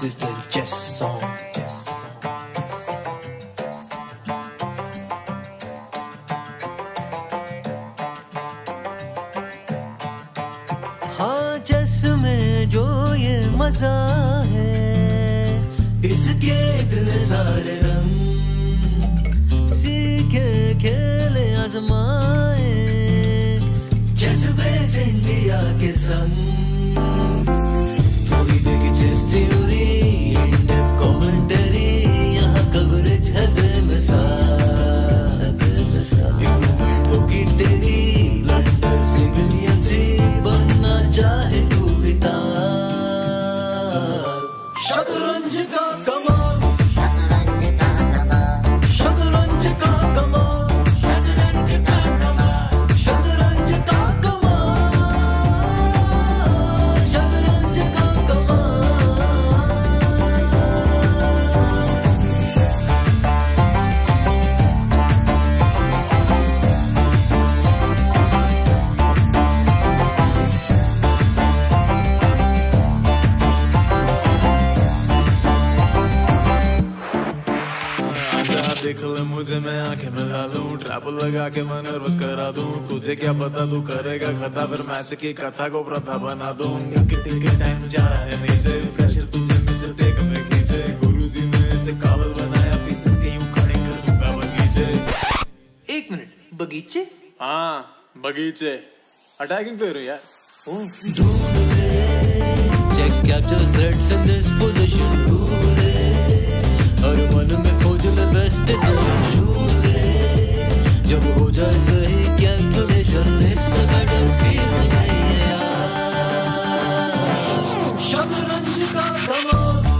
This is the chess song. Chess. हाँ चस में जो ये मजा है इसके इतने सारे रंग सीखे खेले आजमाए चस बेस इंडिया के संग मैच की कथा को प्रथा बना दूँ टिक टिक टाइम जा रहा है नीचे प्रेशर तुझे में खींचे गुरुजी ने इसे काबल बनाया। पीसेस के यूँ खड़े कर दूँगा बगीचे। एक मिनट बगीचे? हाँ बगीचे। अटैकिंग पे रही यार। Checks captures threats in this position हर मन में खोज ले बेस्ट डिसीज़न जब हो जाए सही शतरंज का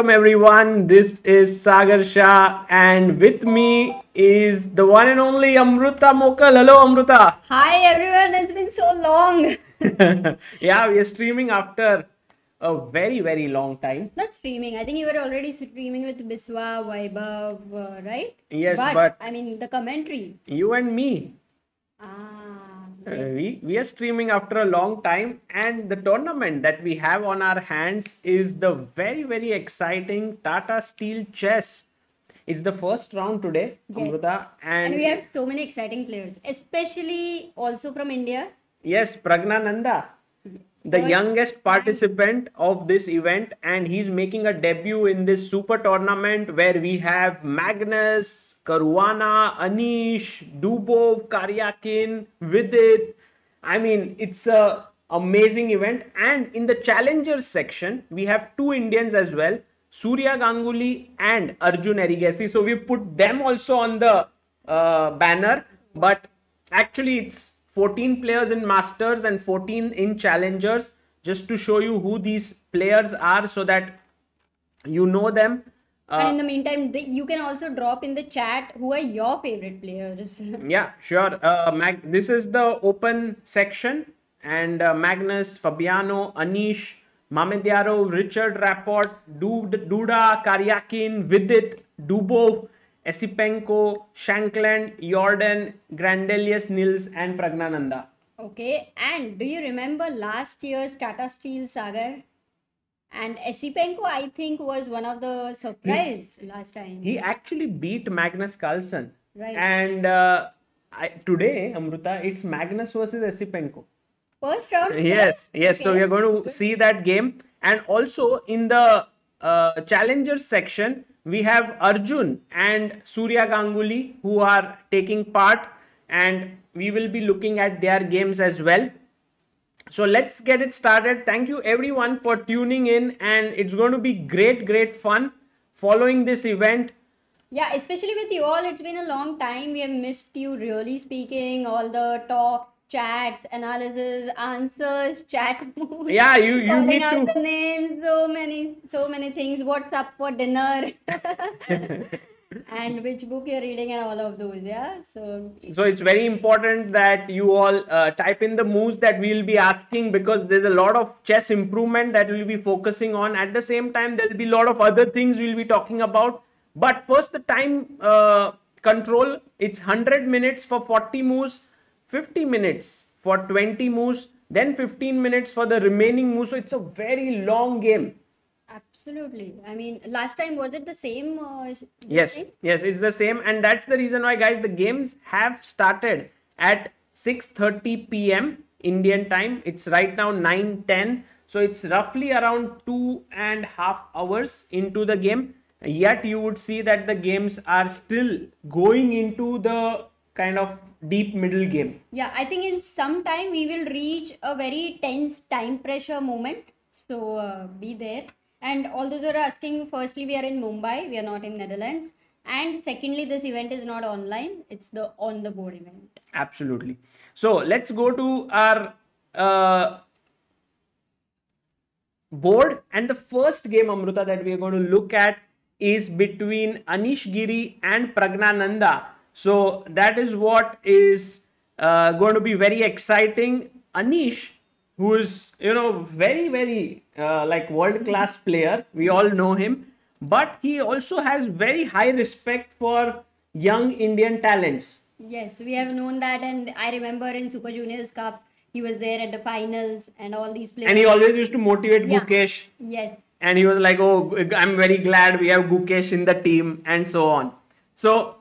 welcome everyone. This is Sagar Shah, and with me is the one and only Amruta Mokal. Hello, Amruta. Hi everyone, it's been so long. yeah, we are streaming after a very, very long time. Not streaming. I think you were already streaming with Biswa, Vaibhav, uh, right? Yes, but, but- I mean the commentary. You and me. Ah. Uh, we, we are streaming after a long time, and the tournament that we have on our hands is the very, very exciting Tata Steel Chess. It's the first round today, Yes. Amruta, And we have so many exciting players, especially also from India. Yes, Praggnanandhaa, the First youngest participant of this event, and he's making a debut in this super tournament where we have Magnus, Caruana, Anish, Dubov, Karjakin, Vidit. I mean, it's a amazing event. And in the challengers section, we have two Indians as well, Surya Ganguly and Arjun Erigaisi. So we put them also on the uh, banner, but actually it's 14 players in masters and 14 in challengers just to show you who these players are so that you know them and uh, in the meantime, the, you can also drop in the chat who are your favorite players. yeah sure uh, Mag- this is the open section and uh, magnus fabiano anish Mamedyarov, Richard Rapport, Dud- Duda, Karjakin, Vidit, Dubov, Esipenko, Shankland, Jorden, Grandelius, Nils, and Praggnanandhaa. okay, and do you remember last year's Tata Steel Sagar? And Esipenko, I think, was one of the surprise last time. He actually beat Magnus Carlsen. Right. And uh, I, today, Amruta, it's Magnus versus Esipenko. First round? Yes, yes. So we are going to see that game. And also in the uh, challengers section, we have Arjun and Surya Ganguly who are taking part, and we will be looking at their games as well. So let's get it started. Thank you everyone for tuning in, and it's going to be great, great fun following this event. Yeah, especially with you all, it's been a long time. We have missed you, really speaking, all the talks, chats, analysis, answers, chat moves. Yeah, you you calling need out to. the names, so many, so many things. What's up for dinner? and which book you're reading and all of those. Yeah. So So it's very important that you all uh, type in the moves that we'll be asking because there's a lot of chess improvement that we'll be focusing on. At the same time, there'll be a lot of other things we'll be talking about. But first, the time uh, control. It's 100 minutes for 40 moves, 50 minutes for 20 moves, then 15 minutes for the remaining moves. So it's a very long game. Absolutely. I mean, last time was it the same? Uh, Yes, thing? yes, it's the same, and that's the reason why, guys, the games have started at 6:30 p.m. Indian time. It's right now 9:10, so it's roughly around two and half hours into the game. Yet you would see that the games are still going into the kind of deep middle game. Yeah, I think in some time we will reach a very tense time pressure moment. So uh, be there. And all those are asking, firstly, we are in Mumbai, we are not in Netherlands. And secondly, this event is not online; it's the on the board event. Absolutely. So let's go to our uh, board. And the first game, Amruta, that we are going to look at is between Anish Giri and Praggnanandhaa. So that is what is uh, going to be very exciting. Anish, who is, you know, very, very uh, like world class player, we all know him, but he also has very high respect for young Indian talents. Yes, we have known that, and I remember in Super Juniors Cup, he was there at the finals, and all these players. And he always used to motivate Yeah. Gukesh. Yes, And he was like, Oh, I'm very glad we have Gukesh in the team, and so on. So,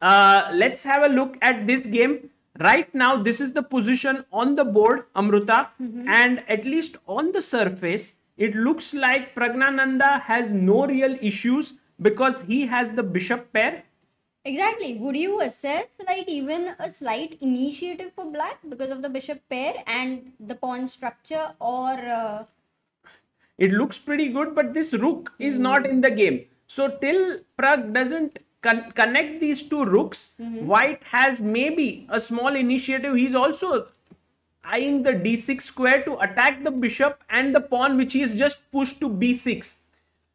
uh, let's have a look at this game. Right now, this is the position on the board, Amruta. And at least on the surface, it looks like Praggnanandhaa has no real issues because he has the bishop pair. exactly. Would you assess like even a slight initiative for black because of the bishop pair and the pawn structure, or uh, It looks pretty good, but this rook is not in the game. So till Prag doesn't con- connect these two rooks, White has maybe a small initiative. He's also eyeing the d6 square to attack the bishop and the pawn, which he is just pushed to b6.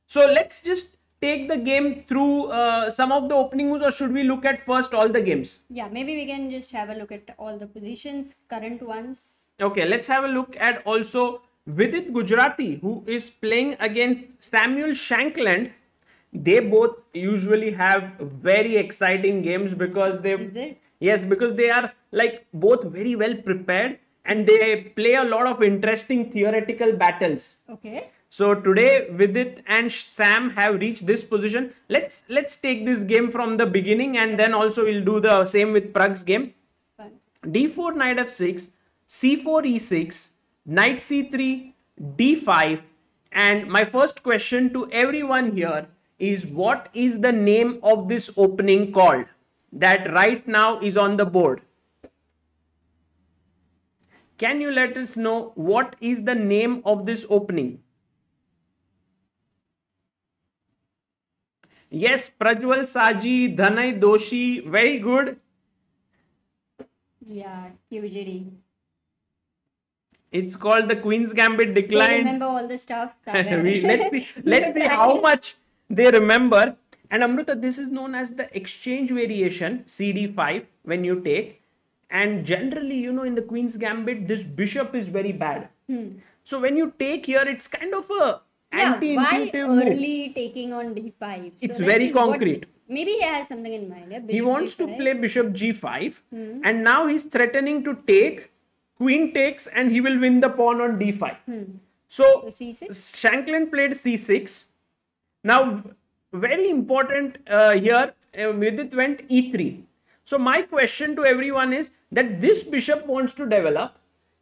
So let's just take the game through uh, some of the opening moves, or should we look at first all the games? yeah, maybe we can just have a look at all the positions, current ones. Okay, let's have a look at also Vidit Gujrathi, who is playing against Samuel Shankland. They both usually have very exciting games hmm. because they yes because they are like both very well prepared and they play a lot of interesting theoretical battles. Okay. So today Vidit and Sam have reached this position. Let's let's take this game from the beginning and then also we'll do the same with Prag's game Fine. d4 knight f6 c4 e6 knight c3 d5 and my first question to everyone here is what is the name of this opening called that right now is on the board can you let us know what is the name of this opening yes prajwal saji dhanay doshi very good Yeah, QGD. It's called the Queen's Gambit Decline. remember all the stuff. We, let's see, let's see how much they remember. And Amruta, this is known as the exchange variation CD5 when you take. And generally, you know, in the Queen's Gambit, this bishop is very bad. So when you take here, it's kind of a Hmm. yeah, anti-intuitive move. early taking on d5? So It's like very what- concrete. maybe he has something in mind. Yeah? he wants to D5. play bishop g5 Hmm. and now he's threatening to take queen takes and he will win the pawn on d5 Hmm. so So C6? shankland played c6 now very important uh, here uh, Vidit went e3 so my question to everyone is that this bishop wants to develop.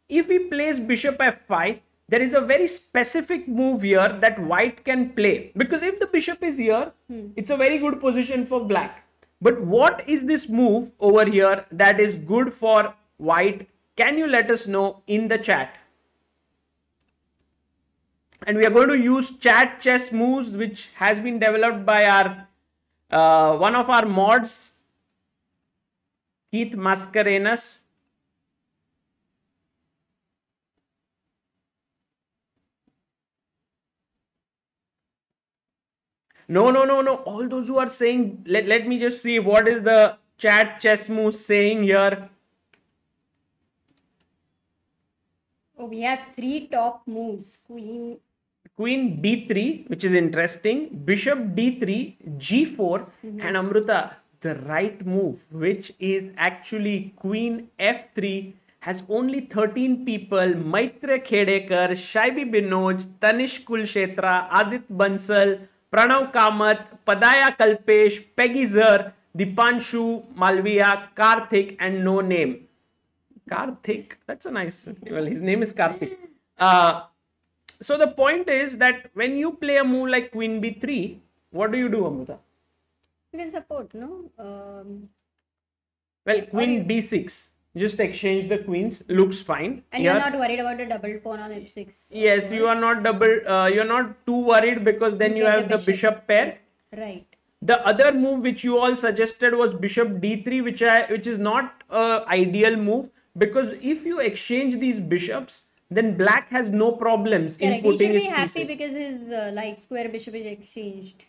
If he plays bishop f5 there is a very specific move here that white can play. Because if the bishop is here it's a very good position for black. But what is this move over here that is good for white? Can you let us know in the chat and we are going to use chat chess moves which has been developed by our uh, one of our mods Keith Mascarenas No, no, no, no. All those who are saying, let, let me just see what is the chat chess move saying here. Oh, we have three top moves. Queen, Queen b3, which is interesting. Bishop d3, g4, and Amruta, the right move, which is actually Queen f3, has only 13 people. Maitra Khedekar, Shaibi Binoj, Tanish Kulshetra, Adit Bansal, Pranav Kamath, Padaya Kalpesh, Peggy Zer, Dipanshu, Malviya, Karthik, and no name. Karthik. That's a nice. Well, his name is Karthik. Uh, so the point is that when you play a move like Queen B3, what do you do, Amruta? You can support, no? Um, Well, Queen B6. Just exchange the queens. Looks fine. and Here- you're not worried about a double pawn on f6. Yes, you are not double. Uh, you're not too worried because then you, get have the bishop pair. Right. The other move which you all suggested was bishop d3, which I which is not a ideal move because if you exchange these bishops, then black has no problems in Correct. He putting should be his happy pieces. because his uh, light square bishop is exchanged.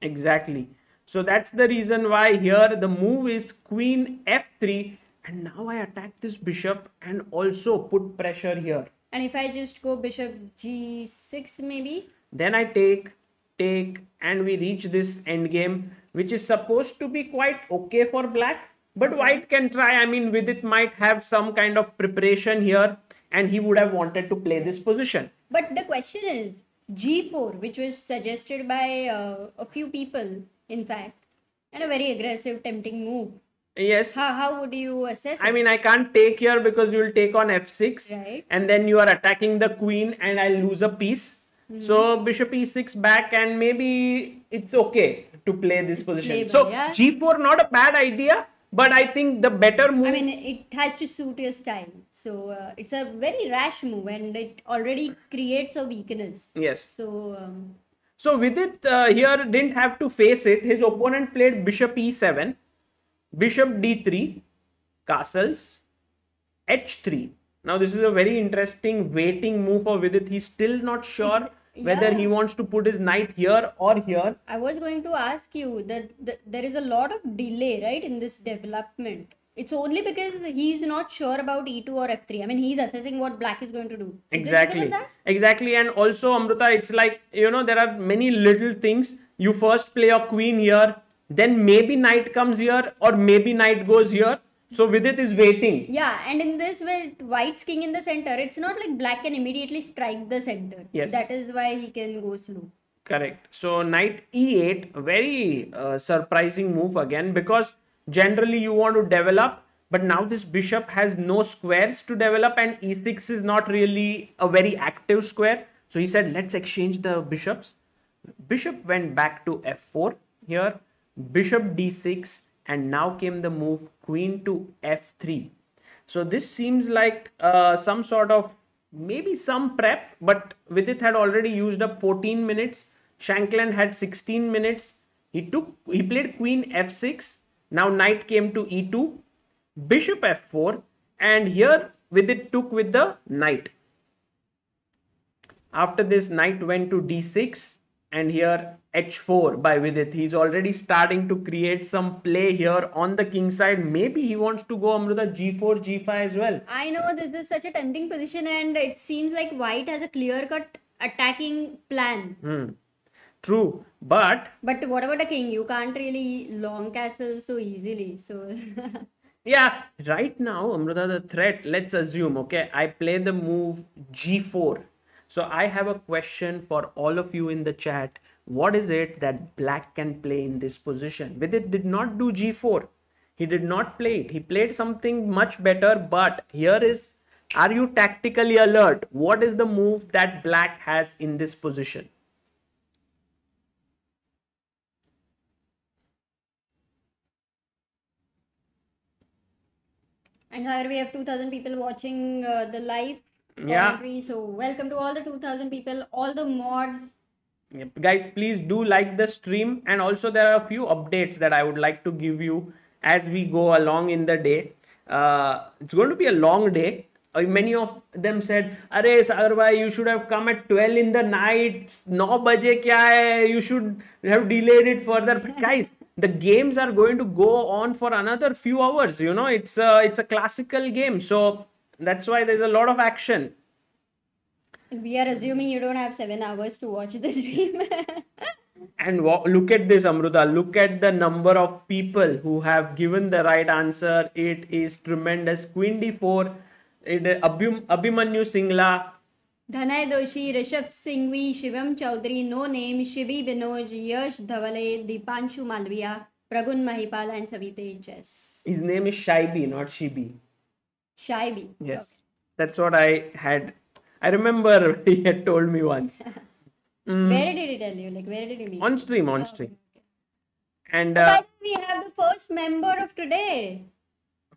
Exactly. So that's the reason why here the move is queen f3 and now I attack this bishop and also put pressure here. And if I just go bishop g6 maybe, Then I take, take and we reach this endgame which is supposed to be quite okay for black. But white can try. I mean Vidit might have some kind of preparation here and he would have wanted to play this position. But the question is G4, which was suggested by uh, a few people, in fact, and a very aggressive, tempting move. Yes. How, how would you assess I it? mean, I can't take here because you will take on f6, Right. and then you are attacking the queen, and I'll lose a piece. Hmm. So bishop e6 back, and maybe it's okay to play this position. playable, so yeah. g4 not a bad idea, but I think the better move. I mean, it has to suit your style. So uh, it's a very rash move, and it already creates a weakness. yes. So um, So Vidit uh, here didn't have to face it. His opponent played bishop e7, bishop d3, castles, h3. Now this is a very interesting waiting move for Vidit. He's still not sure Whether he wants to put his knight here or here. I was going to ask you that, that there is a lot of delay, right, in this development. It's only because he's not sure about e2 or f3. I mean, he's assessing what black is going to do. Is exactly exactly and also amruta it's like you know there are many little things you first play a queen here then maybe knight comes here or maybe knight goes here so vidit is waiting Yeah, and in this with white's king in the center, it's not like black can immediately strike the center. Yes. That is why he can go slow. correct so knight e8 very uh, surprising move again because generally you want to develop but now this bishop has no squares to develop and e6 is not really a very active square so he said let's exchange the bishops bishop went back to f4 here bishop d6 and now came the move queen to f3 so this seems like uh, some sort of maybe some prep but vidit had already used up 14 minutes. Shankland had 16 minutes. He took he played queen f6 now knight came to e2 bishop f4 and here vidit took with the knight. After this, knight went to d6 and here h4 by Vidit. He's already starting to create some play here on the king side. Maybe he wants to go Amruta g4, g5 as well. I know this is such a tempting position, and it seems like white has a clear cut attacking plan. Hmm. True, but But what about a king? You can't really long castle so easily. So yeah, right now Amruta the threat. Let's assume okay, I play the move g4. So I have a question for all of you in the chat. What is it that black can play in this position? Vidit did not do g4. He did not play it. He played something much better, but here is are you tactically alert? What is the move that black has in this position? and here we have 2000 people watching uh, the live Yeah. commentary. So welcome to all the 2000 people, all the mods. Yep. Guys, please do like the stream. And also, there are a few updates that I would like to give you as we go along in the day. Uh, it's going to be a long day, uh, many of them said, "Arey Sagar bhai, you should have come at 12 in the night. 9 baje kya hai? You should have delayed it further." But guys, the games are going to go on for another few hours. You know, it's a it's a classical game, so that's why there's a lot of action. We are assuming you don't have seven hours to watch this stream. And wa- look at this, Amruta. Look at the number of people who have given the right answer. It is tremendous. Queen d4, it, Abhim, Abhimanyu Singla, Dhanay Doshi, Rishabh Singhvi, Shivam Chaudhary, No Name, Shivi Binoj, Yash Dhavale, Dipanshu Malviya, Pragun Mahipal, and Savite Chess. his name is Shaibi, not Shibi. Shaibi. Yes, that's what I had. I remember he had told me once Where did he tell you? Like, where did he meet? on stream, on stream. And uh, we have the first member of today.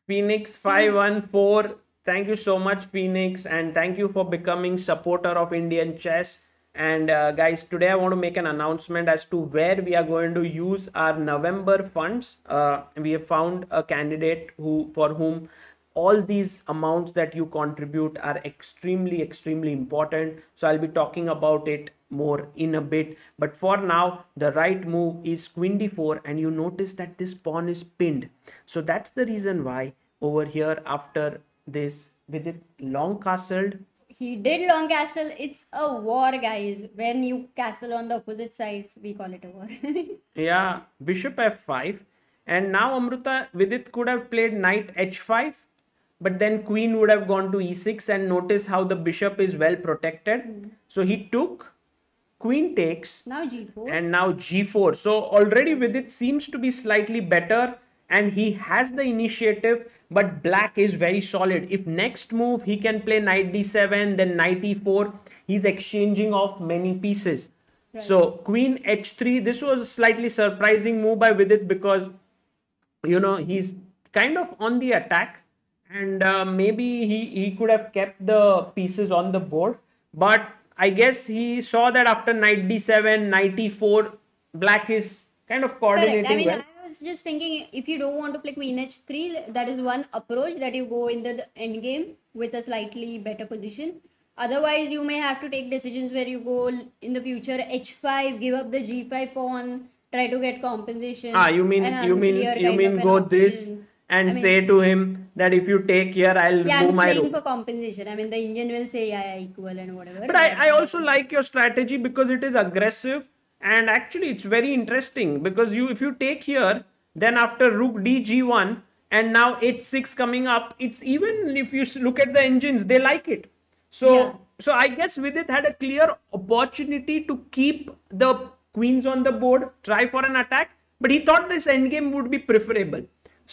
Phoenix 514. Thank you so much, Phoenix, and thank you for becoming supporter of Indian chess. And uh, guys, today I want to make an announcement as to where we are going to use our November funds. Uh, we have found a candidate who for whom all these amounts that you contribute are extremely extremely important so i'll be talking about it more in a bit but for now the right move is queen d4 and you notice that this pawn is pinned so that's the reason why over here after this Vidit long castled He did long castle. It's a war, guys. When you castle on the opposite sides, we call it a war. yeah bishop f5 and now amruta vidit could have played knight h5 but then queen would have gone to e6 and notice how the bishop is well protected. Hmm. So he took queen takes now g4. and now g4 so already Vidit seems to be slightly better and he has the initiative but black is very solid. If next move he can play knight d7 then knight e4 he's exchanging off many pieces. So queen h3 this was a slightly surprising move by vidit because you know he's kind of on the attack and uh, maybe he, he could have kept the pieces on the board but i guess he saw that after knight d7 knight e4 black is kind of coordinating Correct. I mean, well I was just thinking if you don't want to play queen h3, that is one approach that you go in the, the end game with a slightly better position. Otherwise, you may have to take decisions where you go in the future h5, give up the g5 pawn, try to get compensation. ah you mean you mean you mean go this option. And I mean- say to him that if you take here i'll Yeah, move I'm my playing for compensation. I mean, the Indian will say yeah, yeah equal and whatever. But I, I also like your strategy because it is aggressive and actually it's very interesting because you if you take here then after rook d g1 and now h6 coming up it's even if you look at the engines they like it so Yeah. so i guess vidit had a clear opportunity to keep the queens on the board try for an attack but he thought this endgame would be preferable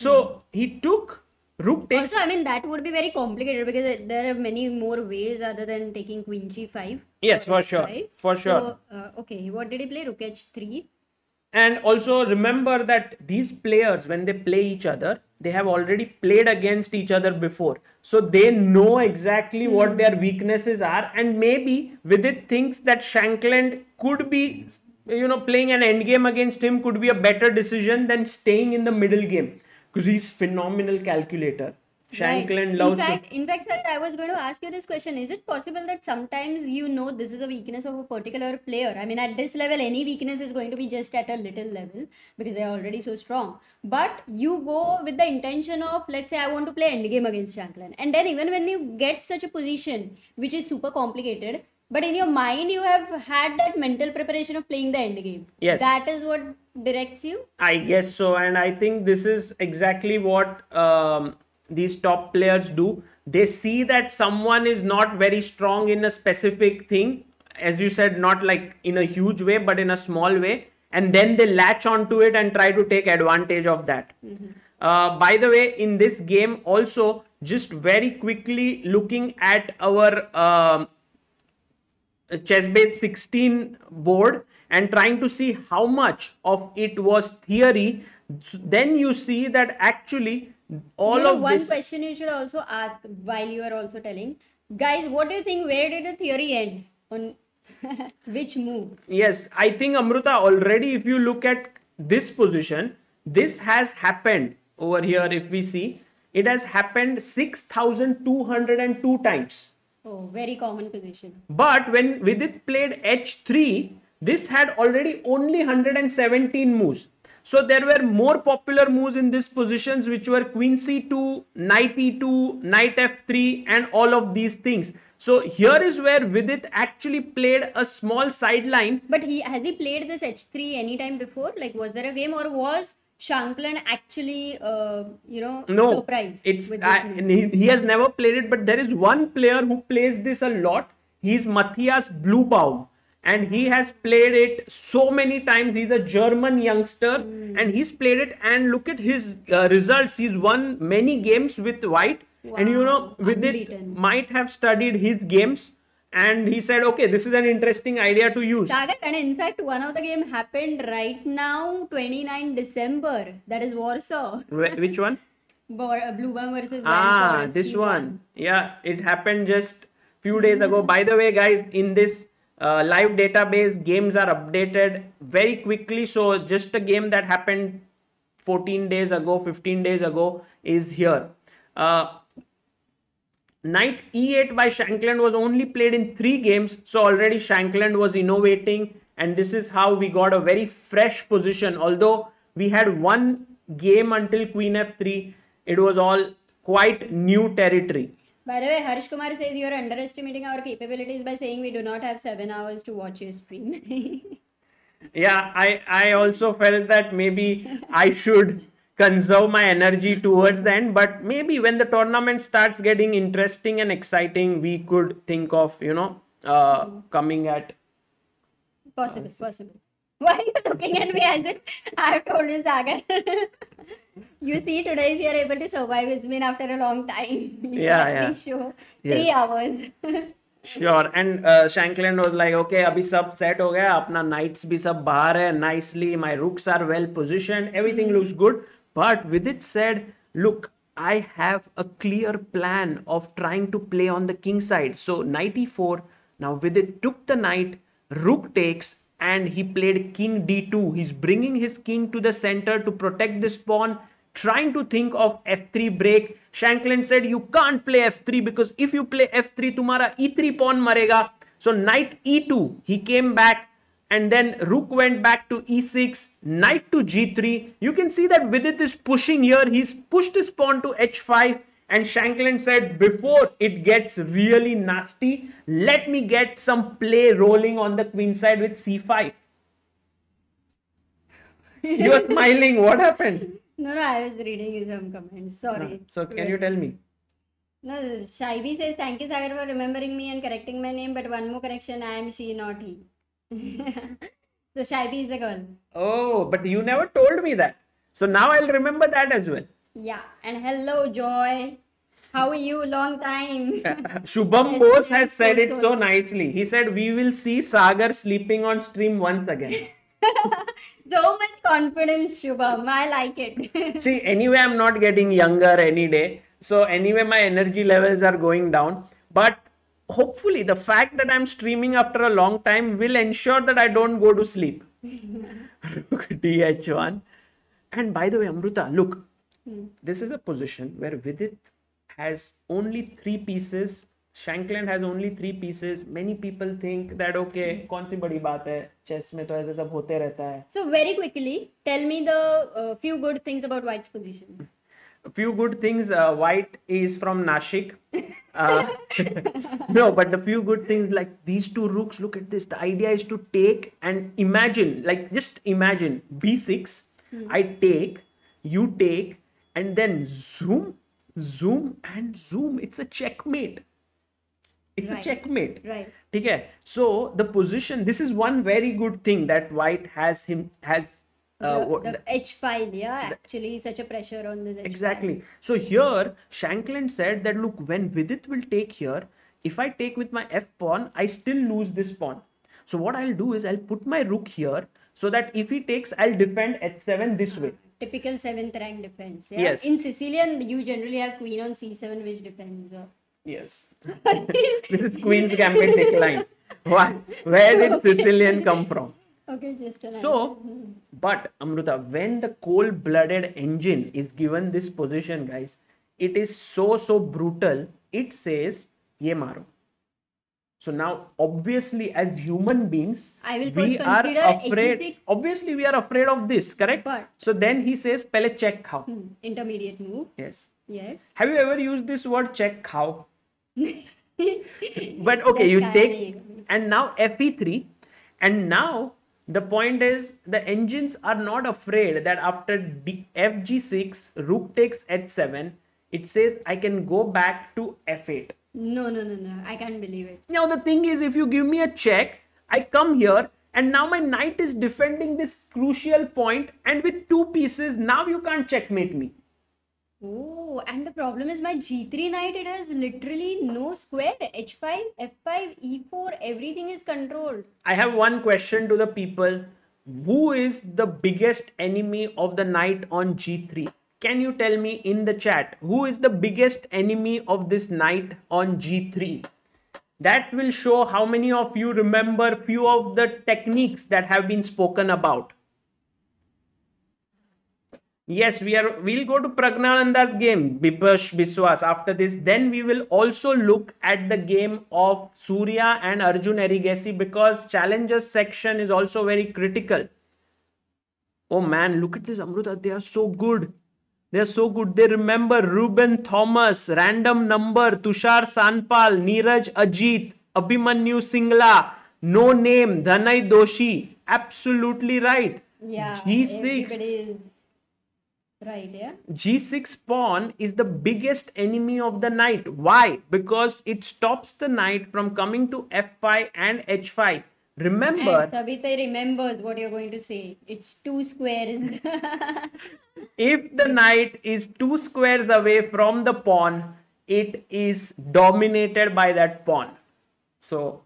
so he took rook takes Also, I mean, that would be very complicated because there are many more ways other than taking queen g5. Yes, for sure. For sure. So, uh, okay, what did he play? Rook h3. And also remember that these players, when they play each other, they have already played against each other before. So they know exactly what their weaknesses are. And maybe Vidit thinks that Shankland could be, you know, playing an endgame against him could be a better decision than staying in the middle game. Because he's phenomenal calculator. Shankland Right. loves in to fact, in fact, sir, I was going to ask you this question: Is it possible that sometimes you know this is a weakness of a particular player? I mean, at this level, any weakness is going to be just at a little level because they are already so strong. But you go with the intention of, let's say, I want to play endgame against Shankland, and then even when you get such a position which is super complicated, but in your mind you have had that mental preparation of playing the end game Yes. That is what directs you. I guess so, and I think this is exactly what um, these top players do. They see that someone is not very strong in a specific thing, as you said, not like in a huge way, but in a small way, and then they latch onto it and try to take advantage of that. Uh, by the way, in this game, also just very quickly looking at our. Um, ChessBase 16 board and trying to see how much of it was theory then you see that actually all you know, of one this question you should also ask while you are also telling. Guys what do you think where did the theory end? On which move? Yes i think amruta already if you look at this position this has happened over here if we see. It has happened 6202 times Oh, very common position. but when Vidit played h3, this had already only 117 moves. So there were more popular moves in these positions, which were queen c2, knight e2, knight f3, and all of these things. So here is where Vidit actually played a small sideline. But he has he played this H3 anytime before? Like, was there a game or was Shankland actually, uh, you know, No, surprised? it's I, he, he has never played it, but there is one player who plays this a lot. He's Matthias Bluebaum, and he has played it so many times. He's a German youngster, and he's played it. And look at his uh, results. He's won many games with White, and you know, Wow, Vidit might have studied his games. And he said, "Okay, this is an interesting idea to use." Sagar, and in fact, one of the game happened right now, 29 December. That is Warsaw. Which one? Bluebaum versus Ah, this he one. Yeah, it happened just few days ago. By the way, guys, in this uh, live database, games are updated very quickly. So just a game that happened 14 days ago, 15 days ago is here. Uh, Knight e8 by Shankland was only played in three games, so already Shankland was innovating, and this is how we got a very fresh position. Although we had one game until Queen f3, it was all quite new territory. By the way, Harish Kumar says you are underestimating our capabilities by saying we do not have seven hours to watch your stream. Yeah, I I also felt that maybe I should conserve my energy towards the end but maybe when the tournament starts getting interesting and exciting we could think of you know uh, coming at possible possible why are you looking at me as if I have told you, Sagar? you see, today we are able to survive, it's been after a long time. yeah, yeah. Show. Yes. Three hours. Sure and Shankland was like okay अभी सब set हो गया अपना nights भी सब बाहर है nicely my rooks are well position everything looks good but Vidit said, look, I have a clear plan of trying to play on the king side. So knight e4. Now Vidit took the knight, rook takes, and he played king d2. He's bringing his king to the center to protect this pawn, trying to think of f3 break. Shankland said, you can't play f3 because if you play f3, tumhara e3 pawn marega. So knight e2, he came back and then rook went back to e6, knight to g3. You can see that Vidit is pushing here. He's pushed his pawn to h5 and Shankland said before it gets really nasty, let me get some play rolling on the queen side with c5. you are smiling. What happened? No, no, I was reading some comments. Sorry. So can you tell me? No, Shaibi says, Thank you, Sagar, for remembering me and correcting my name. But one more correction I am she, not he. so, Shaibi is a girl. Oh, but you never told me that. So now I'll remember that as well. Yeah. And hello, Joy. How are you? Long time. Shubham Bose has said it so so nicely. He said, We will see Sagar sleeping on stream once again. so much confidence, Shubham. I like it. see, anyway, I'm not getting younger any day. So, anyway, my energy levels are going down. But hopefully the fact that i'm streaming after a long time will ensure that i don't go to sleep. Dh1 and by the way amruta look hmm. this is a position where vidit has only three pieces shankland has only three pieces. Many people think that okay kaun badi baat hai chess mein to aisa sab hote rehta hai so very quickly tell me the uh, few good things about white's position few good things uh, white is from nashik. Uh, no but the few good things like these two rooks look at this. The idea is to take and imagine like just imagine b6 hmm. i take you take and then zoom zoom and zoom. It's a checkmate. It's right. a checkmate. Right. Okay so the position this is one very good thing that white has him has uh, the, the H5, yeah, actually, such a pressure on this H5. Exactly. So here, Shankland said that look, when Vidit will take here, if I take with my f pawn, I still lose this pawn. So what I'll do is I'll put my rook here so that if he takes, I'll defend h7 this way. Typical seventh rank defense. Yeah? Yes. In Sicilian, you generally have queen on c7, which depends. Uh, Yes. this is Queen's Gambit decline. Why? Where did Sicilian come from? Okay, just an So, but Amruta, when the cold blooded engine is given this position, guys, it is so so brutal. It says ye maro. So now, obviously, as human beings, I will we are afraid. 86. Obviously, we are afraid of this, correct? But- so then he says, "Pele check how." Hmm, intermediate move. Yes. Yes. Have you ever used this word check how? but okay, you take and now FE3, and now the point is the engines are not afraid that after D- FG6, Rook takes H7, it says I can go back to F8. No, no, no, no. I can't believe it. Now the thing is, if you give me a check, I come here and now my knight is defending this crucial point, and with two pieces, now you can't checkmate me. Oh, and the problem is my g3 knight, it has literally no square. h5, f5, e4, everything is controlled. I have one question to the people. Who is the biggest enemy of the knight on g3? Can you tell me in the chat who is the biggest enemy of this knight on g3? That will show how many of you remember few of the techniques that have been spoken about. Yes, we are. We'll go to Praggnanandhaa's game, Bipash Biswas. After this, then we will also look at the game of Surya and Arjun Erigaisi because challenges section is also very critical. Oh man, look at this, Amruta. They are so good. They are so good. They remember Ruben Thomas, random number, Tushar Sanpal, Neeraj Ajit, Abhimanyu Singla, no name, Dhanai Doshi. Absolutely right. Yeah, G6 everybody is right, yeah. g6 pawn is the biggest enemy of the knight why because it stops the knight from coming to f5 and h5 remember And Savita remembers what you're going to say. It's two squares. if the knight is two squares away from the pawn it is dominated by that pawn so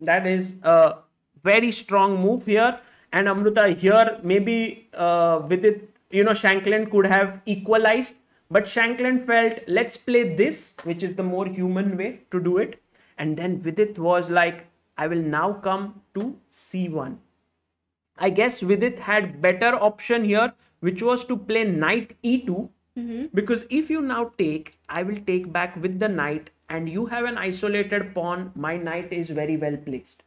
that is a very strong move here and amruta here maybe uh, Vidit you know shankland could have equalized but shankland felt let's play this which is the more human way to do it and then vidit was like i will now come to c1 I guess Vidit had better option here, which was to play knight e2. Mm-hmm. Because if you now take, I will take back with the knight, and you have an isolated pawn. My knight is very well placed.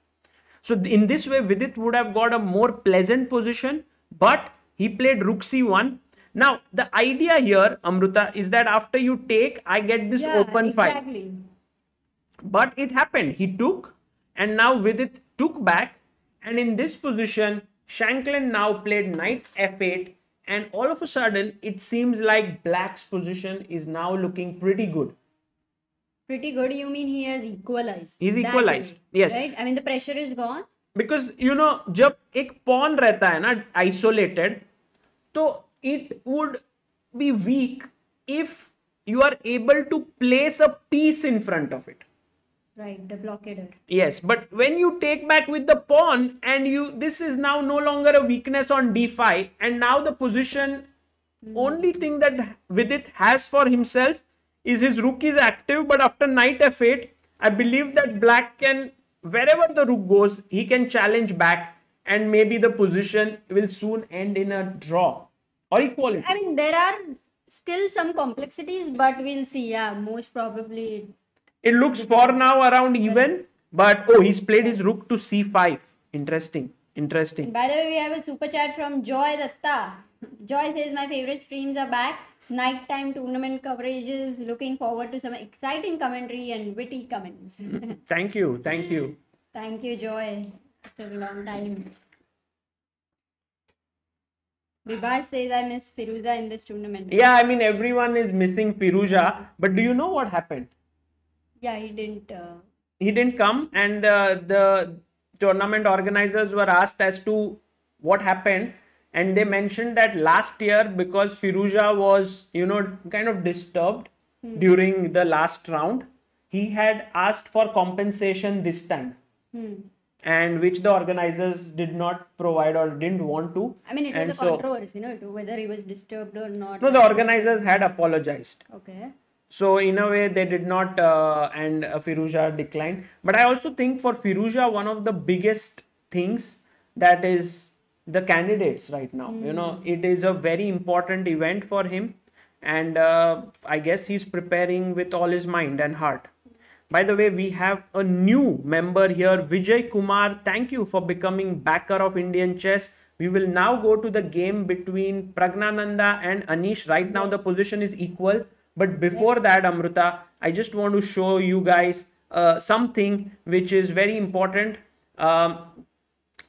So in this way, Vidit would have got a more pleasant position, but he played rook c1. Now, the idea here, Amruta, is that after you take, I get this yeah, open exactly. file. But it happened. He took and now Vidit took back. And in this position, Shankland now played knight f8 and all of a sudden it seems like black's position is now looking pretty good. Pretty good you mean he has equalized. He's equalized. Way, yes. Right? I mean the pressure is gone. Because you know जब एक pawn रहता है ना isolated तो it would be weak if you are able to place a piece in front of it Right, the blockader. Yes, but when you take back with the pawn and you this is now no longer a weakness on d5 and now the position hmm. only thing that Vidit has for himself is his rook is active but after knight f8 I believe that black can wherever the rook goes he can challenge back and maybe the position will soon end in a draw or equality. I mean, there are still some complexities, but we'll see. Yeah, most probably. It looks for now around even but oh he's played his rook to c5 interesting interesting By the way, we have a super chat from Joy Datta. Joy says, My favorite streams are back. Nighttime tournament coverages. Looking forward to some exciting commentary and witty comments. Thank you, thank you. Thank you, Joy. After a long time. Vibash says, I miss Firouzja in this tournament. Yeah, I mean everyone is missing Firouzja, but do you know what happened? Yeah, he didn't. Uh, He didn't come, and uh, the tournament organizers were asked as to what happened, and they mentioned that last year because Firouzja was, you know, kind of disturbed during the last round, he had asked for compensation this time, hmm. And which the organizers did not provide or didn't want to. I mean, it And was a so- controversy, you know, to whether he was disturbed or not. No, the organizers had apologized. Okay. So in a way, they did not, uh, and uh, Firouzja declined. But I also think for Firouzja, one of the biggest things that is the candidates right now. You know, it is a very important event for him, and uh, I guess he's preparing with all his mind and heart. By the way, we have a new member here, Vijay Kumar. Thank you for becoming backer of Indian chess. We will now go to the game between Praggnanandhaa and Anish. Right now, the position is equal. But before that, Amruta, I just want to show you guys uh, something which is very important. Um,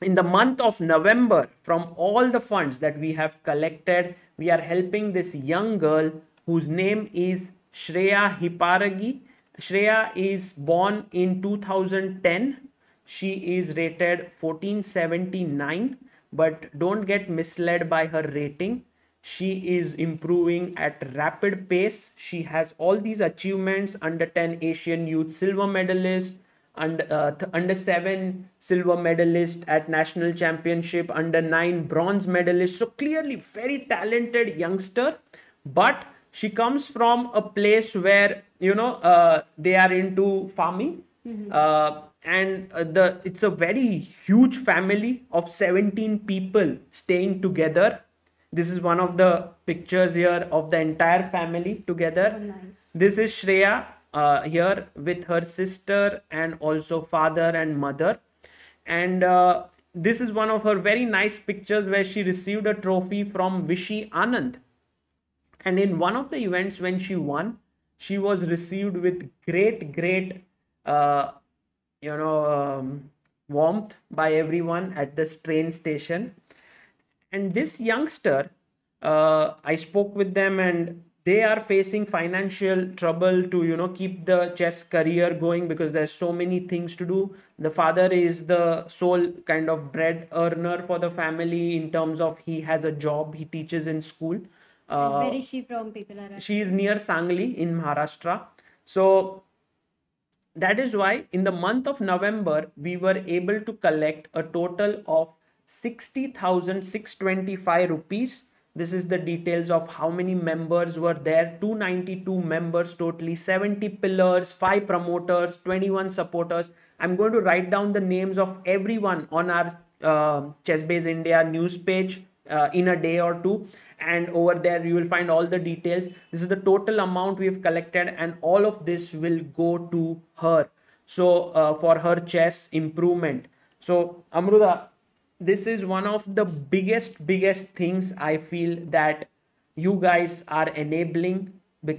in the month of November, from all the funds that we have collected, we are helping this young girl whose name is Shreya Hiparagi. Shreya is born in 2010. She is rated 1479, but don't get misled by her rating. She is improving at rapid pace. She has all these achievements under 10 Asian Youth Silver Medalist, under, uh, under 7 silver medalist at national championship under 9 bronze medalist so clearly very talented youngster but she comes from a place where you know uh, they are into farming. Uh, and uh, the it's a very huge family of 17 people staying together. This is one of the pictures here of the entire family together. nice. this is shreya uh, here with her sister and also father and mother. And uh, this is one of her very nice pictures where she received a trophy from Vishy Anand. And in one of the events when she won she was received with great great uh, you know um, warmth by everyone at this train station. And this youngster uh, i spoke with them and they are facing financial trouble to you know keep the chess career going because there's so many things to do. The father is the sole kind of bread earner for the family in terms of he has a job he teaches in school uh, where is she from? People are asking. she is near Sangli in Maharashtra. So that is why in the month of November we were able to collect a total of 60,625 rupees. This is the details of how many members were there 292 members totally, 70 pillars, 5 promoters, 21 supporters. I'm going to write down the names of everyone on our uh, ChessBase India news page uh, in a day or two and over there you will find all the details. This is the total amount we have collected and all of this will go to her. So uh, for her chess improvement. So amruda this is one of the biggest biggest things i feel that you guys are enabling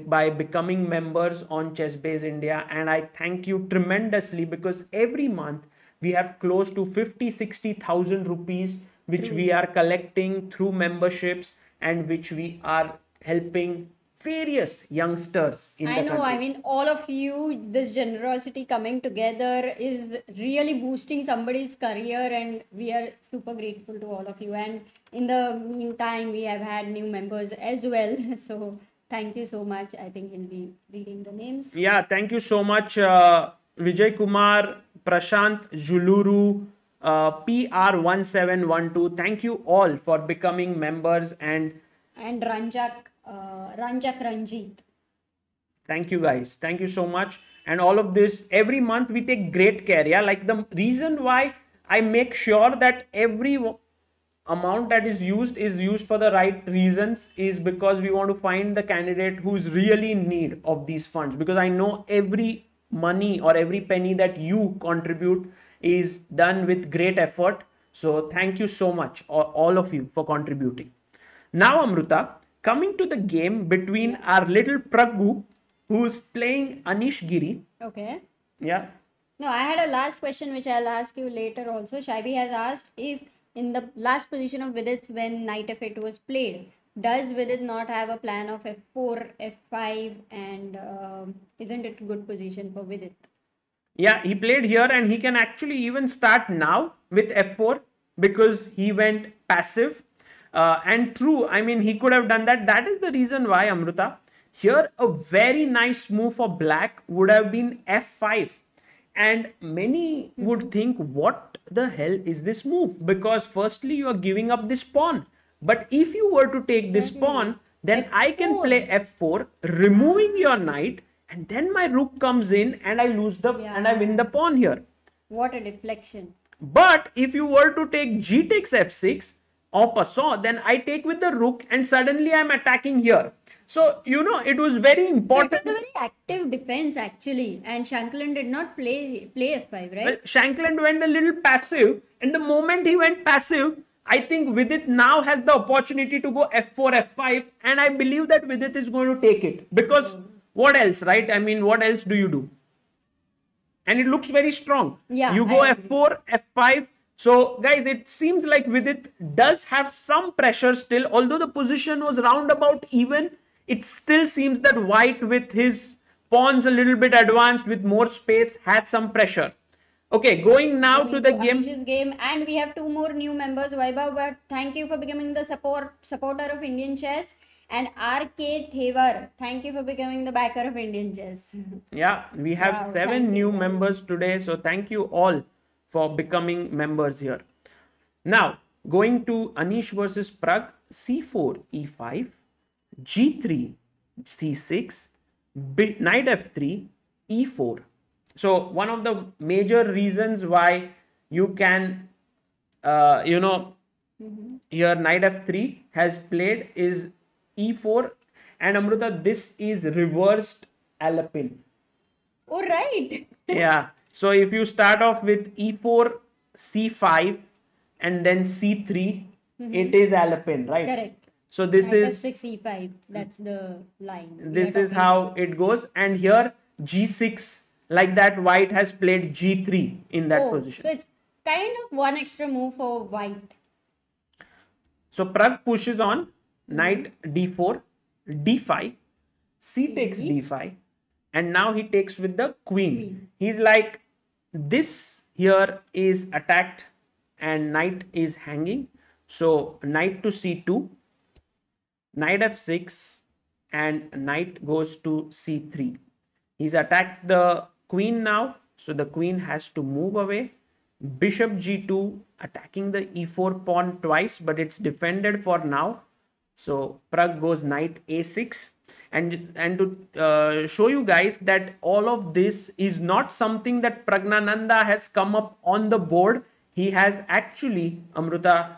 by becoming members on ChessBase india and i thank you tremendously because every month we have close to 50 60000 rupees which we are collecting through memberships and which we are helping various youngsters in I know, country. I mean, all of you, this generosity coming together is really boosting somebody's career, and we are super grateful to all of you. And in the meantime, we have had new members as well. So, thank you so much. I think he'll be reading the names. Yeah, thank you so much, uh, Vijay Kumar, Prashant Juluru, uh, PR1712. Thank you all for becoming members and And Ranjak, uh, Ranjak Ranjit. thank you guys. Thank you so much. And all of this, every month we take great care. Yeah, like the reason why I make sure that every amount that is used is used for the right reasons is because we want to find the candidate who's really in need of these funds because i know every money or every penny that you contribute is done with great effort so thank you so much all of you for contributing now amruta coming to the game between our little pragu who's playing anish giri Okay. yeah No, I had a last question which I'll ask you later also. Shaibi has asked if in the last position of Vidit when Knight F8 was played, does Vidit not have a plan of F4, F5, and um, isn't it good position for Vidit? Yeah, he played here and he can actually even start now with f4 because he went passive. Uh, and true, I mean, he could have done that. That is the reason why, Amruta. Here, a very nice move for black would have been f5. And many would think, what the hell is this move? Because, firstly, you are giving up this pawn. But if you were to take this pawn, then I can play f4, removing your knight, and then my rook comes in and I lose the and I win the pawn here. What a deflection. But if you were to take g takes f6 en passant, then I take with the rook and suddenly I'm attacking here. So, you know, it was very So it was a very active defense actually, and Shankland did not play play f5, right? Well, Shankland went a little passive, and the moment he went passive, I think Vidit now has the opportunity to go f4, f5, and I believe that Vidit is going to take it because oh. What else, right? I mean, what else do you do? And it looks very strong. Yeah, you go f4, f5. So, guys, it seems like Vidit does have some pressure still, although the position was roundabout even. It still seems that White, with his pawns a little bit advanced with more space, has some pressure. Okay, going now to Going the game. Anish's game, and we have two more new members, Vaibhav. But thank you for becoming the support supporter of Indian chess, and RK Thevar. Thank you for becoming the backer of Indian chess. Yeah, we have Wow, seven thank you, new members today. So thank you all for becoming members here. Now, going to Anish versus Prag, c4, e5, g3, c6, bi- knight f3, e4. So one of the major reasons why you can, uh, you know, here knight f3 has played is e4 and Amruta, this is reversed Alapin. oh right. yeah. So if you start off with e4, c5, and then c3, mm-hmm. it is Alapin, right? Correct. So this Knight is f6 e5. That's the line. this is how it goes, and here g6, like that, white has played g3 in that oh, position. So it's kind of one extra move for white. So Prag pushes on knight d4, d5, c takes d5, and now he takes with the queen. Queen. He's like, this here is attacked and knight is hanging. So knight to c2, knight f6, and knight goes to c3. He's attacked the queen now, so the queen has to move away. Bishop g2 attacking the e4 pawn twice, but it's defended for now. So Prag goes knight a6. And, and to uh, show you guys that all of this is not something that Praggnanandhaa has come up on the board. He has actually, Amruta,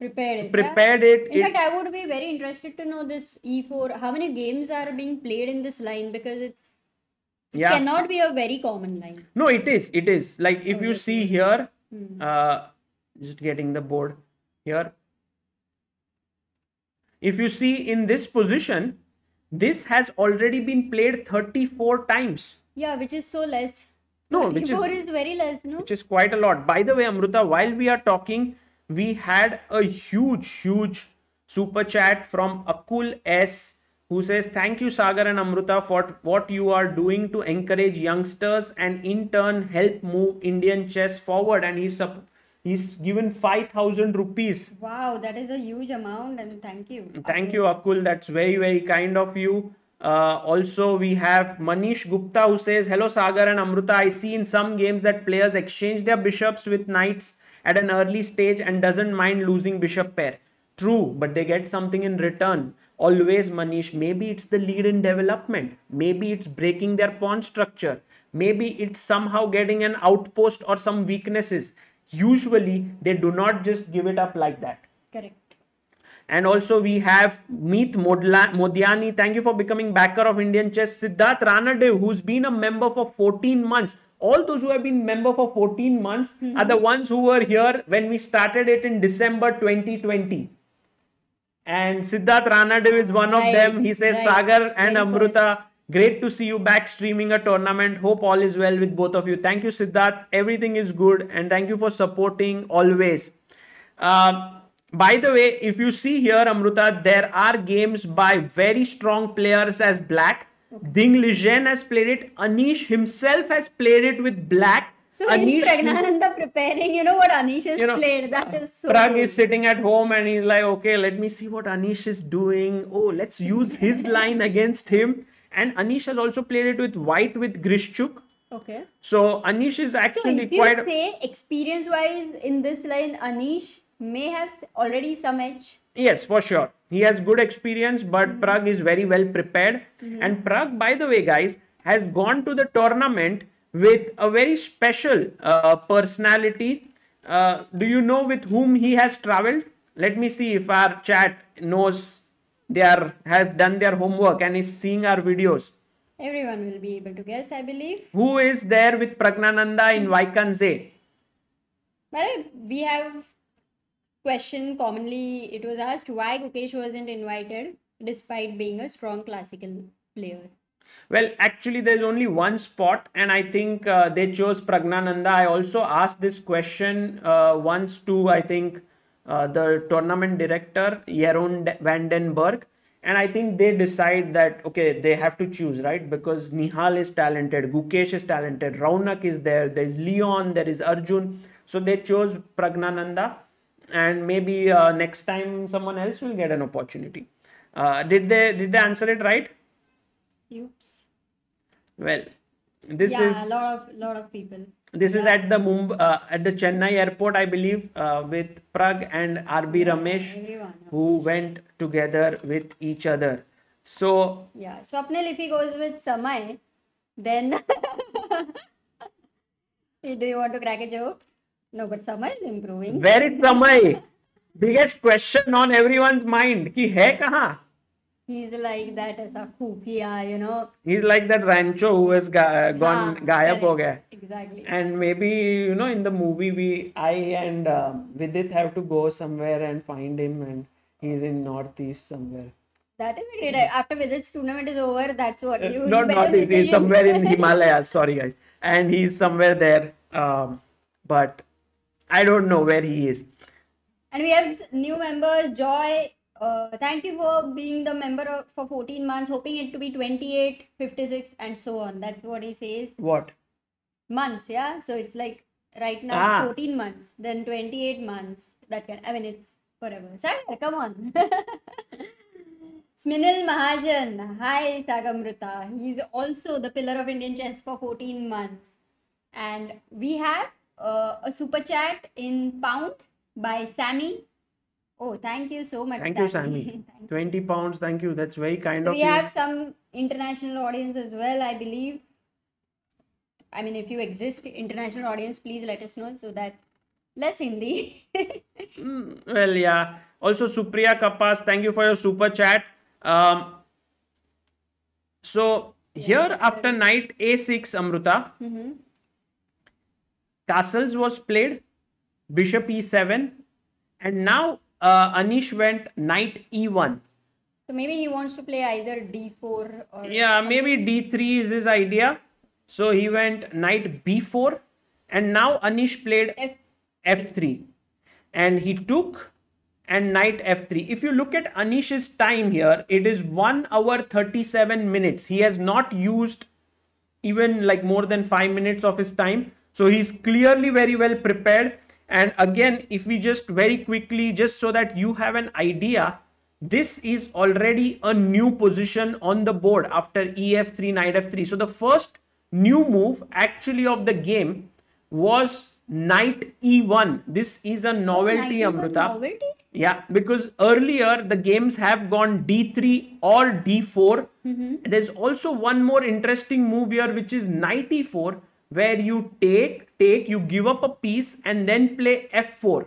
Prepared it. yeah? prepared it. In It- fact, I would be very interested to know this e4. How many games are being played in this line because it's yeah. cannot be a very common line. No, it is. It is. Like if you see here, uh, just getting the board here. If you see in this position, this has already been played 34 times, Yeah, which is so less. No, which is- 34 is very less, no? which is quite a lot. By the way, Amruta, while we are talking, we had a huge, huge super chat from Akul S who says, Thank you, Sagar and Amruta, for what you are doing to encourage youngsters and in turn help move Indian chess forward. And he's, he's given 5,000 rupees. Wow, that is a huge amount, and thank you. Thank you, Akul. That's very, very kind of you. Uh, also, we have Manish Gupta who says, Hello, Sagar and Amruta. I see in some games that players exchange their bishops with knights at an early stage and doesn't mind losing bishop pair. True, but they get something in return. Always, Manish, maybe it's the lead in development. Maybe it's breaking their pawn structure. Maybe it's somehow getting an outpost or some weaknesses. Usually, they do not just give it up like that. Correct. And also we have Meet Modla- Modiani. Thank you for becoming backer of Indian Chess. Siddharth Ranadev, who's been a member for 14 months. All those who have been member for 14 months hmm. are the ones who were here when we started it in December 2020. And Siddharth Ranadev is one of Right, them. He says, right. Sagar and Very Amruta, great to see you back streaming a tournament. Hope all is well with both of you. Thank you, Siddharth. Everything is good. And thank you for supporting always. Uh, by the way, if you see here, Amruta, there are games by very strong players as black. Ding Liren has played it. Anish himself has played it with black. So is Anish Praggnanandhaa preparing? You know what Anish has You know, played? That is so. Prag is sitting at home and he's like, okay, let me see what Anish is doing. Oh, let's use his line against him. And Anish has also played it with white with Grishchuk. Okay. So Anish is So actually if you quite. say experience-wise in this line, Anish may have already some edge. Yes, for sure. He has good experience, but Mm-hmm. Prag is very well prepared. And Prag, by the way, guys, has gone to the tournament with a very special uh, personality. Uh, do you know with whom he has traveled? Let me see if our chat knows they are have done their homework and is seeing our videos. Everyone will be able to guess, I believe. Who is there with Praggnanandhaa in Wijk aan Zee? Well, we have question commonly it was asked why Gukesh wasn't invited despite being a strong classical player. Well, actually, there's only one spot, and I think uh, they chose Praggnanandhaa. I also asked this question uh, once to, I think, uh, the tournament director, Jeroen van den Berg, and I think they decide that, okay, they have to choose, right? Because Nihal is talented, Gukesh is talented, Raunak is there, there's Leon, there is Arjun. So they chose Praggnanandhaa, and maybe uh, next time someone else will get an opportunity. Uh, did they did they answer it right? Oops. Well, this yeah, is a lot of lot of people this is at the Mumbai, uh, at the Chennai airport, I believe, uh, with Prag and RB Ramesh, who went together with each other. So yeah, Swapnil if he goes with Samay, then do you want to crack a joke? No, but Samay is improving. Where is Samay? Biggest question on everyone's mind. Ki hai kaha? He's like that as a खुफिया, you know. He's like that rancho who has ga- gone हाँ, गायब हो correct. गया. Exactly. And maybe you know in the movie we I and uh, Vidit have to go somewhere and find him and he's in northeast somewhere. That is a great idea. After Vidit's tournament is over, that's what you not better northeast. visit He's him. somewhere in Himalayas. Sorry guys, and he's somewhere there. Um, but I don't know where he is. And we have s- new members, Joy. uh, thank you for being the member of, for 14 months, hoping it to be 28, 56, and so on. That's what he says. What? Months, yeah. So it's like right now Ah. 14 months, then 28 months. That can, I mean, it's forever. Sagar, come on. Sminil Mahajan. Hi, Sagamruta. He's also the pillar of Indian chess for 14 months. And we have uh, a super chat in pounds by Sammy. Oh, thank you so much. Thank you, Sammy. Thank you. Twenty pounds. Thank you. That's very kind So of we you. We have some international audience as well, I believe. I mean, if you exist, international audience, please let us know so that less Hindi. Mm, well, yeah. Also, Supriya Kapas, thank you for your super chat. Um, so here after knight a6, Amruta, Mhm. castles was played, bishop e7, and now uh, Anish went knight e1. so maybe he wants to play either d4 or Yeah, maybe d3 is his idea. So he went knight b4, and now Anish played F. f3 and he took and knight f3 if you look at anish's time here it is 1 hour 37 minutes. He has not used even like more than 5 minutes of his time. So he's clearly very well prepared and again if we just very quickly just so that you have an idea this is already a new position on the board after ef3 knight f3 so the first new move actually of the game was knight e1 this is a novelty E1 amruta. Novelty? yeah, because earlier the games have gone d3 or d4. Mm-hmm. There's also one more interesting move here, which is knight e4, where you take, take, you give up a piece and then play f4.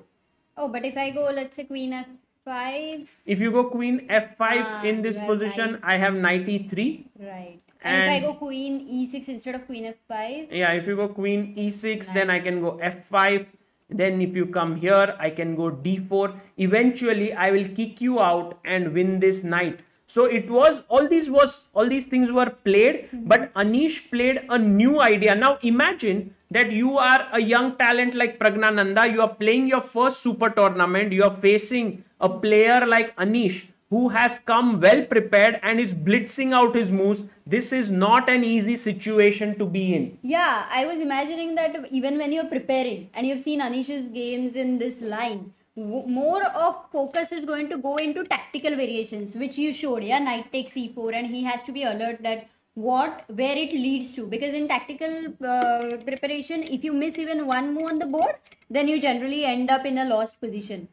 Oh, but if I go, let's say queen f5, If you go queen f5 Ah, in this position, right. I have knight e3. right. And, if I go queen e6 instead of queen f5, Yeah, if you go queen e6, then I can go f5. Then if you come here, I can go d4. Eventually, I will kick you out and win this knight. So it was all these was all these things were played, mm-hmm. but Anish played a new idea. Now imagine that you are a young talent like Praggnanandhaa. You are playing your first super tournament. You are facing a player like Anish who has come well prepared and is blitzing out his moves. This is not an easy situation to be in. Yeah, I was imagining that even when you're preparing and you've seen Anish's games in this line, more of focus is going to go into tactical variations, which you showed. Yeah, knight takes e4, and he has to be alert that what where it leads to. Because in tactical uh, preparation, if you miss e1 one move on the board, then you generally end up in a lost position.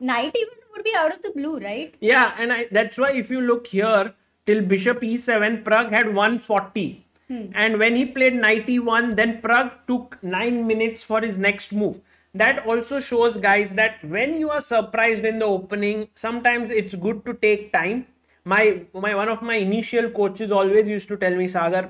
Knight even would be out of the blue, right? Yeah, and I, that's why if you look here till bishop e7, Prag had 140. And when he played knight e1, then Prag took 9 minutes for his next move. That also shows, guys, that when you are surprised in the opening, sometimes it's good to take time. My my one of my initial coaches always used to tell me sagar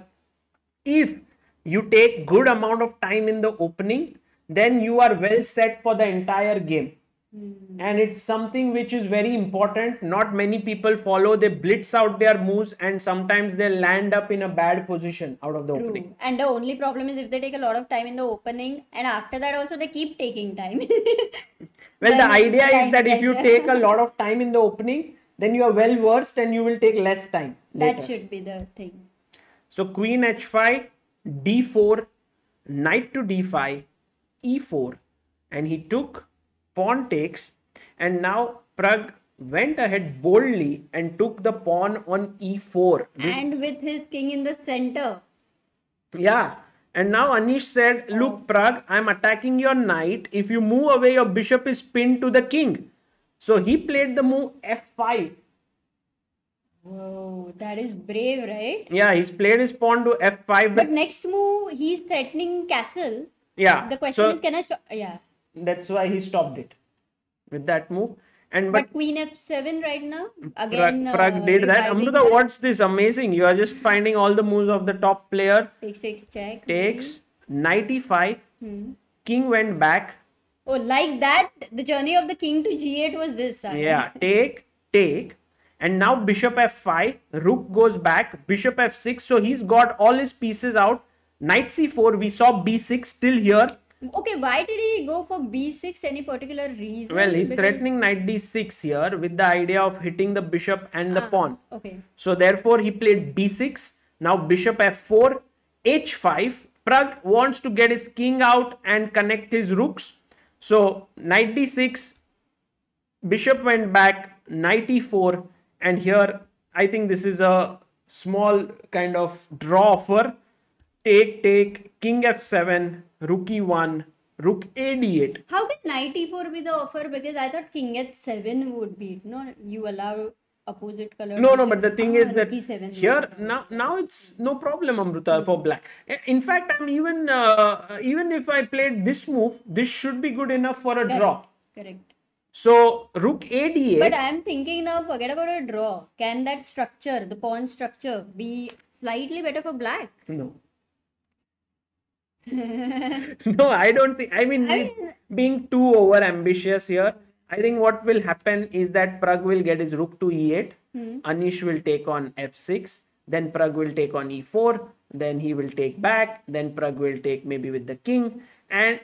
if you take good amount of time in the opening then you are well set for the entire game Mm. and it's something which is very important. Not many people follow. They blitz out their moves and sometimes they land up in a bad position out of the True. opening. And the only problem is if they take a lot of time in the opening, and after that also they keep taking time. well the idea is that if you take a lot of time in the opening then you are well versed and you will take less time that should be the thing. So queen h5, d4, knight to d5, e4, and he took pawn takes, and now Prag went ahead boldly and took the pawn on e4. This- And with his king in the center. yeah, and now Anish said, "Look, Prag, I'm attacking your knight. If you move away, your bishop is pinned to the king." So he played the move f5. Whoa, that is brave, right? Yeah, he's played his pawn to f5, But but next move, he's threatening castle. yeah. The question so is, can I? Yeah. That's why he stopped it with that move. And but But queen f7 right now. Again, Prag uh, did that. Amruta, what's this? Amazing. You are just finding all the moves of the top player. Takes, takes, check. Takes knight e5. Hmm. King went back. Oh, like that, the journey of the king to g8 was this. Simon. Yeah, take, take. And now bishop f5. Rook goes back. Bishop f6. So he's got all his pieces out. Knight c4. We saw b6 still here. Okay, why did he go for b6? Any particular reason? Well, he's Because- threatening knight d6 here with the idea of hitting the bishop and the Ah, pawn. Okay. So therefore he played b6. Now bishop f4, h5. Prag wants to get his king out and connect his rooks. So knight d6, bishop went back, knight e4, and here I think this is a small kind of draw offer. Take, take, king f7, rook e1, rook a d8. How can knight e4 be the offer? Because I thought king h7 would be. No, you allow opposite color. No, no, but the thing is that rook e7, here now now it's no problem, Amruta, for black. In fact, I'm even uh, even if I played this move, this should be good enough for a Correct. draw. Correct. So rook a d8. But I am thinking now, forget about a draw. Can that structure, the pawn structure, be slightly better for black? no. no, I don't think. I mean, I mean- being too over ambitious here. I think what will happen is that Prag will get his rook to e8. Hmm. Anish will take on f6. Then Prag will take on e4. Then he will take back. Then Prag will take maybe with the king. And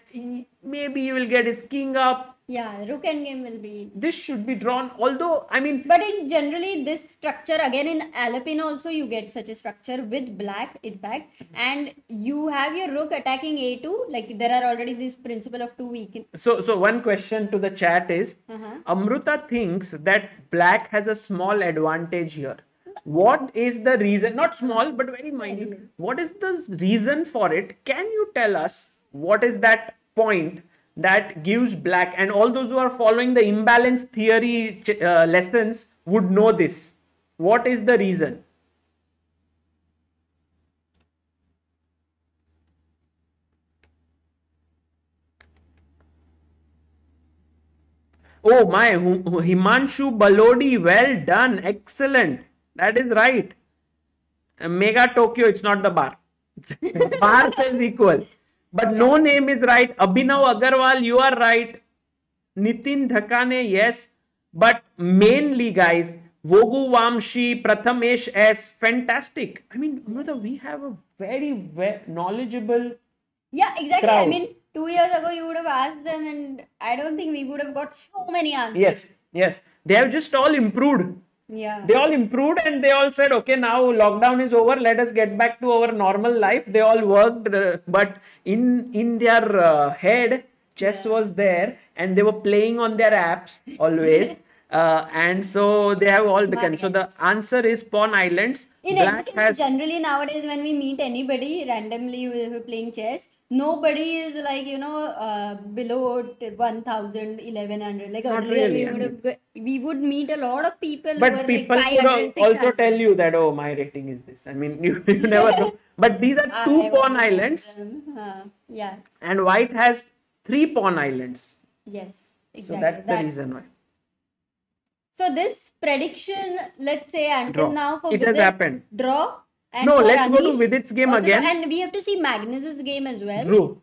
maybe he will get his king up. Yeah, rook endgame will be. This should be drawn. Although, I mean, But in generally this structure again in Alapin also you get such a structure with black in fact and you have your rook attacking a2 like there are already this principle of two weak. so so one question to the chat is Uh-huh. Amruta thinks that black has a small advantage here. What is the reason? Not small, but very minute. What is the reason for it? Can you tell us what is that point that gives black? And all those who are following the imbalance theory uh, lessons would know this. What is the reason? Oh my, Hu- Hu- Himanshu Balodi, well done, excellent. That is right. Uh, Mega Tokyo, it's not the bar. bar says equal. But no name is right. Abhinav Agarwal, you are right. Nitin Dhakane, yes. But mainly, guys, Vogu Vamshi, Prathamesh S, fantastic. I mean, Amruta, we have a very, very knowledgeable. Yeah, exactly. I mean two years ago you would have asked them and I don't think we would have got so many answers. Yes, yes. They have just all improved. Yeah. they all improved and they all said okay now lockdown is over. Let us get back to our normal life. They all worked uh, but in in their uh, head chess was there and they were playing on their apps always. Uh, and so they have all become so the answer is pawn islands. In black has generally nowadays when we meet anybody randomly who who playing chess, nobody is like you know uh, below t- 1000 1100 like Not earlier really, we would we would meet a lot of people but people like could also tell you that oh my rating is this i mean you, you never know but these are two pawn islands. Uh, yeah and white has three pawn islands yes exactly so that's the reason why So this prediction, let's say until Draw. now for It has happened. Draw. And No, let's go to Anish, Vidit's game again. And we have to see Magnus's game as well. Drew.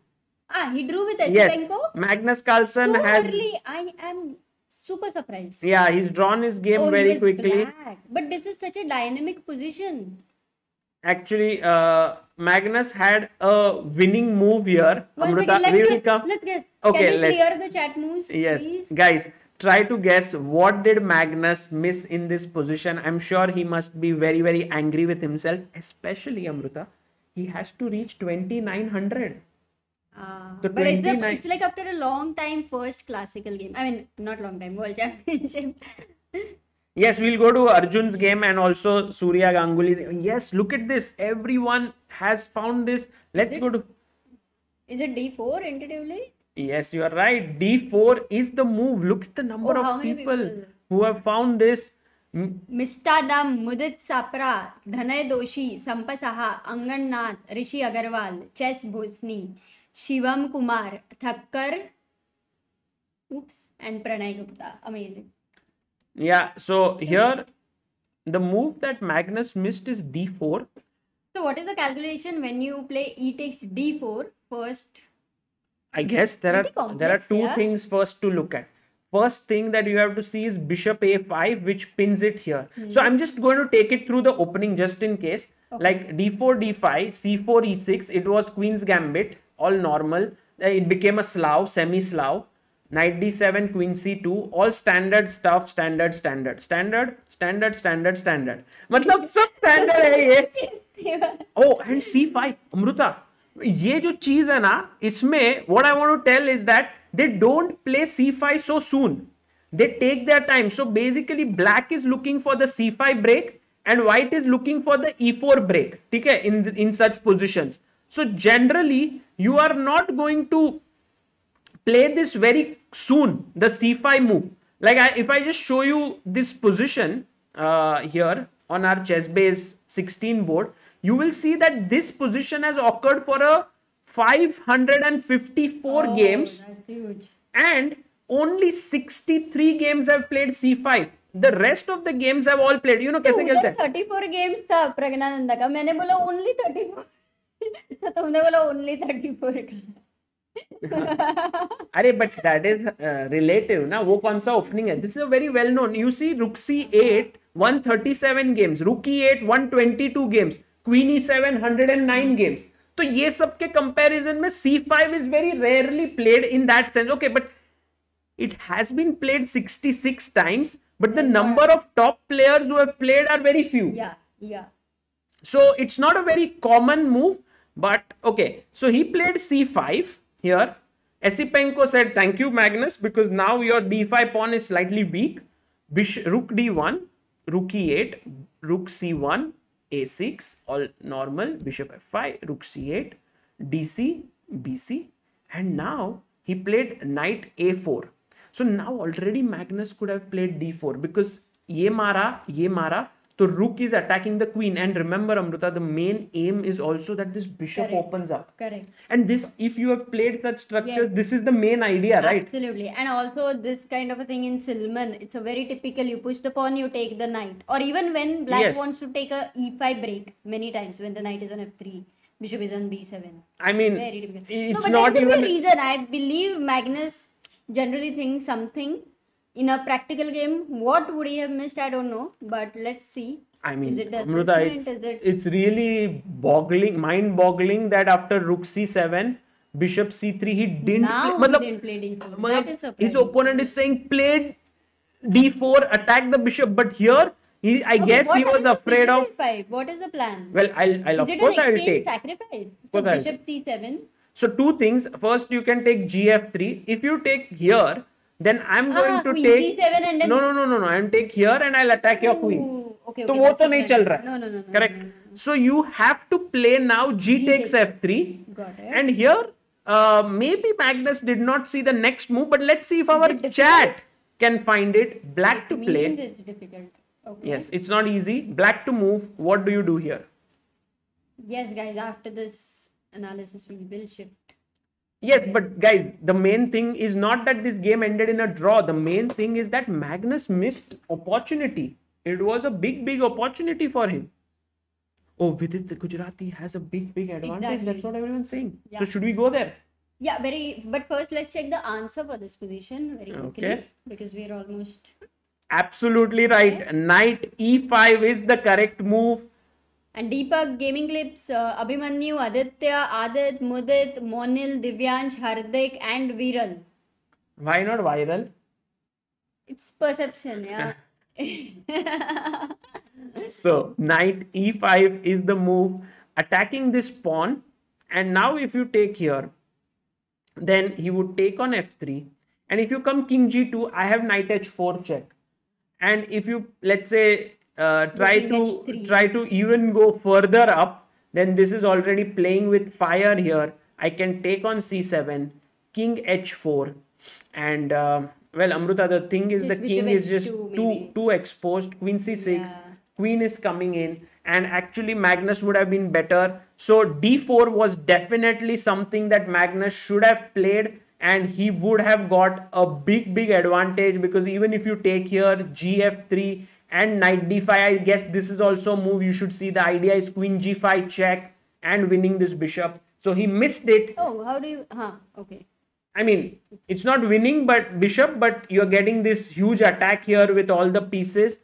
Ah, he drew with Yes. Esipenko. Magnus Carlsen So has. early, I am super surprised. Yeah, he's drawn his game Oh, very quickly. black. But this is such a dynamic position. Actually, uh, Magnus had a winning move here. One Amruta, second, let's we will guess. come. Let's guess. Okay, Can you let's- clear the chat moves? Yes, please? guys, try to guess what did Magnus miss in this position. I'm sure he must be very, very angry with himself, especially Amruta. He has to reach 2900. Ah, The but it's, a, it's like after a long time first classical game. I mean, not long time, world championship. Yes, we'll go to Arjun's game and also Surya Ganguly. Yes, look at this. Everyone has found this. Let's it? go to. Is it D4 intuitively? Yes, you are right. D4 is the move. Look at the oh, number oh, of people, people, who have found this. Mr. Dam, Mudit Sapra, Dhanay Doshi, Sampa Saha, Angan Nath, Rishi Agarwal, Chess Bhosni, Shivam Kumar, Thakkar, oops, and Pranay Gupta. Amazing. Yeah, so here the move that Magnus missed is d4. So what is the calculation when you play e takes d4 first? I guess there are pretty there are complex, two yeah. things first to look at. First thing that you have to see is bishop a5, which pins it here. Hmm. So I'm just going to take it through the opening just in case. Like d4, d5, c4, e6. It was queen's gambit, all normal. Uh, It became a Slav, semi-Slav. Knight d7, queen c2, all standard stuff, standard, standard, standard, standard, standard, standard. मतलब सब standard है ये. Oh, and C5, Amruta. ये जो चीज है ना इसमें what I want to tell is that they don't play C5 so soon. They take their time. So basically, black is looking for the C5 break and white is looking for the E4 break. ठीक है? In in such positions. So generally, you are not going to play this very soon the c5 move like I, if i just show you this position uh, here on our chess base 16 board you will see that this position has occurred for a 554 Oh, games that's huge and only 63 games have played c5 the rest of the games have all played you know कैसे खेलते उधर हैं 34 games था प्रज्ञानंदा का मैंने बोला only 34 तो तुमने बोला ओनली 34 का अरे बट दैट इज रिलेटिव ना वो कौन सा ओपनिंग है this is a very well known you see रुक्सी 8 137 games रुकी 8 122 गेम्स क्वीनी 7 109 गेम्स तो ये सब के कंपैरिजन में C5 is very rarely played in that sense okay but it has been played 66 times but the number of top players who have played are very few या या so it's not a very common move, but okay. So he played c5 here. Esipenko said, Thank you, Magnus, because now your d5 pawn is slightly weak. Bishop, rook d1, rook e8, rook c1, a six और normal bishop f five rook c eight d c b c and now he played knight a four so now already Magnus could have played d four because ये मारा ये मारा So rook is attacking the queen. And remember, Amruta, the main aim is also that this bishop Correct. opens up. Correct. And this, if you have played such structures, yes. this is the main idea, Absolutely. right? Absolutely. And also this kind of a thing in Silman, it's a very typical, you push the pawn, you take the knight. Or even when black yes. wants to take a e5 break, many times when the knight is on f3. Bishop is on b7. I mean, Very it's no, but not even. A reason. I believe Magnus generally thinks something in a practical game. What would he have missed? I don't know. But let's see. I mean, is it Amruta, it's, Is it it's really boggling, mind-boggling that after rook c7, bishop c3, he didn't. now play, he matlab- didn't play d4? matlab That is his opponent is saying played d4, attack the bishop, but here he, I Okay, guess he was afraid of. e5? What is the plan? Well, I'll, I'll is of course I'll take. sacrifice? So bishop c7. So two things. First, you can take gf3. If you take here, then I'm going Ah, to queen take. c7 and then No, no, no, no, no. I'm take here and I'll attack your queen. Ooh, okay, तो okay, वो that's तो the नहीं plan. चल रहा है No, no, no, no. correct so you have to play now g, G takes takes- f3 Got it. and here uh, maybe magnus did not see the next move but let's see if our it difficult? chat can find it black to Means play it's difficult. Okay. yes it's not easy black to move what do you do here Yes, guys. After this analysis, we will shift. Yes, but guys, the main thing is not that this game ended in a draw. The main thing is that Magnus missed opportunity. It was a big, big opportunity for him. Oh, Vidit the Gujrathi has a big, big advantage. That's what everyone's saying. So should we go there? Yeah, very. But first, let's check the answer for this position very quickly Okay. because we're almost. Absolutely right. Knight e5 is the correct move. And Deepak Gaming Clips, uh, Abhimanyu, Aditya, Adit, Mudit, Monil, Divyansh, Hardik, and Viral. Why not viral? It's perception, yeah. So knight e5 is the move attacking this pawn. And now if you take here, then he would take on f3. And if you come king g2, I have knight h4 check. And if you let's say uh, try to try to even go further up, then this is already playing with fire here. I can take on c7, king h4, and uh, well, Amruta, the thing is Just the king is just h2 too too exposed. Queen c6, Yeah. queen is coming in, and actually Magnus would have been better. So d4 was definitely something that Magnus should have played, and he would have got a big big advantage because even if you take here gf3 and knight d5, I guess this is also a move you should see. The idea is queen g5 check and winning this bishop. So he missed it. oh, how do you. Huh, okay. I mean, it's not winning, but bishop, but you're getting this huge attack here with all the pieces.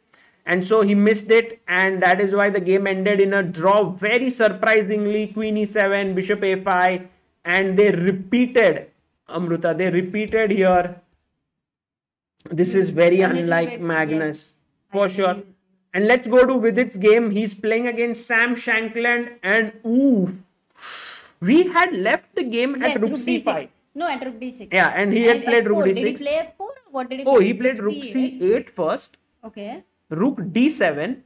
And so he missed it, and that is why the game ended in a draw. Very surprisingly, Queen e7, Bishop a5, and they repeated, Amruta, they repeated here. This is very unlike bit, Magnus, yes. For sure. And let's go to Vidit's game. He's playing against Sam Shankland, and ooh, we had left the game Yes, at rook rook c5. d6. No, at rook d6. Yeah, and he had played rook F4. Did he d6. play f4 or what did he Oh, play? he played rook C8. c8 first, Okay. rook d7,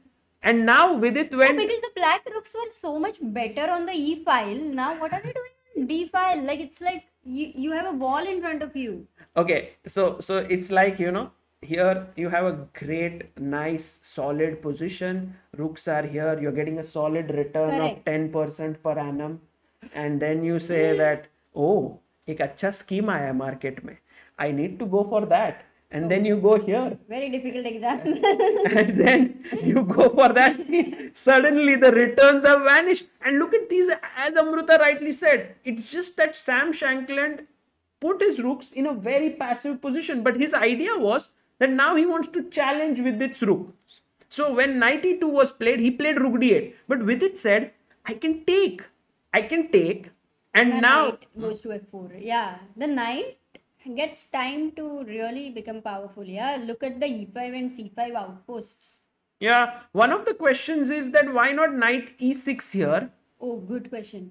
and now with it Oh, went. because the black rooks were so much better on the e file. Now, what are they doing on d file? Like, it's like you, you have a wall in front of you. Okay, so so it's like you know here you have a great, nice, solid position. Rooks are here. You're getting a solid return of Correct. ten percent per annum, and then you say that oh, एक अच्छा scheme आया है market में. I need to go for that, and then you go here. Very difficult exam. and then you go for that suddenly the returns have vanished and look at these as amruta rightly said it's just that sam shankland put his rooks in a very passive position but his idea was that now he wants to challenge with its rook. so when knight e2 was played he played rook d8 but with it said i can take i can take and The now goes to f4. Yeah, the knight gets time to really become powerful. Yeah, look at the e5 and c5 outposts. yeah one of the questions is that why not knight e6 here Oh, good question.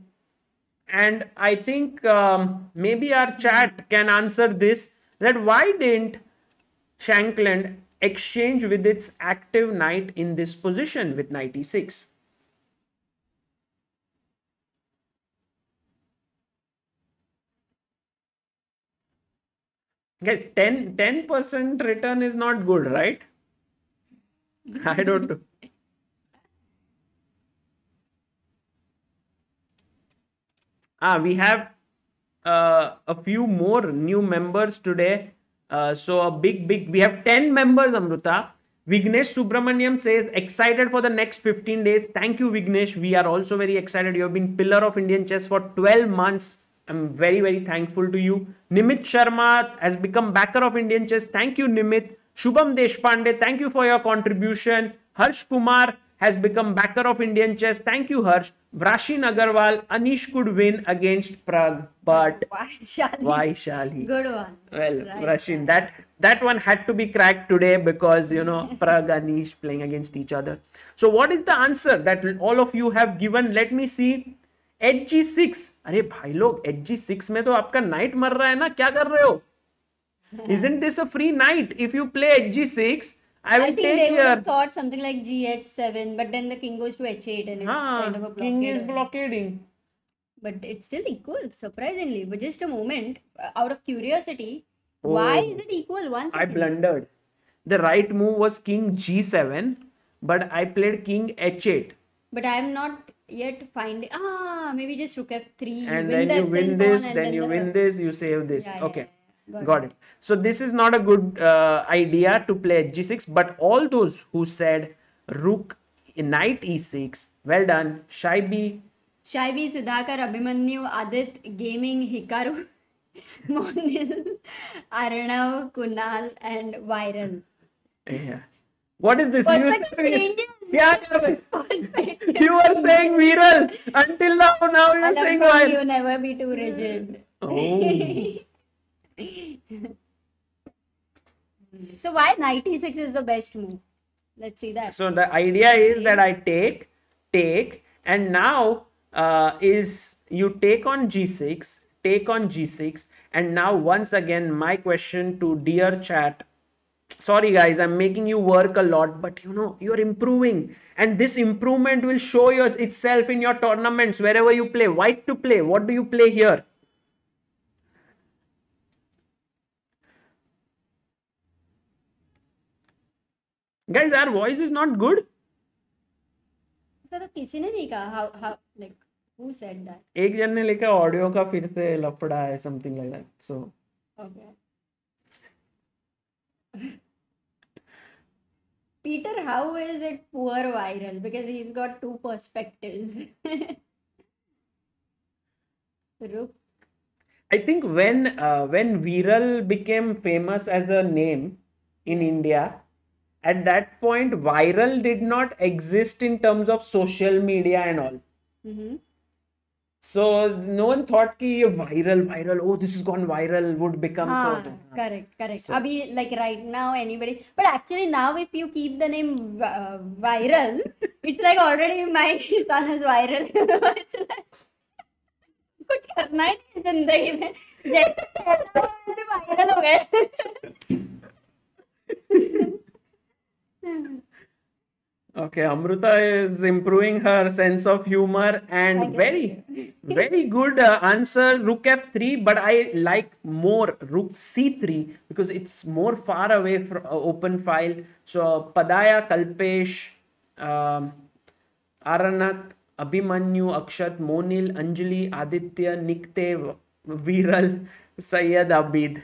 and i think um, maybe our chat can answer this that why didn't shankland exchange with its active knight in this position with knight e6 guys 10 percent return is not good right? I don't know. Ah, we have uh, a few more new members today. Uh, so a big, big. We have ten members. Amruta. Vignesh Subramaniam says excited for the next 15 days. Thank you, Vignesh. We are also very excited. You have been pillar of Indian chess for 12 months. I'm very, very thankful to you. Nimit Sharma has become backer of Indian chess. Thank you, Nimit. Shubham Deshpande, thank you for your contribution. Harsh Kumar has become backer of Indian chess. Thank you, Harsh. Vrashin Agarwal, Anish could win against Prag, but why shall he? Why shall he? Good one. Well, right. Vrashin, that that one had to be cracked today because you know Prag Anish playing against each other. So what is the answer that all of you have given? Let me see. Hg6. Six अरे भाई लोग H G six में तो आपका night मर रहा है ना क्या कर रहे हो is this a free knight if you play H I think take they would have thought something like gh7, but then the king goes to h8 and it's kind of a Haan, king is blockade. blockading. But it's still equal, surprisingly. But just a moment, uh, out of curiosity, why Oh. is it equal? Once I blundered. The right move was king G7, but I played king H8. But I'm not yet find ah maybe just rook f3 and win then the you win this, and then you the- win this, you save this. Yeah, yeah, okay, yeah, got got it. So this is not a good uh, idea to play g6. but all those who said rook knight e6, well done. Shaibi, Shaibi, Sudhakar, Abhimanyu, Adit, Gaming, Hikaru, Monil, Arnav, Kunal, and Viral. yeah. What is this? You Perspective said- changes. Yeah. Perspective. you were saying viral until now. Now you're saying viral. you never be too rigid. Oh. So why knight e6 is the best move? Let's see that. So the idea is that I take, take, and now uh, is you take on g6, take on g6, and now once again my question to dear chat. Sorry guys, I'm making you work a lot, but you know you're improving, and this improvement will show your itself in your tournaments wherever you play. White to play. What do you play here? Guys our voice is not good sir किसी ने नहीं कहा? How how like who said that एक जन ने लिखा audio का फिर से लफड़ा है something like that so Peter how is it poor viral because he has got two perspectives रुक i think when uh, when viral became famous as a name in india at that point viral did not exist in terms of social media and all. Mm-hmm. So no one thought कि ये viral viral oh this has gone viral would become हाँ, so. correct, correct. So- Abhi, like right now, anybody. But actually, now if you keep the name uh, viral, it's like already my son is viral. it's like, कुछ करना ही नहीं है जिंदगी में जैसे कहता हूँ, वैसे वायरल हो गए Okay, Amruta is improving her sense of humor and very, very good uh, answer. Rook f3, but I like more rook c3 because it's more far away from uh, open file. So Padaya, Kalpesh, um, Aranak, Abhimanyu, Akshat, Monil, Anjali, Aditya, Nikte, Viral, Syed Abid.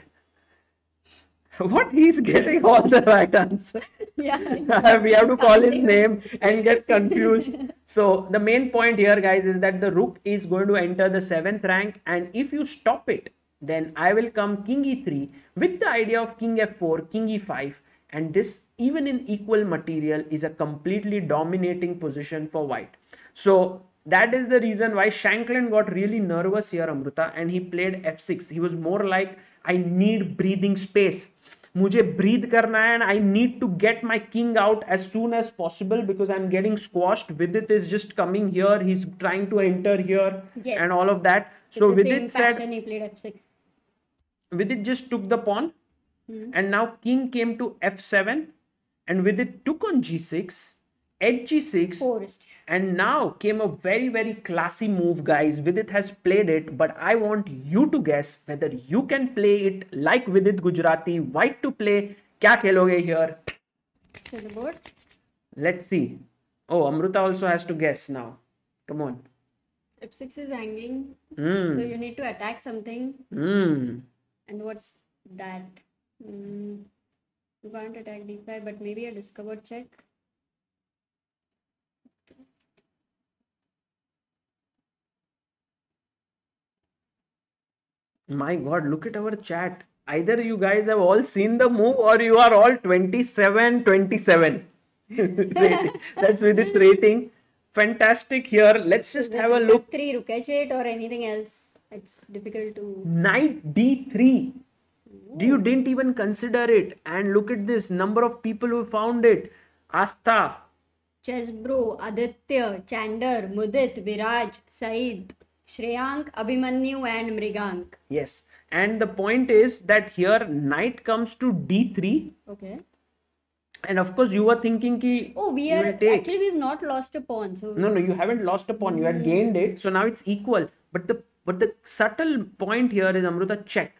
What he's getting all the right answer. yeah we have to call his name and get confused. So the main point here, guys, is that the rook is going to enter the seventh rank, and if you stop it, then I will come king e3 with the idea of king f4, king e5, and this even in equal material is a completely dominating position for white. So that is the reason why Shankland got really nervous here, Amruta, and he played f6. He was more like, I need breathing space. मुझे breathe करना है and I need to get my king out as soon as possible because I am getting squashed with it is just coming here he is trying to enter here and all of that With so with said passion he played f6 with it just took the pawn and now king came to f7 and with it took on g6 edge g6 forced and now came a very very classy move guys. Vidit has played it but i want you to guess whether you can play it like vidit Gujrathi. White to play. Kya kheloge here? Let's see. Oh amruta also has to guess now. Come on. F6 is hanging Hmm. so you need to attack something. Hmm. and what's that? Mm, you can't attack d5 but maybe a discovered check My God, look at our chat. Either you guys have all seen the move or you are all 27 27. That's Vidit's hmm. rating. Fantastic here. Let's just have a look. 3 rook h8 or anything else it's difficult to Knight d3. Do you didn't even consider it? And look at this number of people who found it. Astha, chess bro aditya chander mudit viraj said Shreyank, Abhimanyu and Mrigank. Yes. And the point is that here knight comes to d3. Okay. And of course you were thinking ki Oh, we are actually we've not lost a pawn. So No, no, you haven't lost a pawn. You had hmm. gained it. So now it's equal. But the but the subtle point here is Amruta check.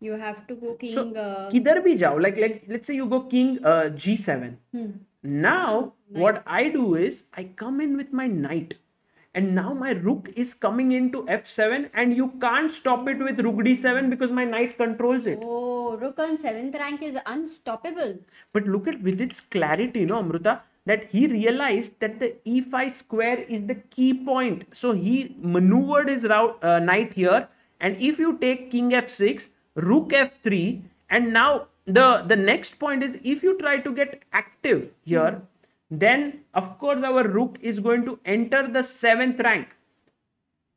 You have to go king. So, uh, kidhar bhi jao. Like like let's say you go king uh, g7. Hmm. Now knight. what I do is I come in with my knight. And now my rook is coming into f7 and you can't stop it with rook d7 because my knight controls it. Oh, Rook on 7th rank is unstoppable. But look at Vidit's clarity, no, Amruta, that he realized that the e5 square is the key point. So he maneuvered his route, uh, knight here. And if you take king f6, rook f3, and now the, the next point is if you try to get active here, then of course our rook is going to enter the seventh rank.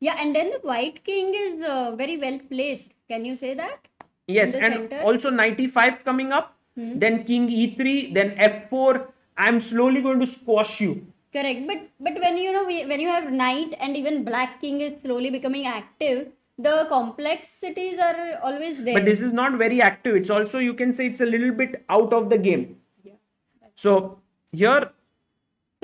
Yeah, and then the white king is uh, very well placed. Can you say that? Yes, and center? also 95 coming up, then king e3, then f4. I'm slowly going to squash you. Correct, but but when you know we- when you have knight and even black king is slowly becoming active, the complexities are always there. But this is not very active. It's also, you can say, it's a little bit out of the game. yeah. So here,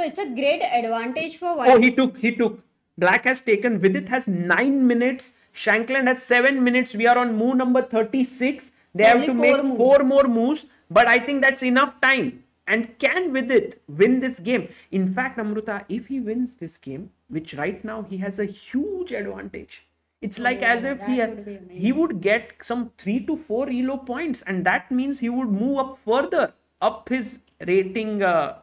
so it's a great advantage for white. oh, he took, he took. Black has taken. Vidit has nine minutes. Shankland has seven minutes. We are on move number 36. They So have to make moves. four more moves. But I think that's enough time. And can Vidit win this game? In fact, Amruta, if he wins this game, which right now he has a huge advantage. It's like as if he would he would get some three to four elo points, and that means he would move up further up his rating. Uh,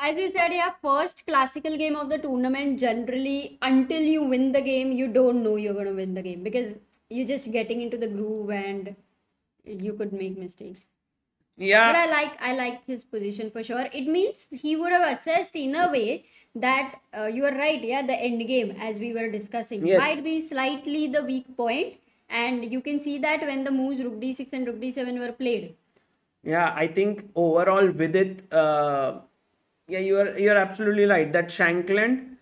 As you said, yeah, first classical game of the tournament, generally, until you win the game, you don't know you're going to win the game because you're just getting into the groove and you could make mistakes. yeah, But I like I like his position for sure. It means he would have assessed in a way that uh, you are right. Yeah, the end game as we were discussing Yes. might be slightly the weak point, and you can see that when the moves rook d6 and rook d7 were played. yeah. I think overall Vidit, uh, yeah, you are you're absolutely right. That Shankland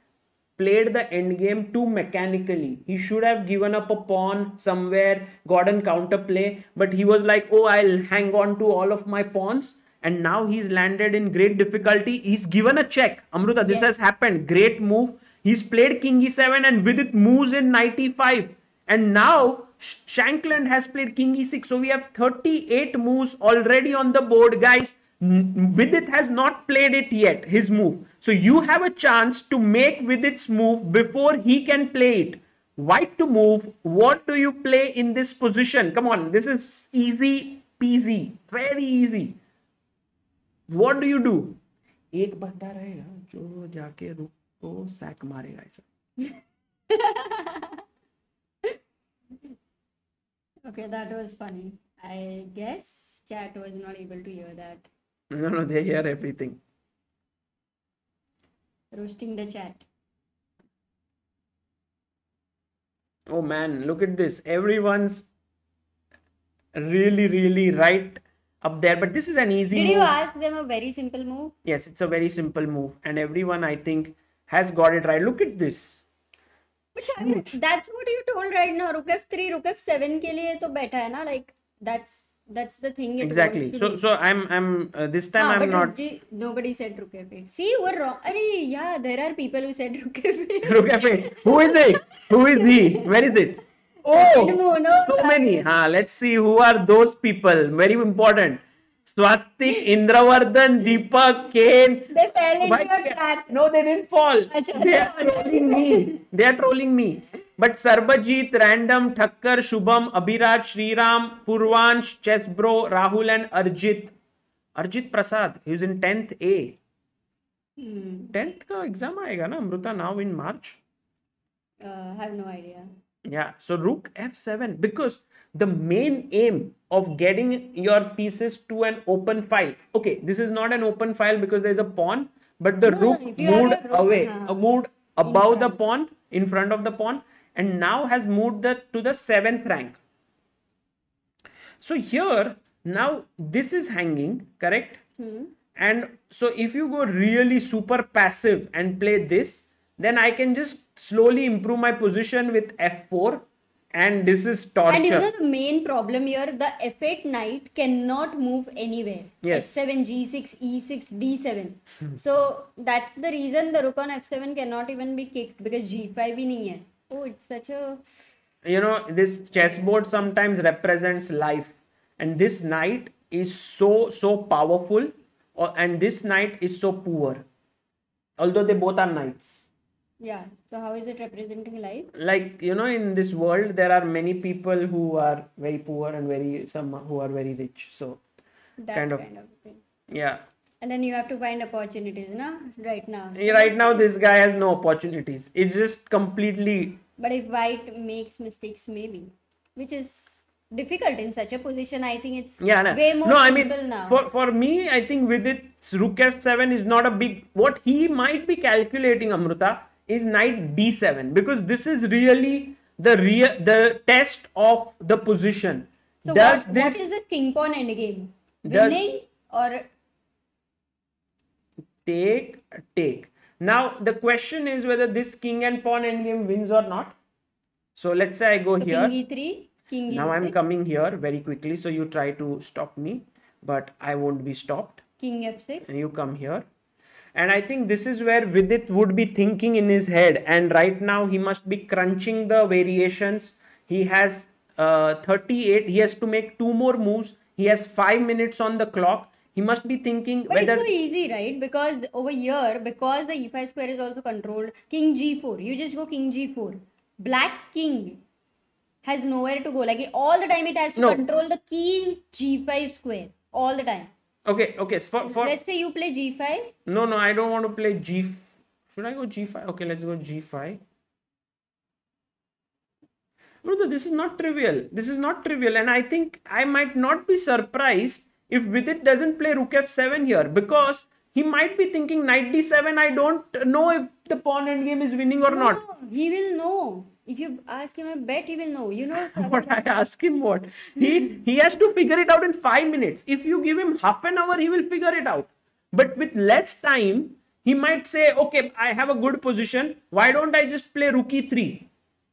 played the end game too mechanically. He should have given up a pawn somewhere, got an counterplay, but he was like, "Oh, I'll hang on to all of my pawns." And now he's landed in great difficulty. He's given a check. Amruta, this Yes. has happened. Great move. He's played king e7 and Vidit moves in 95. And now Shankland has played king e6. So we have 38 moves already on the board, guys. N- Vidit has not played it yet, his move. So you have a chance to make Vidit's move before he can play it. White to move. What do you play in this position? Come on, this is easy peasy. Very easy. What do you do? एक बंदा रहेगा जो जाके रुक को sac मारेगा ऐसा Okay, that was funny. I guess chat was not able to hear that. No, no, they hear everything. Roasting the chat. Oh man, look at this. Everyone's really, really right up there. But this is an easy Did move. you ask them a very simple move? Yes, it's a very simple move, and everyone I think has got it right. Look at this. But Shahid, that's what you told right now. Rook f3, rook f7 के लिए तो बैठा है ना like that's that's the thing. Exactly. So, so I'm, I'm uh, this time I'm not. Rook nobody said f8. See, you were wrong. Arey, yeah, there are people who said f8. Look. Who is it? Who is he? Where is it? Oh, no, so many. Huh? Let's see who are those people. Very important. Swastik, Indravardhan, Deepak, Kane. They fell into your trap. No, they didn't fall. Are they are trolling me. They are trolling me. But Sarvjeet random Thakkar Shubham Abhiraj Shriram Purvansh chessbro Rahul and Arjit Arjit Prasad is in tenth A tenth का exam आएगा ना Amrita now in March या so rook f seven because the main aim of getting your pieces to an open file okay this is not an open file because there is a pawn but the rook moved away moved about the pawn in front of the pawn and now has moved the to the seventh rank. So here now this is hanging, correct? Hmm. And so if you go really super passive and play this, then I can just slowly improve my position with f4 and this is torture. And you know the main problem here, the f8 knight cannot move anywhere. Yes. f7, g6, e6, d7. so that's the reason the rook on f7 cannot even be kicked because g5 ही नहीं है. Oh, it's such a you know, this chessboard sometimes represents life. And this knight is so, so powerful. or, and this knight is so poor although they both are knights Yeah. So how is it representing life? like you know in this world there are many people who are very poor and very some who are very rich so That Kind of. thing. yeah And then you have to find opportunities, na? Right now. right now this guy has no opportunities it's just completely But if white makes mistakes, maybe, which is difficult in such a position, I think it's yeah no, way more no i mean now. for for me i think Vidit rook f7 is not a big what he might be calculating amruta is knight d7 because this is really the real the test of the position so does what, this what is the king pawn endgame? Does- Winning or take take. Now the question is whether this king and pawn endgame wins or not. So let's say i go so here. king e3, king now i'm coming here very quickly so you try to stop me but i won't be stopped. King f6. and you come here. And i think this is where vidit would be thinking in his head and right now he must be crunching the variations. He has uh, 38 he has to make two more moves. He has 5 minutes on the clock he must be thinking But whether it's so easy, right? Because over here, because the e5 square is also controlled, king g4. You just go king g4. Black king has nowhere to go. Like it- all the time, it has to No. control the key g5 square all the time. okay okay for, for Let's say you play g5. no no i don't want to play g should i go g5 okay let's go g5 Brother, this is not trivial. This is not trivial, and I think I might not be surprised if Vidit doesn't play Rook F7 here because he might be thinking Knight D7. I don't know if the pawn endgame is winning or not. No, he will know. If you ask him, I bet he will know. You know, But I ask him what he he has to figure it out in five minutes. If you give him half an hour, he will figure it out. But with less time, he might say, "Okay, I have a good position. Why don't I just play Rook E3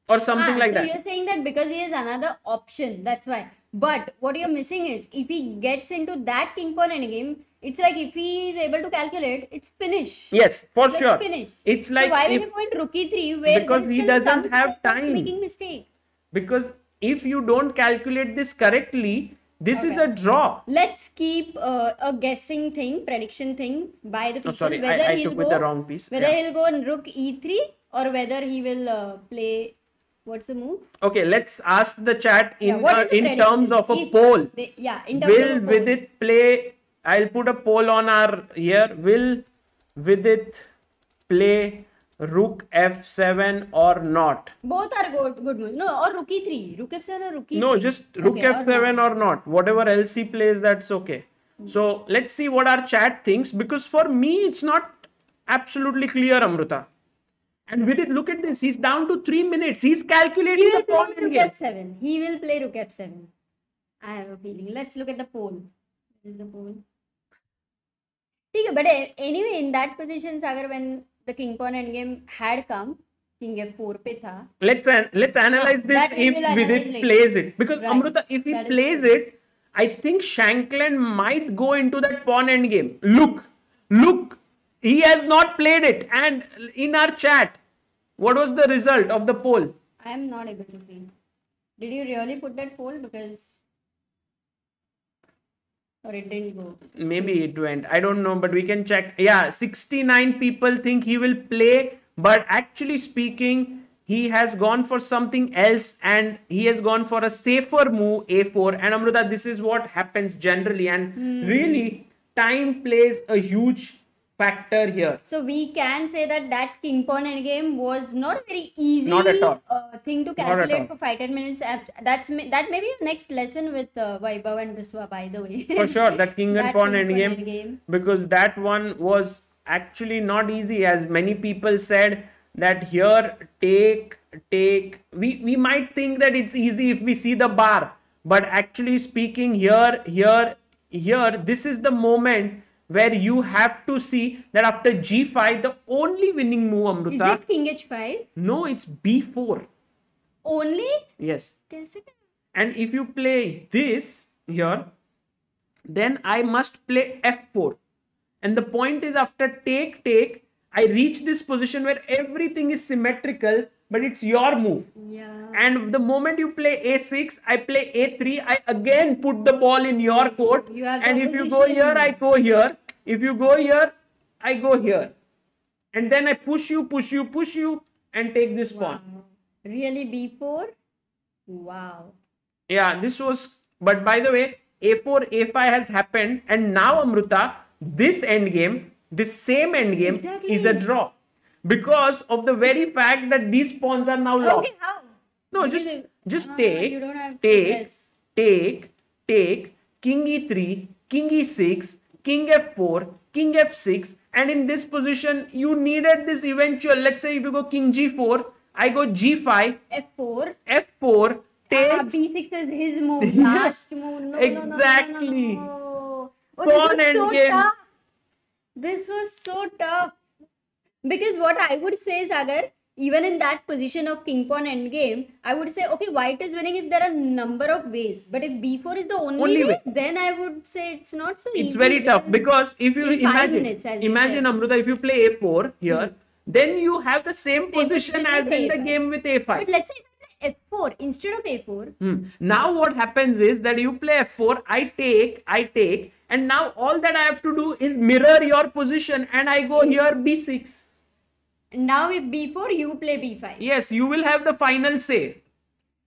or something Ah, like so that?" you're saying that because he has another option, that's why. But what you're missing is if he gets into that king pawn endgame, it's like if he is able to calculate, it's finish. Yes, for It's like sure. finish. It's like so why will if you go rookie three where Because he doesn't have time. making mistake? because if you don't calculate this correctly, this is a draw. Let's keep uh, a guessing thing, prediction thing by the people. Oh, sorry, I- whether I he'll took go, with the wrong piece. Whether Yeah. he'll go in rook e3 or whether he will uh, play. What's the move? Okay, let's ask the chat in Yeah, uh, in terms of a poll. they- yeah, in terms Will of a poll. Vidit play? I'll put a poll on our here. Will Vidit play Rook F7 or not? Both are good, good moves. No, or rook e3. Rook f7 or rook e3. No, just Rook Okay, F7 not. or not. Whatever else he plays, that's okay. So let's see what our chat thinks because for me it's not absolutely clear, Amruta. And Vidit, look at this. He's down to three minutes. He's calculating he the pawn endgame. Seven. He will play rook f7. I have a feeling. Let's look at the pawn. This is the pawn. Okay, but anyway, in that position, Sagar, when the king pawn endgame had come, king f4 pe tha. Let's an let's analyze this if Vidit plays it because right. Amruta, if he that plays it, I think Shankland might go into that pawn endgame. Look, look he has not played it, and in our chat, what was the result of the poll? I am not able to see. Did you really put that poll? Because. Or it didn't go. maybe it went i don't know but we can check yeah 69 people think he will play but actually speaking he has gone for something else and he has gone for a safer move a4 and amruta this is what happens generally and hmm. really time plays a huge factor here So we can say that that king pawn endgame was not a very easy Not at all. Uh, thing to calculate for five ten minutes. That's that may be your next lesson with uh, Vaibhav and Biswa, by the way. for sure that king and That pawn king pawn endgame endgame. because that one was actually not easy as many people said that here take take we we might think that it's easy if we see the bar but actually speaking here here here this is the moment where you have to see that after g5 the only winning move Amruta. Is it king h5 no it's b4 only? yes and if you play this here then i must play f4 and the point is after take take i reach this position where everything is symmetrical but it's your move Yeah. and the moment you play a6 i play a3 i again put the ball in your court You and if you go here i go here if you go here, I go here. And then I push you, push you, push you, and take this pawn. Really b4? Wow. Yeah, this was. But by the way, a4, a5 has happened, and now Amruta, this endgame, this same endgame is a draw because of the very fact that these pawns are now locked. Okay, how? No, Because just just Ah, take, you don't have to take, take, take, king e3, king e6, king f4, king f6, and in this position you needed this eventual. Let's say if you go king g4, I go g5, f4. f4 Ah, takes. b6 is his move. Yes, Last move. No, no, no, no, no, exactly. No, no. Oh, Pawn this was so endgame. tough. This was so tough. Because what I would say, Sagar, even in that position of king pawn endgame, I would say, okay, white is winning if there are number of ways. But if b4 is the only, Only way, way. then I would say it's not so easy. It's very tough because if you imagine, minutes, imagine. Amruta, if you play a4 here, then you have the same, Same position position as in the A5. game with a5. But let's say f4 instead of a4, Hmm. Now what happens is that you play f4, I take, I take, and now all that I have to do is mirror your position and I go here b6. Now if b4, you play b5. Yes, you will have the final say,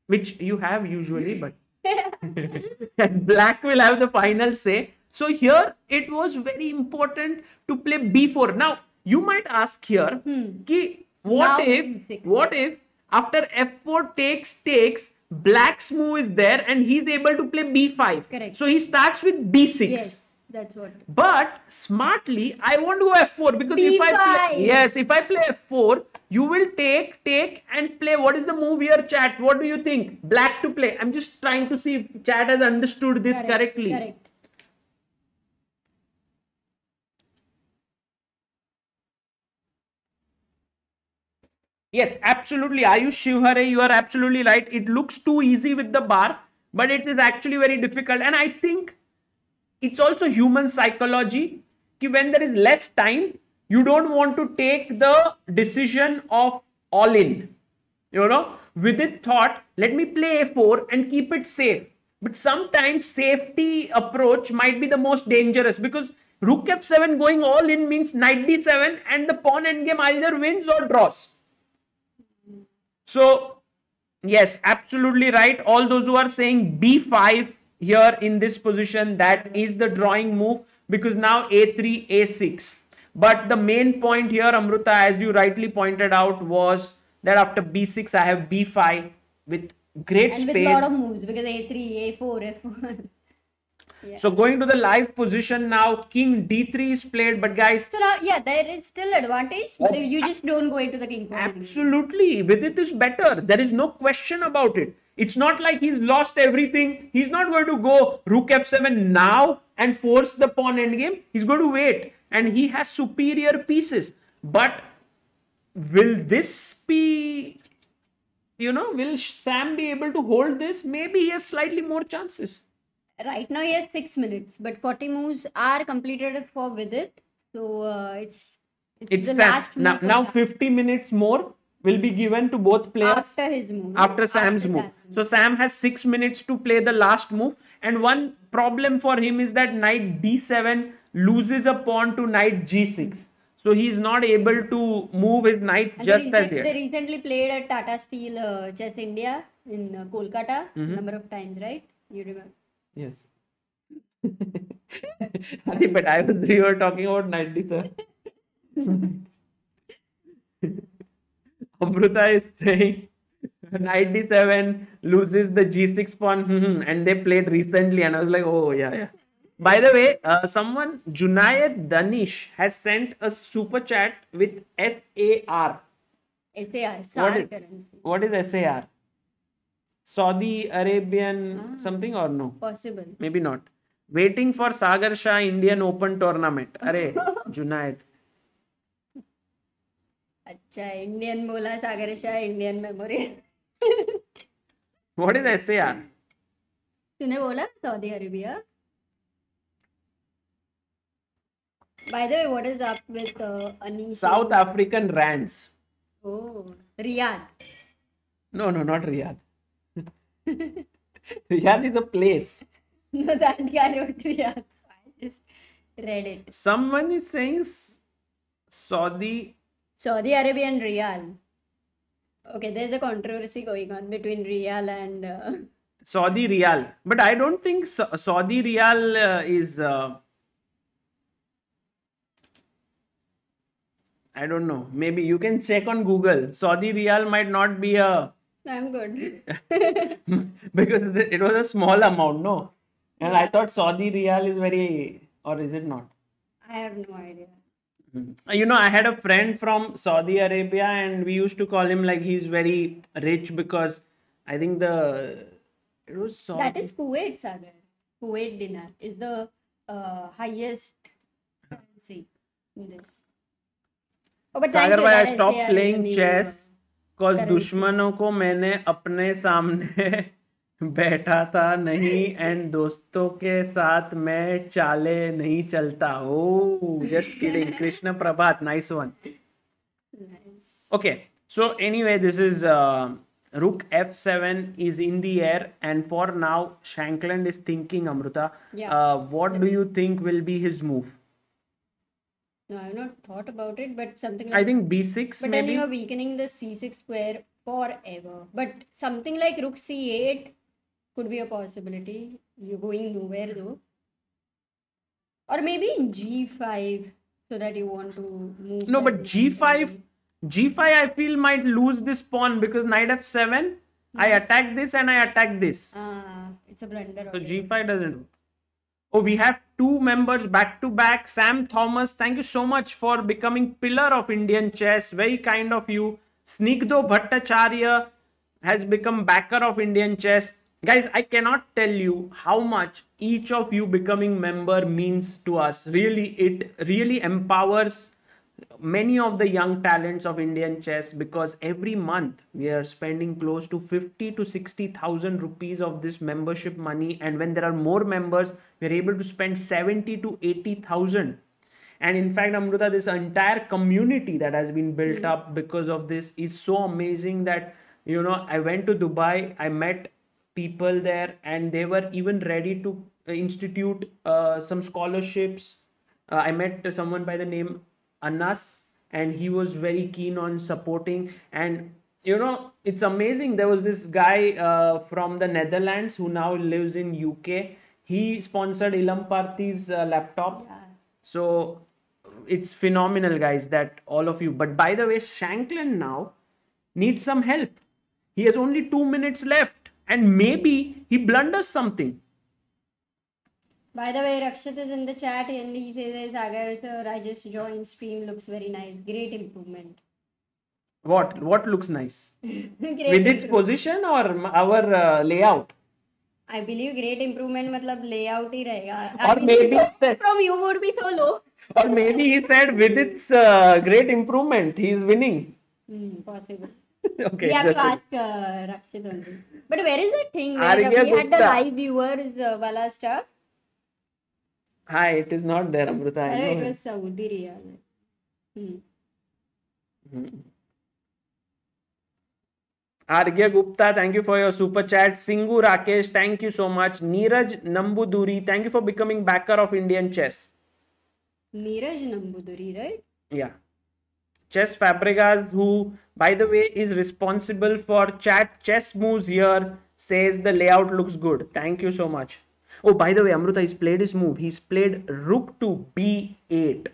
which you have usually, but yes, black will have the final say. So here it was very important to play b4. Now you might ask here, hmm. ki, what Now if, b6. what if after f4 takes takes, black's move is there and he's able to play b5. Correct. So he starts with b6. Yes, that's what. But smartly, I want to go f4 because if I play, yes, if I play f4, you will take, take, and play. What is the move here, chat? What do you think? Black to play. I'm just trying to see if chat has understood this Correct, correctly. Correct. Yes, absolutely. Ayush Shivhare, you are absolutely right. It looks too easy with the bar, but it is actually very difficult. And I think it's also human psychology. When there is less time, you don't want to take the decision of all in. You know, Vidit thought, let me play a4 and keep it safe. But sometimes safety approach might be the most dangerous because rook f7 going all in means knight d7 and the pawn endgame either wins or draws. So, yes, absolutely right. All those who are saying b5 here in this position, that is the drawing move because now a3, a6. But the main point here, Amruta, as you rightly pointed out, was that after b6, I have b5 with great And with space. lot of moves because a3, a4, f1. So going to the live position now, king d3 is played, but guys, So now, yeah, there is still advantage, but if you just don't go into the king. Absolutely. Vidit is better. There is no question about it. It's not like he's lost everything. He's not going to go rook f7 now and force the pawn endgame. He's going to wait. And he has superior pieces. But will this be, you know, will Sam be able to hold this? Maybe he has slightly more chances. Right now, he has six minutes, but 40 moves are completed for Vidit. So uh, it's it's, It's the last Now, now Sam. 50 minutes more will be given to both players. after his move. no? after Sam's move. So Sam has six minutes to play the last move. And one problem for him is that knight d7 loses a pawn to knight g6. So he's not able to move his knight And just as yet. they recently played at Tata Steel uh, Chess India in uh, Kolkata Mm-hmm. number of times, right? You remember? Yes. But I was we were talking about knight d7. Amruta is saying knight d7 loses the g6 pawn hmm, and they played recently and I was like oh yeah yeah by the way uh, someone Junayat Danish has sent a super chat with SAR SAR, SAR what is, currency. what is SAR Saudi Arabian ah, something or no Possible. maybe not waiting for Sagar Shah Indian Open tournament अरे Junayat अच्छा Indian बोला Sagar Shah Indian memory what is ऐसे यार तूने बोला Saudi Arabia by the way what is up with any South African rands oh Riyadh no no not Riyadh Riyadh is a place no that guy wrote Riyadh I just read it someone is saying Saudi Saudi Arabia and Riyal. Okay, there's a controversy going on between Riyal and. Uh, Saudi Riyal. But I don't think Sa- Saudi Riyal uh, is. Uh, I don't know. Maybe you can check on Google. Saudi Riyal might not be a. I'm good. because it it was a small amount, no? And I thought Saudi Riyal is very. Or is it not? I have no idea Uh, You know, I had a friend from Saudi Arabia, and we used to call him like he's very rich because I think the it was Saudi. That is Kuwait, Sagar. Kuwait dinar is the uh, highest currency in this. Oh, but thank Sagar you, भाई आई that stop SAR is a playing new, chess uh, cause currency. दुश्मनों को मैंने अपने सामने बैठा था नहीं and दोस्तों के साथ मैं चाले नहीं चलता ओ just kidding Krishna Prabhat nice one. Okay, so anyway, this is uh, Rook f7 is in the air, and for now, Shankland is thinking, Amruta. Yeah. Uh, what do you think will be his move? No, I've not thought about it, but something like, I think b6 But maybe? then you're weakening the c6 square forever. But something like rook c8 could be a possibility. You're going nowhere though. Or maybe in g5 so that you want to move. No, but g5, g5 I feel might lose this pawn because knight f7. I attack this and I attack this. Ah, it's a blunder. So already. g5 doesn't. work. Oh, we have two members back to back. Sam Thomas, thank you so much for becoming pillar of Indian chess. Very kind of you. Snigdho Bhattacharya has become backer of Indian chess. Guys, I cannot tell you how much each of you becoming member means to us. Really, it really empowers many of the young talents of Indian chess because every month we are spending close to 50 to 60,000 rupees of this membership money and when there are more members we are able to spend 70 to 80,000 and in fact Amruta this entire community that has been built up because of this is so amazing that you know I went to Dubai I met people there and they were even ready to uh, institute uh, some scholarships. Uh, I met someone by the name Anas and he was very keen on supporting. And you know it's amazing. There was this guy uh, from the Netherlands who now lives in UK he sponsored Ilamparthi's uh, laptop. Yeah. so it's phenomenal guys that all of you. But by the way Shankland now needs some help. He has only 2 minutes left and maybe he blunders something. By the way, Rakshat is in the chat and he says, Sagar sir, I just joined stream, looks very nice. Great improvement. What? What looks nice? Vidit's position or our uh, layout? I believe great improvement मतलब layout ही रहेगा. Or maybe said, from you would be so low. or maybe he said Vidit's uh, great improvement he is winning. Hmm, possible. okay. We have to ask uh, Rakshit only. But where is that thing where Arya we had the live viewers uh, wala stuff? hi it is not there amruta I Uh, know it was Saudi Riyal. Hmm. Argya Gupta, thank you for your super chat. Singu Rakesh, thank you so much. Neeraj Nambuduri, thank you for becoming backer of Indian chess. Neeraj Nambuduri, right? Yeah. Chess Fabregas, who, by the way, is responsible for chat chess moves here, says the layout looks good. Thank you so much. Oh, by the way, Amruta, he's played his move. He's played rook to b8.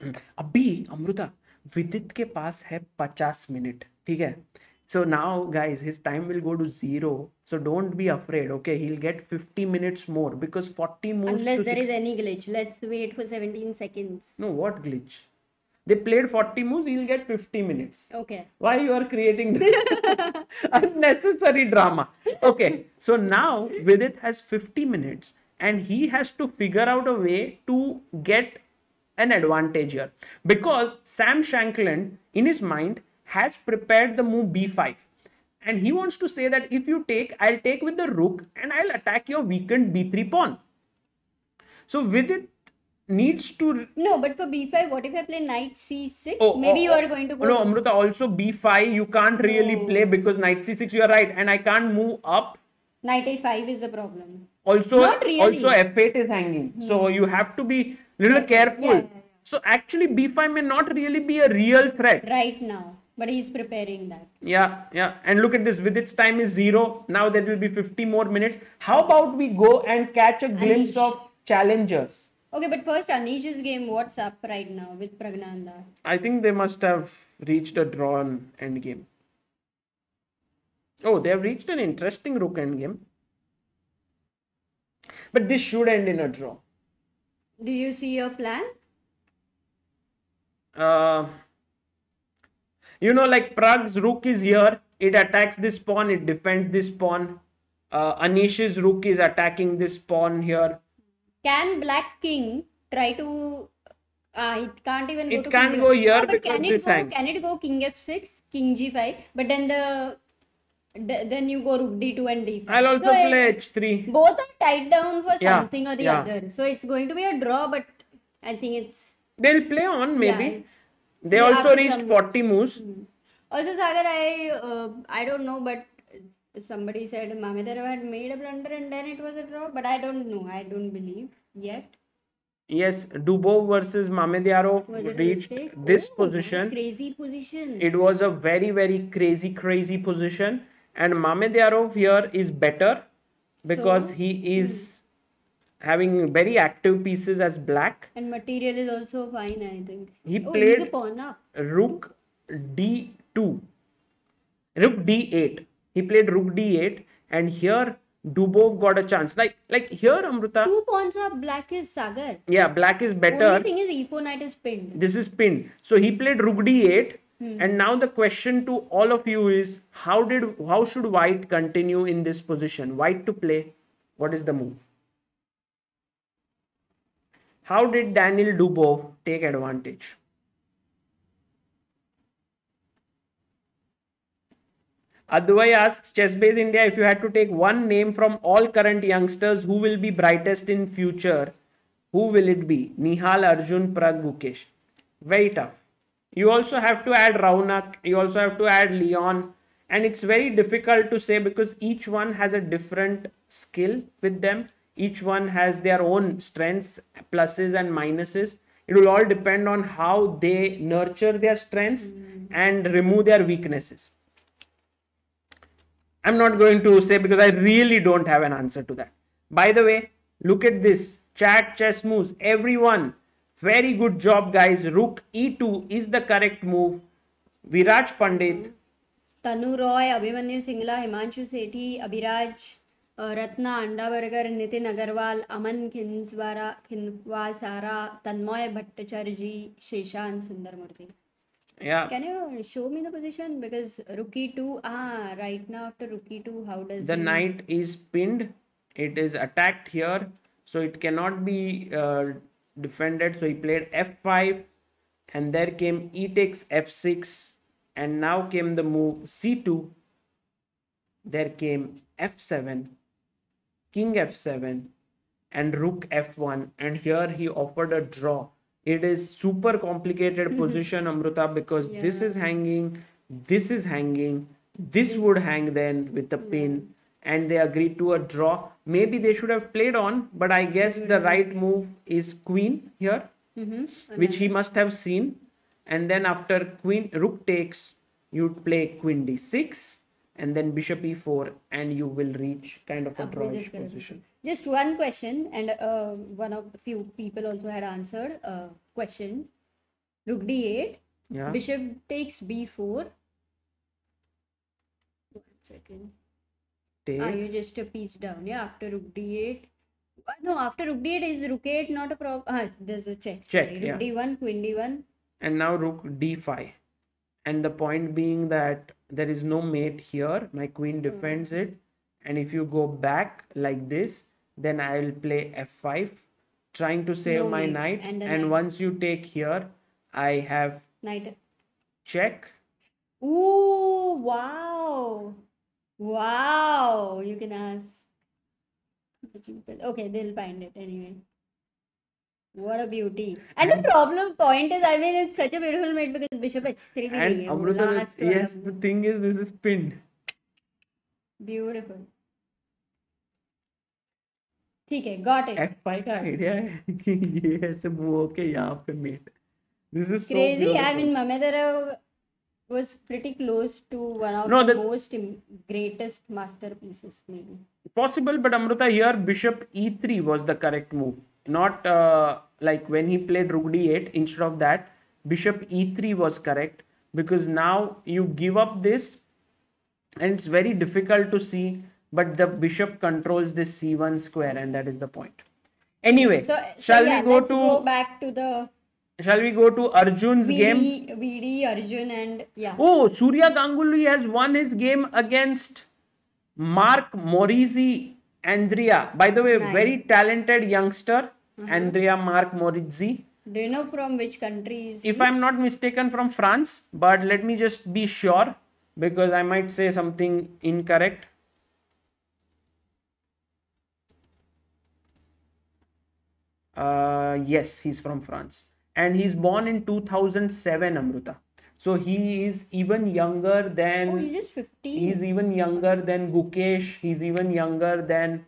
अभी अमृता विदित के पास है 50 minute ठीक है so now guys his time will go to zero so don't be afraid okay he'll get 50 minutes more because 40 moves Unless to there is 60 any glitch. Let's wait for 17 seconds. no what glitch They played 40 moves he'll get 50 minutes. Okay. why you are creating unnecessary drama? Okay so now vidit has 50 minutes and he has to figure out a way to get an advantage here. Because sam shankland in his mind has prepared the move b5 and he wants to say that if you take i'll take with the rook and i'll attack your weakened b3 pawn. So vidit needs to No, but for b5, what if I play knight c6? Oh, Maybe oh, you oh. are going to oh, go. No, Amruta, also b5 you can't really No. play because knight c6 you are right and I can't move up. Knight a5 is the problem. Also, Not really. also f8 is hanging. Hmm. So you have to be little careful. Yeah, yeah, yeah. So actually, b5 may not really be a real threat. Right now. But he's preparing that. Yeah, yeah. And look at this. Vidit's time is zero. Now there will be 50 more minutes. How about we go and catch a glimpse Anish. of challengers? Okay, but first Anish's game, what's up right now with Praggnanandhaa? I think they must have reached a drawn endgame. Oh, they have reached an interesting rook endgame. But this should end in a draw. Do you see your plan? Uh, you know, like Prag's rook is here. It attacks this pawn. It defends this pawn. Uh, Anish's rook is attacking this pawn here. Can Black King try to? Ah, it can't even go It to can't king go F- here but because can it go, hangs. Can it go King F6, King G5? But then the, the then you go Rook D2 and D5. I'll also So, play H3. Both are tied down for Yeah, something or the yeah. other. So it's going to be a draw, but I think it's They'll play on maybe. Yeah, they they also reached 40 moves. Also, Sagar, I uh, I don't know, but somebody said Mamedyarov had made a blunder and then it was a draw, but I don't know. I don't believe yet. Yes, Dubov versus Mamedyarov Was it a reached this Oh, position. Crazy position. It was a very, very crazy, crazy position. And Mamedyarov here is better because So? he hmm. is having very active pieces as black. and material is also fine, I think. He oh, played pawn up. Rook D2. Rook D8. He played Rook D8. And here Dubov got a chance. Like, like here, Amruta. Two pawns are black is Sagar. Yeah, black is better. Only thing is e4 knight is pinned. this is pinned so he played rook d8 Hmm. and now the question to all of you is how did how should white continue in this position white to play what is the move how did daniel dubov take advantage Advai asks Chessbase India if you had to take one name from all current youngsters who will be brightest in future, who will it be? Nihal, Arjun, Prag, Gukesh. Very tough. You also have to add Raunak, you also have to add Leon, and it's very difficult to say because each one has a different skill with them. Each one has their own strengths, pluses, and minuses. It will all depend on how they nurture their strengths and remove their weaknesses. I'm not going to say because I really don't have an answer to that. By the way, look at this chat chess moves. Everyone, very good job, guys. Rook e2 is the correct move. Viraj Pandit, Roy Abhimanyu Singla Himanshu Sethi Abhiraj a, Ratna अंडाबरगर Nitin Agarwal Aman खिंजवारा खिनवासारा Tanmay Bhattacharya ji शेषान Sundarmurthy yeah, Can you show me the position? Because rook e2, ah, right now after rook e2, how does the he- knight is pinned. It is attacked here, so it cannot be uh, defended. So he played f5, and there came e takes f6, and now came the move c2. There came f7, king f7, and rook f1, and here he offered a draw. It is super complicated position, Amruta, because this is hanging, this is hanging, this would hang then with the pin, and they agreed to a draw. Maybe they should have played on, but I guess the right move is queen here, Mhm. which he must have seen. And then after queen rook takes, you'd play queen d6 and then bishop e4, and you will reach kind of a drawish position. Just one question, and uh, one of the few people also had answered. Uh, question: Rook d8, Yeah. bishop takes b4. One second. Take. Are you just a piece down? Yeah, after rook d8. Uh, No, after rook d8 is rook 8 not a problem. Ah, there's a check. Check, Sorry, yeah. D1, queen d1. and now rook d5 and the point being that there is no mate here my queen defends it mm-hmm. and if you go back like this then i will play f5 trying to save No my knight and and, knight. once you take here i have Knight. check Ooh, wow. Wow. You can ask the people. Okay, they'll find it anyway. What a beauty. And the problem point is, I mean, it's such a beautiful mate because Bishop h3 bhi and Amruta, yes the thing is this is pinned Beautiful. ठीक है got it F5 का idea है कि ये ऐसे move होके यहाँ पे mate this is crazy i mean mamedara was pretty close to one of No, the the- most greatest masterpieces maybe possible but amruta here bishop e3 was the correct move not uh, like when he played rook d8 instead of that bishop e3 was correct. Because now you give up this and it's very difficult to see but the bishop controls this c1 square and that is the point. Anyway so, so shall yeah, we go to go back to the shall we go to arjun's game? VD, VD Arjun and yeah. Oh, Surya Ganguly has won his game against Marc Maurizzi Andria. By the way, Nice. very talented youngster, Andria Marc Maurizzi. do you know from which country is If he? I'm not mistaken, from France, but let me just be sure because I might say something incorrect. Uh, yes, he's from France. And he's born in 2007, Amruta. So he is even younger than oh he's just 15 he's even younger than Gukesh. He's even younger than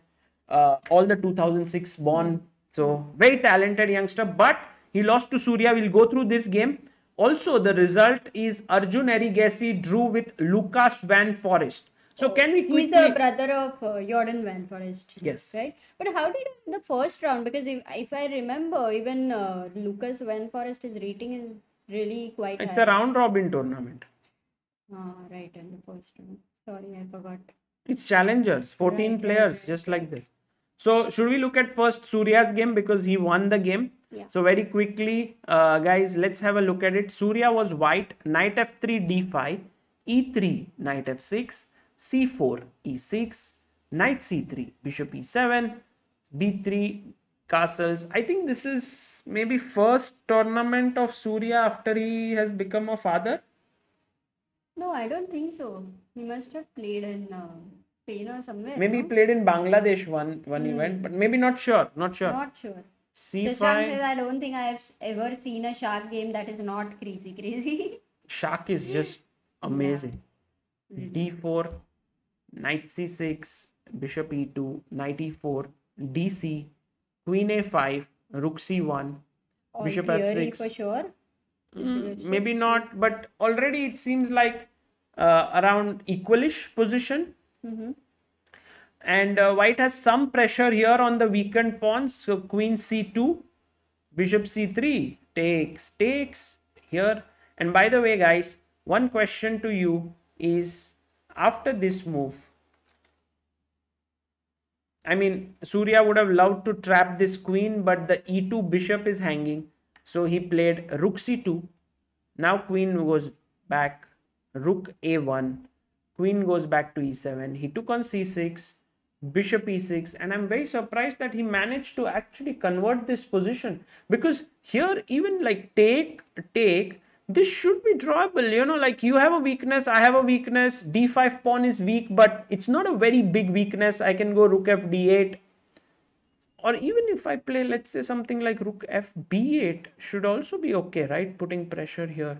uh, all the 2006 born. So very talented youngster. But he lost to Surya. We'll go through this game. Also, the result is Arjun Erigaisi drew with Lucas Van Foreest. So can we quickly? He's the brother of uh, Jorden Van Foreest. Yes. Right? But how did in the first round? Because if, if I remember, even uh, Lucas Van Foreest, his rating is really quite it's high. a round robin tournament. Ah, right, in the first round. Sorry, I forgot. It's challengers, 14 Right, right, players, right, just like this. So, should we look at first Surya's game because he won the game? Yeah. So, very quickly, uh, guys, let's have a look at it. Surya was white, knight f3, d5, e3, knight f6, c4, e6, knight c3, bishop e7, b3, castles. I think this is maybe first tournament of Surya after he has become a father. No, I don't think so. He must have played in uh, Spain or somewhere. Maybe he played in Bangladesh one one event, but maybe not sure. Not sure. Not sure. C5. Shashank says, I don't think I have ever seen a shark game that is not crazy, crazy. Shark is just amazing. D4, knight c6, bishop e2, knight e4, dc, queen a5, rook c1, All Bishop theory F6. for sure. Mm, maybe not, but already it seems like uh, around equalish position. Mhm. And uh, white has some pressure here on the weakened pawns. So queen c2, bishop c3 takes, takes here. And by the way, guys, one question to you is after this move, I mean, Surya would have loved to trap this queen, but the e2 bishop is hanging. So he played rook c2. Now queen goes back, rook a1, queen goes back to e7. He took on c6, bishop e6, and I'm very surprised that he managed to actually convert this position because here, even like take, take, this should be drawable. You know, like you have a weakness, I have a weakness, d5 pawn is weak, but it's not a very big weakness. I can go rook f d8 or even if I play, let's say something like rook f b8 should also be okay, right? Putting pressure here.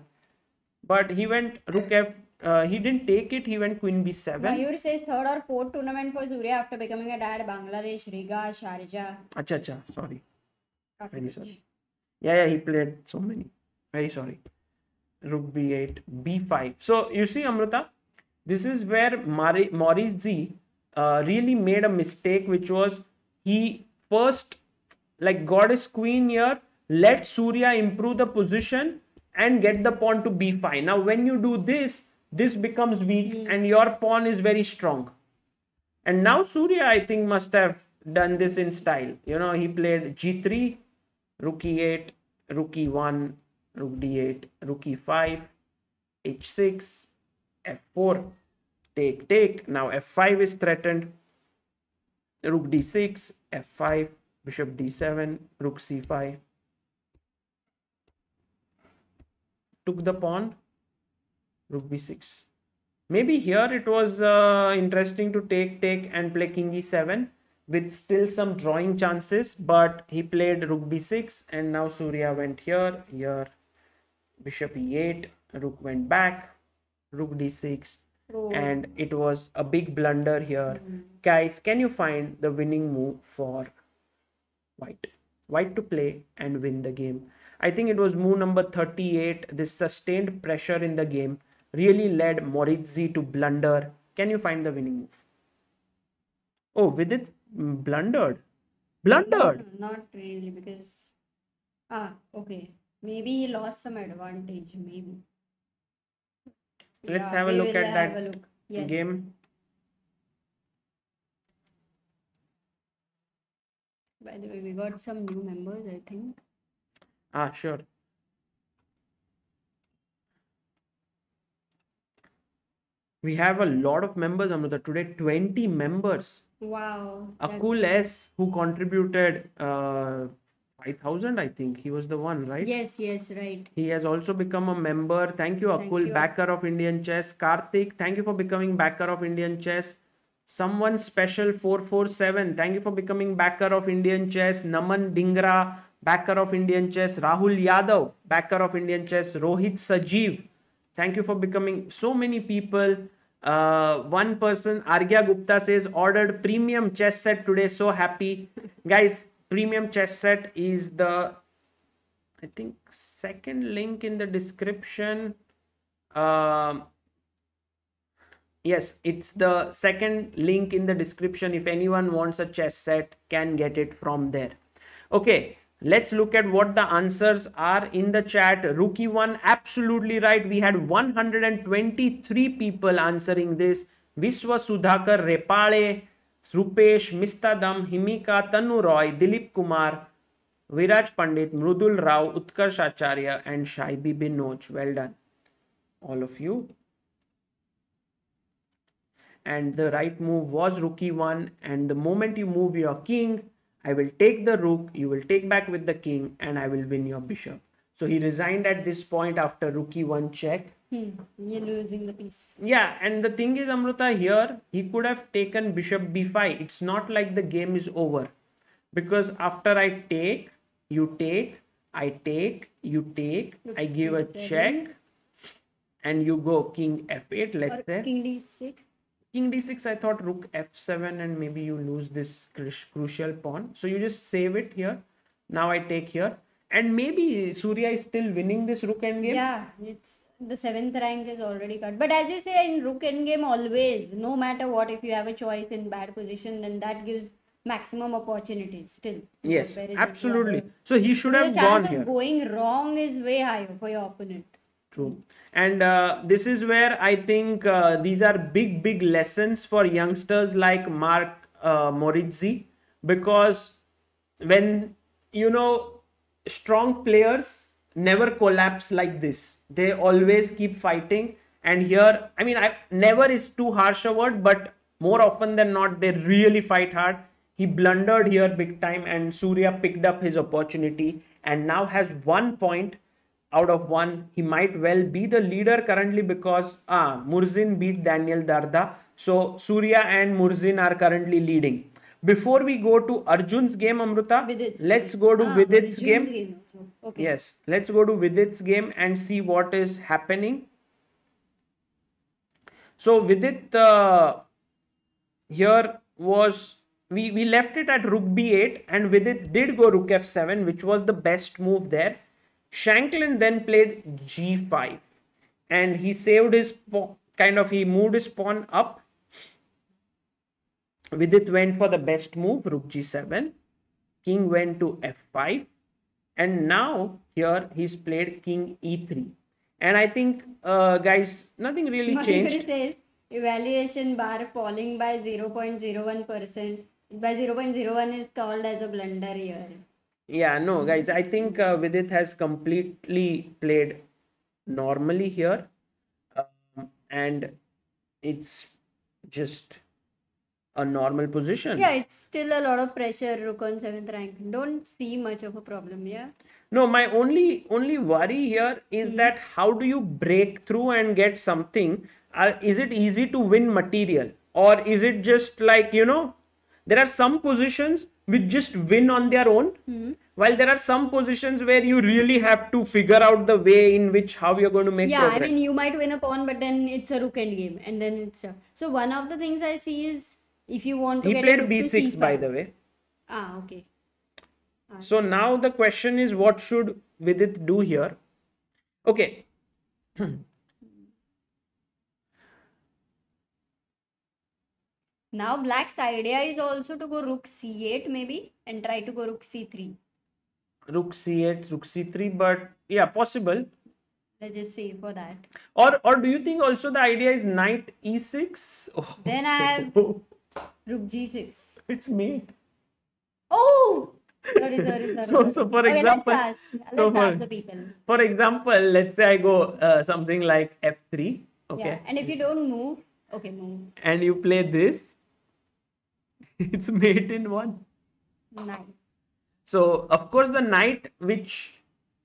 But he went rook f, uh, he didn't take it, he went queen b7. Mayur says third or fourth tournament for Surya after becoming a dad. Bangladesh, Riga, Sharjah. Acha, acha, sorry. Kafi Very sorry. Yeah, yeah, he played so many. Very sorry. Rook b8, b5. So you see, Amruta, this is where Mari- Maurizzi uh, really made a mistake, which was he first like got his queen here, let Surya improve the position and get the pawn to b5. Now, when you do this, this becomes weak hmm. and your pawn is very strong. And now Surya, I think, must have done this in style. You know, he played g3, rook e8, rook e1, rook d8, rook e5, h6, f4, take, take. Now f5 is threatened. Rook d6, f5, bishop d7, rook c5. Took the pawn, rook b6. Maybe here it was uh, interesting to take, take and play king e7 with still some drawing chances, but he played rook b6 and now Surya went here, here, bishop e8, rook went back, rook d6, Oh, and it was a big blunder here. Guys, can you find the winning move for white. White to play and win the game. I think it was move number 38. This sustained pressure in the game really led Maurizzi to blunder. Can you find the winning move? Oh, with it mm, blundered. Blundered. No, not really because ah okay maybe he lost some advantage maybe. Let's Yeah, have a look at that look. Yes. game. By the way, we got some new members, I think. Ah, sure. We have a lot of members, Amrita. Today, 20 members. Wow. Akul S, who contributed uh, 5,000, I think. He was the one, right? Yes, yes, right. He has also become a member. Thank you, Thank Akul, you. backer of Indian Chess. Karthik, thank you for becoming backer of Indian Chess. Someone special 447, thank you for becoming backer of Indian Chess. Naman Dingra, backer of Indian Chess. Rahul Yadav, backer of Indian Chess. Rohit Sajeev, thank you for becoming so many people. Uh, one person, Argya Gupta says, ordered premium chess set today. So happy. Guys, premium chess set is the I think second link in the description. Um, yes, it's the second link in the description. If anyone wants a chess set, can get it from there. Okay, let's look at what the answers are in the chat. Rookie one, absolutely right. We had 123 people answering this. Viswa Sudhakar Repale, Rupesh, Mistadam, Himika, Tanu Roy, Dilip Kumar, Viraj Pandit, Mrudul Rao, Utkarsh Acharya, and Shaibi Binoj. Well done, all of you. And the right move was rookie one. And the moment you move your king, I will take the rook, you will take back with the king, and I will win your bishop. So he resigned at this point after rookie one check. Hmm. You're losing the piece. Yeah, and the thing is, Amruta, here he could have taken bishop b5. It's not like the game is over. Because after I take, you take, I take, you take, Rook I give a c7. check, and you go king f8, let's Or say. king d6. King d6, I thought rook f7, and maybe you lose this crucial pawn. So you just save it here. Now I take here. And maybe Surya is still winning this rook endgame. Yeah, it's the seventh rank is already cut. But as you say in rook endgame, always, no matter what, if you have a choice in bad position, then that gives maximum opportunities still. Yes, Whereas if you absolutely. So he should have gone of here. going wrong is way higher for your opponent. True. And uh, this is where I think uh, these are big, big lessons for youngsters like Mark uh, Maurizzi because when you know strong players never collapse like this, they always keep fighting. And here, I mean, I never is too harsh a word, but more often than not, they really fight hard. He blundered here big time, and Surya picked up his opportunity and now has one point out of one. He might well be the leader currently because ah, Murzin beat Daniel Dardha. So Surya and Murzin are currently leading. Before we go to Arjun's game, Amruta, Vidit's let's game. go to Ah, Vidit's Arjun's game. also. Okay. Yes, let's go to Vidit's game and see what is happening. So Vidit uh, here was we we left it at rook b8 and Vidit did go rook f7 which was the best move there. Shankland then played g5 and he saved his pawn kind of he moved his pawn up. Vidit went for the best move rook g7 king went to f5 and now here he's played king e3 and i think uh, guys nothing really changed says evaluation bar falling by 0.01 percent. By 0.01 is called as a blunder here. Yeah no guys i think uh, vidit has completely played normally here um, and it's just a normal position Yeah, it's still a lot of pressure. Rook on seventh rank. Don't see much of a problem. Yeah. No, my only only worry here is that how do you break through and get something? Uh, is it easy to win material, or is it just like you know, there are some positions which just win on their own, while there are some positions where you really have to figure out the way in which how you're going to make yeah, progress. I mean, you might win a pawn, but then it's a rook end game, and then it's a... so one of the things I see is if you want to he get played b6 by c5. the way. Ah, okay. So now the question is, what should Vidit do here? Okay. Now black's idea is also to go rook c8 maybe and try to go rook c3. Rook c8, rook c3, but yeah, possible. Let's just see for that. Or or do you think also the idea is knight e6? Oh, Then I have rook g6. it's me. Oh! Sorry, sorry, sorry. So- so for okay, example- let's ask, let's so for- ask the people. For example, let's say I go uh, something like f3, okay, Yeah, and if you don't move, okay, move. and you play this, it's mate in one. Nice. So of course the knight which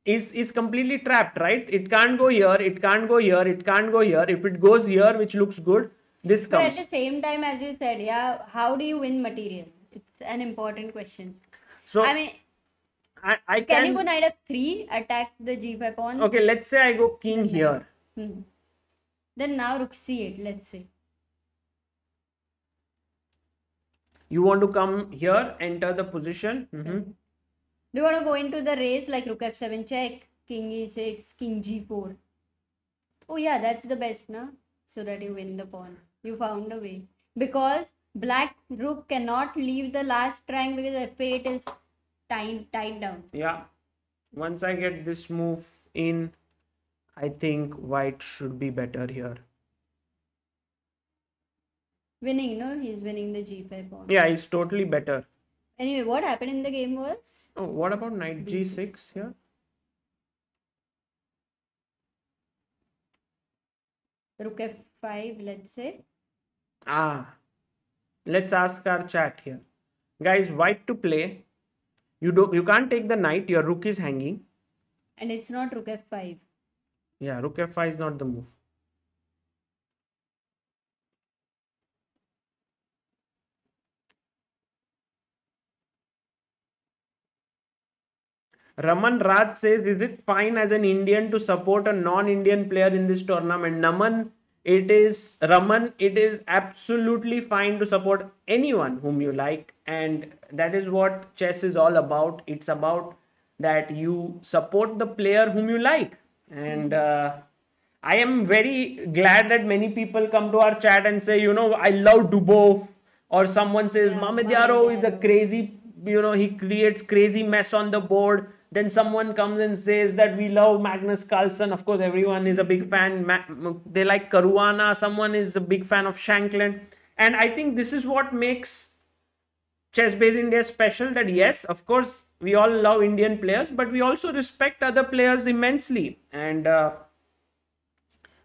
is is completely trapped, right? It can't go here, it can't go here, it can't go here. If it goes here, which looks good, this But at the same time, as you said, yeah, how do you win material? It's an important question. So I mean, I, I can can, you go knight f3, attack the g5 pawn? okay, let's say I go king here. Hmm. Then now rook c8, let's say. You want to come here, enter the position. Mhm. Do you want to go into the race like rook f7 check, king e6, king g4? Oh yeah, that's the best, na? So that you win the pawn. You found a way. Because black rook cannot leave the last rank because f8 is tied, tied down. Yeah. Once I get this move in, I think white should be better here. Winning, no? He's winning the g5 pawn. Yeah, he's totally better. Anyway, what happened in the game was Oh, what about knight g6 here? rook f5, let's say. Ah, let's ask our chat here. Guys, white to play. You do you can't take the knight, your rook is hanging. And it's not rook f5. Yeah, rook f5 is not the move. Raman Raj says, is it fine as an Indian to support a non-Indian player in this tournament? Naman, it is Raman, it is absolutely fine to support anyone whom you like, and that is what chess is all about. It's about that you support the player whom you like, and uh, I am very glad that many people come to our chat and say, you know, I love Dubov, or someone says Yeah, Mamedyarov is a crazy, you know, he creates crazy mess on the board. Then someone comes and says that we love Magnus Carlsen. Of course, everyone is a big fan. They like Caruana. Someone is a big fan of Shankland. And I think this is what makes ChessBase india special that yes of course we all love indian players but we also respect other players immensely and uh,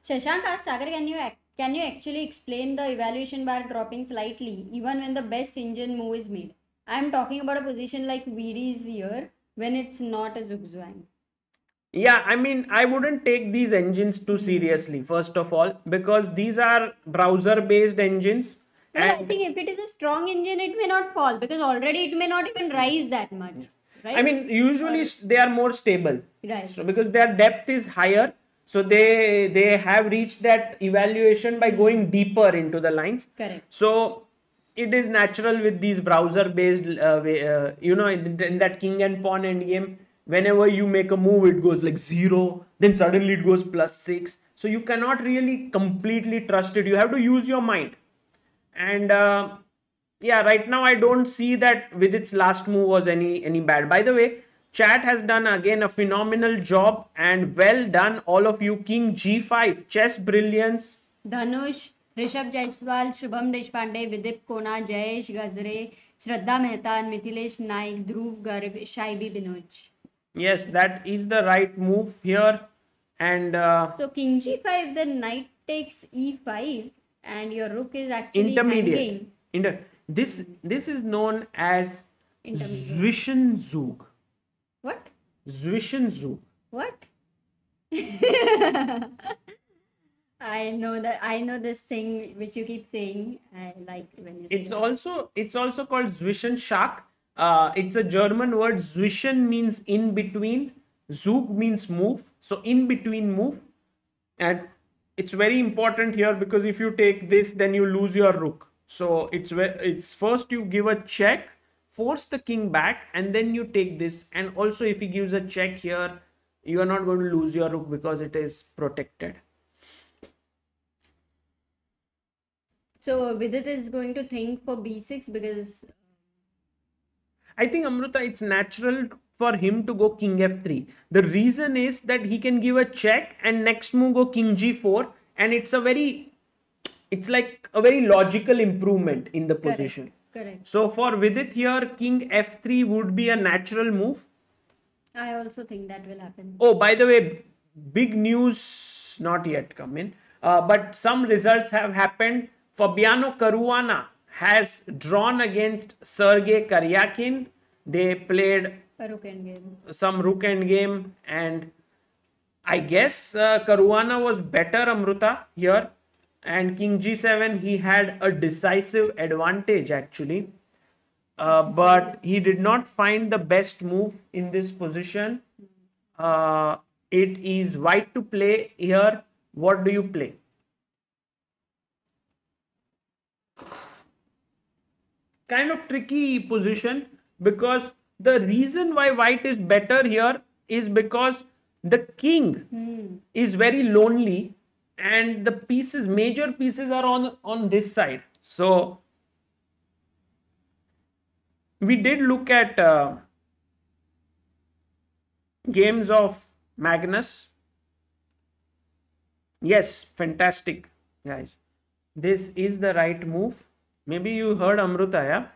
Shashank Sagar, can you can you actually explain the evaluation bar dropping slightly even when the best Indian move is made? I am talking about a position like VD's here when it's not a Zugzwang. yeah i mean i wouldn't take these engines too hmm. seriously first of all because these are browser based engines Well, I think if it is a strong engine, it may not fall because already it may not even rise that much. Right? i mean usually s- they are more stable right. so because their depth is higher so they they have reached that evaluation by going deeper into the lines Correct. so it is natural with these browser based uh, way, uh, you know in, in that king and pawn endgame whenever you make a move it goes like zero then suddenly it goes plus six. So you cannot really completely trust it. You have to use your mind. And uh, yeah right now i don't see that with its last move was any any bad. By the way chat has done again a phenomenal job and well done all of you. King g5 chess brilliance. Dhanush, Rishabh Jaiswal, Shubham Deshpande, Vidip Kona, Jayesh Gazre, Shraddha Mehta, and Mithilesh Naik, Dhruv Garg, Shaibi Binoj. yes that is the right move here and uh, So king g5, then knight takes e5, and your rook is actually intermediate hanging. Inter- this this is known as Intermediate. Zwischenzug What? Zwischenzug What? I know that I know this thing which you keep saying. I like when you it's that. also it's also called Zwischenschach uh, it's a German word. Zwischen means in between Zug means move. So in between move. And it's very important here because if you take this then you lose your rook. So it's it's first you give a check force the king back and then you take this. And also if he gives a check here you are not going to lose your rook because it is protected So Vidit is going to think for b6 because I think Amruta, it's natural for him to go king f3. The reason is that he can give a check and next move go king g4, and it's a very, it's like a very logical improvement in the Correct, position. correct. So for Vidit here, king f3 would be a natural move. I also think that will happen. Oh, by the way, big news not yet come in, uh, but some results have happened. Fabiano Caruana has drawn against Sergey Karjakin. They played rook some rook end game, and I guess uh, Caruana was better, Amruta, here. And King G7, he had a decisive advantage actually. Uh, but he did not find the best move in this position. Uh, it is white to play here. What do you play? Kind of tricky position because the reason why white is better here is because the king is very lonely and the pieces major pieces are on on this side so we did look at uh, games of Magnus. Yes, fantastic, guys. This is the right move. Maybe you heard Amruta, yeah?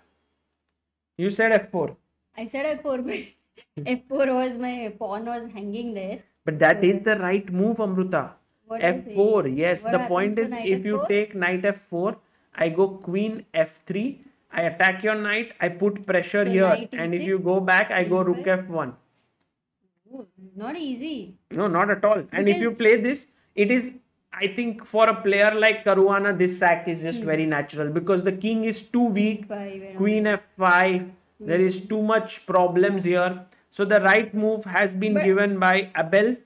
You said f4, I said f4, but f4 was my pawn was hanging there. but that is the right move, Amruta. F4, yes. What the point is, if you f4? take knight f4, I go queen f3. I attack your knight. I put pressure So here, and if you go back, I go rook f1. Not easy. No, not at all. And if you play this, it is, I think, for a player like Caruana, this sack is just very natural because the king is too weak. Five Queen f5. There is too much problems here. So the right move has been But- given by Abel,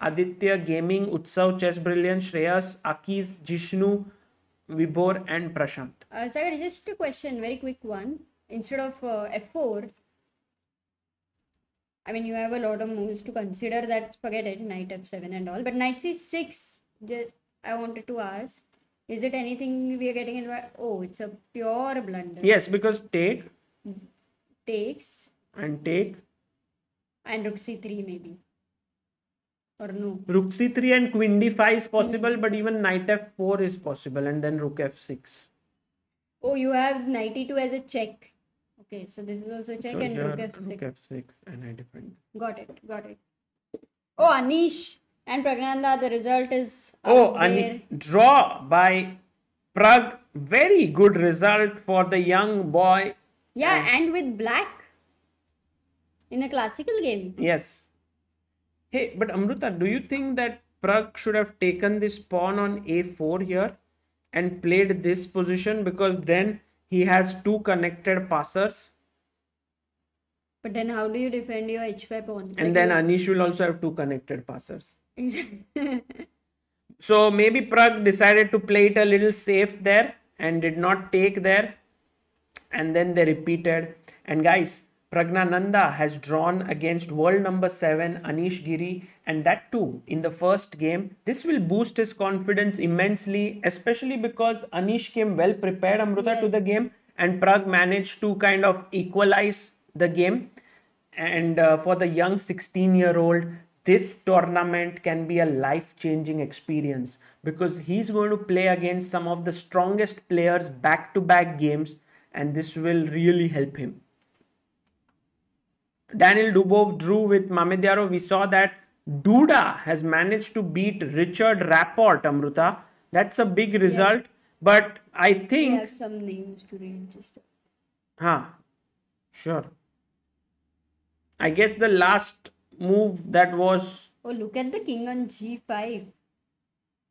Aditya Gaming, Utsav, Chess Brilliant, Shreyas, Akis, Jishnu, Vibhor, and Prashant. Uh, Sagar, just a question, very quick one. Instead of uh, f4, I mean, you have a lot of moves to consider. That forget it, knight f7 and all. But knight c6, I wanted to ask, is it anything we are getting into? Oh, it's a pure blunder. Yes, because take Takes and take. and rook c3 maybe, or no? Rook c3 and queen d5 is possible, but even knight f4 is possible, and then rook f6. Oh, you have knight e2 as a check. Okay, so this is also check So and rook f6. rook f6, and I defend. Got it, got it. Oh, Anish and Praggnanandhaa, the result is Oh, and draw by Prag. Very good result for the young boy. Yeah, uh, and with black in a classical game. Yes. Hey, but Amruta, do you think that Prag should have taken this pawn on a4 here and played this position because then he has two connected passers But then how do you defend your h5 pawn? and then Anish will also have two connected passers. So maybe Prag decided to play it a little safe there and did not take there. And then they repeated. And guys, Praggnanandhaa has drawn against world number 7 Anish Giri and that too in the first game. This will boost his confidence immensely, especially because Anish came well prepared Amruta to the game and Prag managed to kind of equalize the game. And uh, for the young 16 year old, this tournament can be a life changing experience because he's going to play against some of the strongest players back to back games, and this will really help him. Daniel Dubov drew with Mamedyarov. We saw that Duda has managed to beat Richard Rapport, Amruta. That's a big result. But I we think have some names to. Just Huh. Sure. I guess the last move that was oh, look at the king on g5.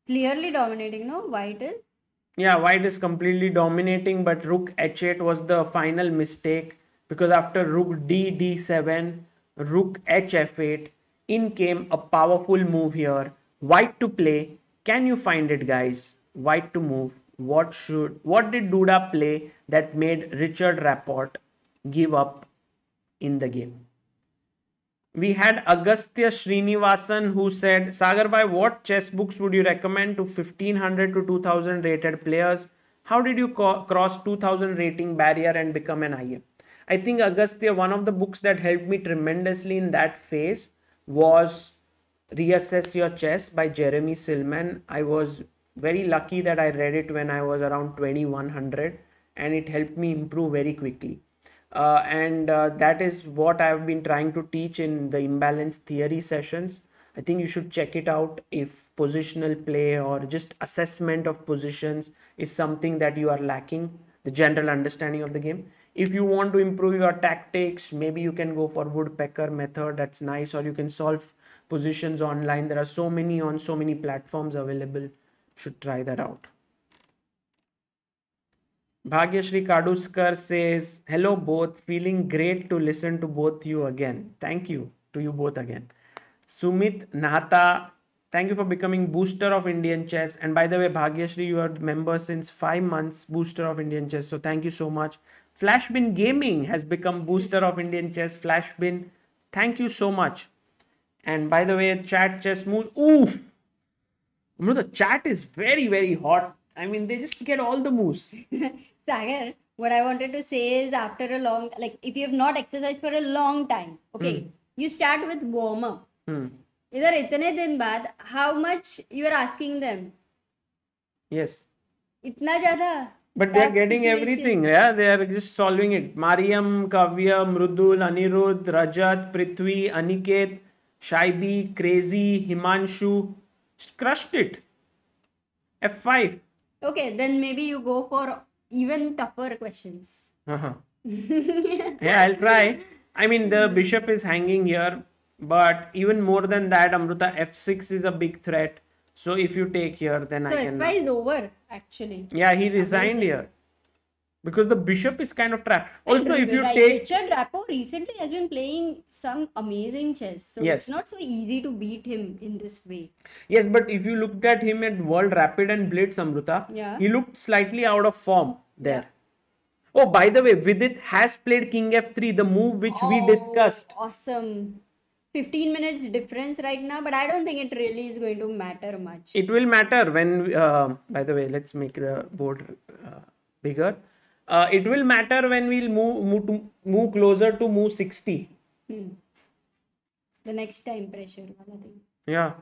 Clearly dominating, no? White is. yeah, white is completely dominating, but rook h8 was the final mistake because after rook d d7, rook h f8, in came a powerful move here. White to play. Can you find it, guys? White to move. What should what did Duda play that made Richard Rapport give up in the game. We had Agastya Srinivasan who said, Sagar what chess books would you recommend to 1500 to 2000 rated players? How did you cross 2000 rating barrier and become an IM? I think Agastya, one of the books that helped me tremendously in that phase was Reassess Your Chess by Jeremy Silman. I was very lucky that I read it when I was around 2100 and it helped me improve very quickly. Uh, and uh, that is what I've been trying to teach in the imbalance theory sessions. I think you should check it out if positional play or just assessment of positions is something that you are lacking, the general understanding of the game. If you want to improve your tactics, maybe you can go for woodpecker method, that's nice, or you can solve positions online. There are so many on so many platforms available. Should try that out. Bhagyashri Kaduskar says, Hello, both. Feeling great to listen to both you again. Thank you to you both again. Sumit Nahata, thank you for becoming booster of Indian chess. And by the way, Bhagyashri, you are a member since five months, booster of Indian chess. So thank you so much. Flashbin Gaming has become booster of Indian chess. Flashbin, thank you so much. And by the way, chat chess moves. Ooh, know the chat is very, very hot. I mean, they just get all the moves. Sagar, what I wanted to say is after a long, like if you have not exercised for a long time, okay, mm. you start with warm up. Mm. इधर इतने दिन बाद how much you are asking them yes इतना ज़्यादा but they are getting everything या they are just solving it Mariam Kavya Mridul Aniruddh Rajat Prithvi Aniket Shaibi crazy Himanshu crushed it F5 okay then maybe you go for even tougher questions. Uh-huh. yeah, I'll try. I mean, the bishop is hanging here, but even more than that, Amruta, F6 is a big threat. So if you take here, then So I can. So F5 is over actually. Yeah, he resigned here. Because the bishop is kind of trapped. Also, if you Right, take. Richard Rapport recently has been playing some amazing chess. So Yes. it's not so easy to beat him in this way. Yes, but if you looked at him at World Rapid and Blitz, Amruta, Yeah. he looked slightly out of form there. Oh, by the way, Vidit has played King F3, the move which we Oh, discussed. Awesome. 15 minutes difference right now, but I don't think it really is going to matter much. It will matter when, uh, by the way, let's make the board uh, bigger. Uh, it will matter when we'll move, move, to, move closer to move 60. The next time pressure. Yeah.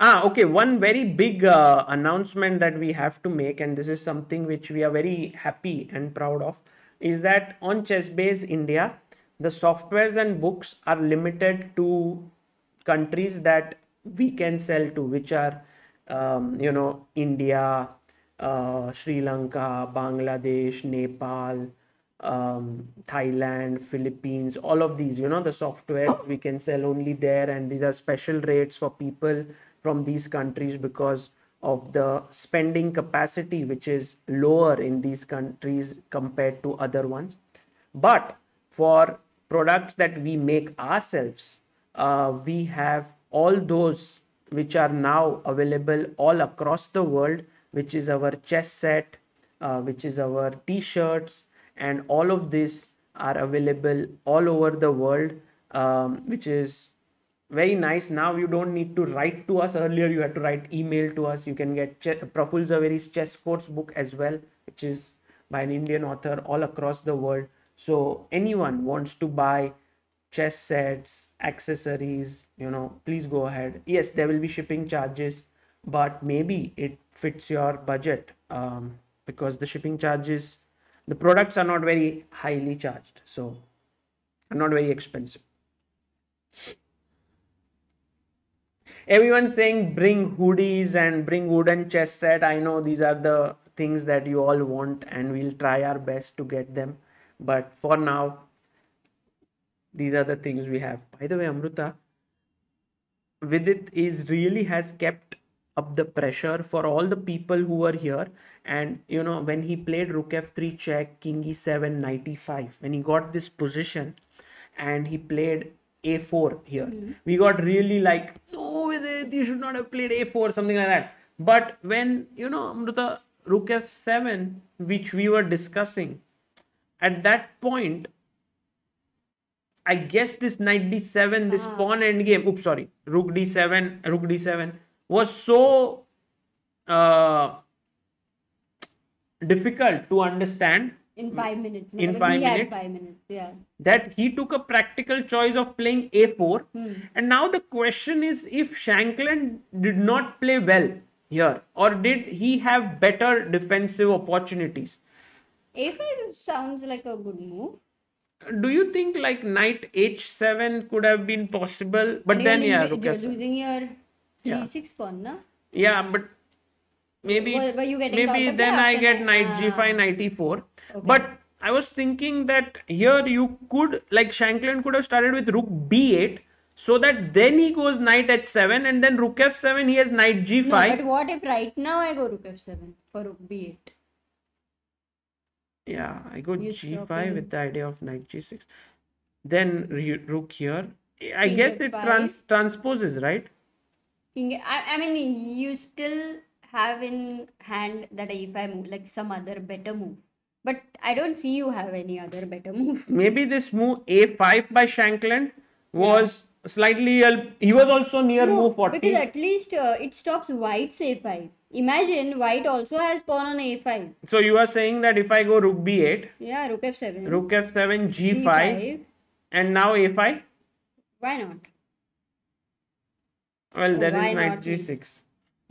Ah, okay. One very big uh, announcement that we have to make, and this is something which we are very happy and proud of, is that on ChessBase India, the softwares and books are limited to countries that we can sell to, which are, um, you know, India, uh, Sri Lanka, Bangladesh, Nepal, um, Thailand, Philippines, all of these, you know, the software we can sell only there, and these are special rates for people from these countries because of the spending capacity, which is lower in these countries compared to other ones. But for products that we make ourselves, uh, we have all those which are now available all across the world, which is our chess set, uh, which is our t-shirts, and all of this are available all over the world, um, which is very nice. Now you don't need to write to us. Earlier you had to write email to us. You can get praful zaveri's chess course book as well which is by an indian author all across the world. So anyone wants to buy chess sets accessories you know please go ahead. Yes there will be shipping charges but maybe it fits your budget um, because the shipping charges the products are not very highly charged so not very expensive. Everyone's saying bring hoodies and bring wooden chess set i know these are the things that you all want and we'll try our best to get them but for now these are the things we have. By the way amruta vidit is really has kept up the pressure for all the people who were here. And you know when he played rook f3 check king e7 knight e5 when he got this position and he played a4 here. Mm-hmm. We got really like no Vidit, you should not have played a4 something like that. But when you know Amruta Rook F7, which we were discussing, at that point, I guess this knight d7, this ah. pawn endgame, oops, sorry, rook d7, rook d7 was so uh, difficult to understand. In mm. five minutes. In five minutes, five minutes. yeah. That he took a practical choice of playing a4. Hmm. And now the question is if Shankland did not play well here, or did he have better defensive opportunities? a5 sounds like a good move. Do you think like knight h7 could have been possible? But then, yeah, you're f7. losing your G6 pawn, na? Yeah, but maybe you maybe then I get that? knight Ah. g5, knight e4. Okay. But I was thinking that here you could like shankland could have started with rook b8 so that then he goes knight h7 and then rook f7 he has knight g5. but what if right now I go rook f7 for rook b8? Yeah, I go You g5 stop with the idea of knight g6. Then rook here. I King guess it f5. trans- transposes, right? King, I, I mean, you still have in hand that a5 move, like some other better move. But I don't see you have any other better move. Maybe this move a5 by Shankland was slightly. al- He was also near No, move 40. because at least uh, it stops white's a5. Imagine white also has pawn on a5. So you are saying that if I go rook b8, Yeah, rook f7. rook f7, g5, G5. and now a5, Why not? well, there Oh, why is knight g6.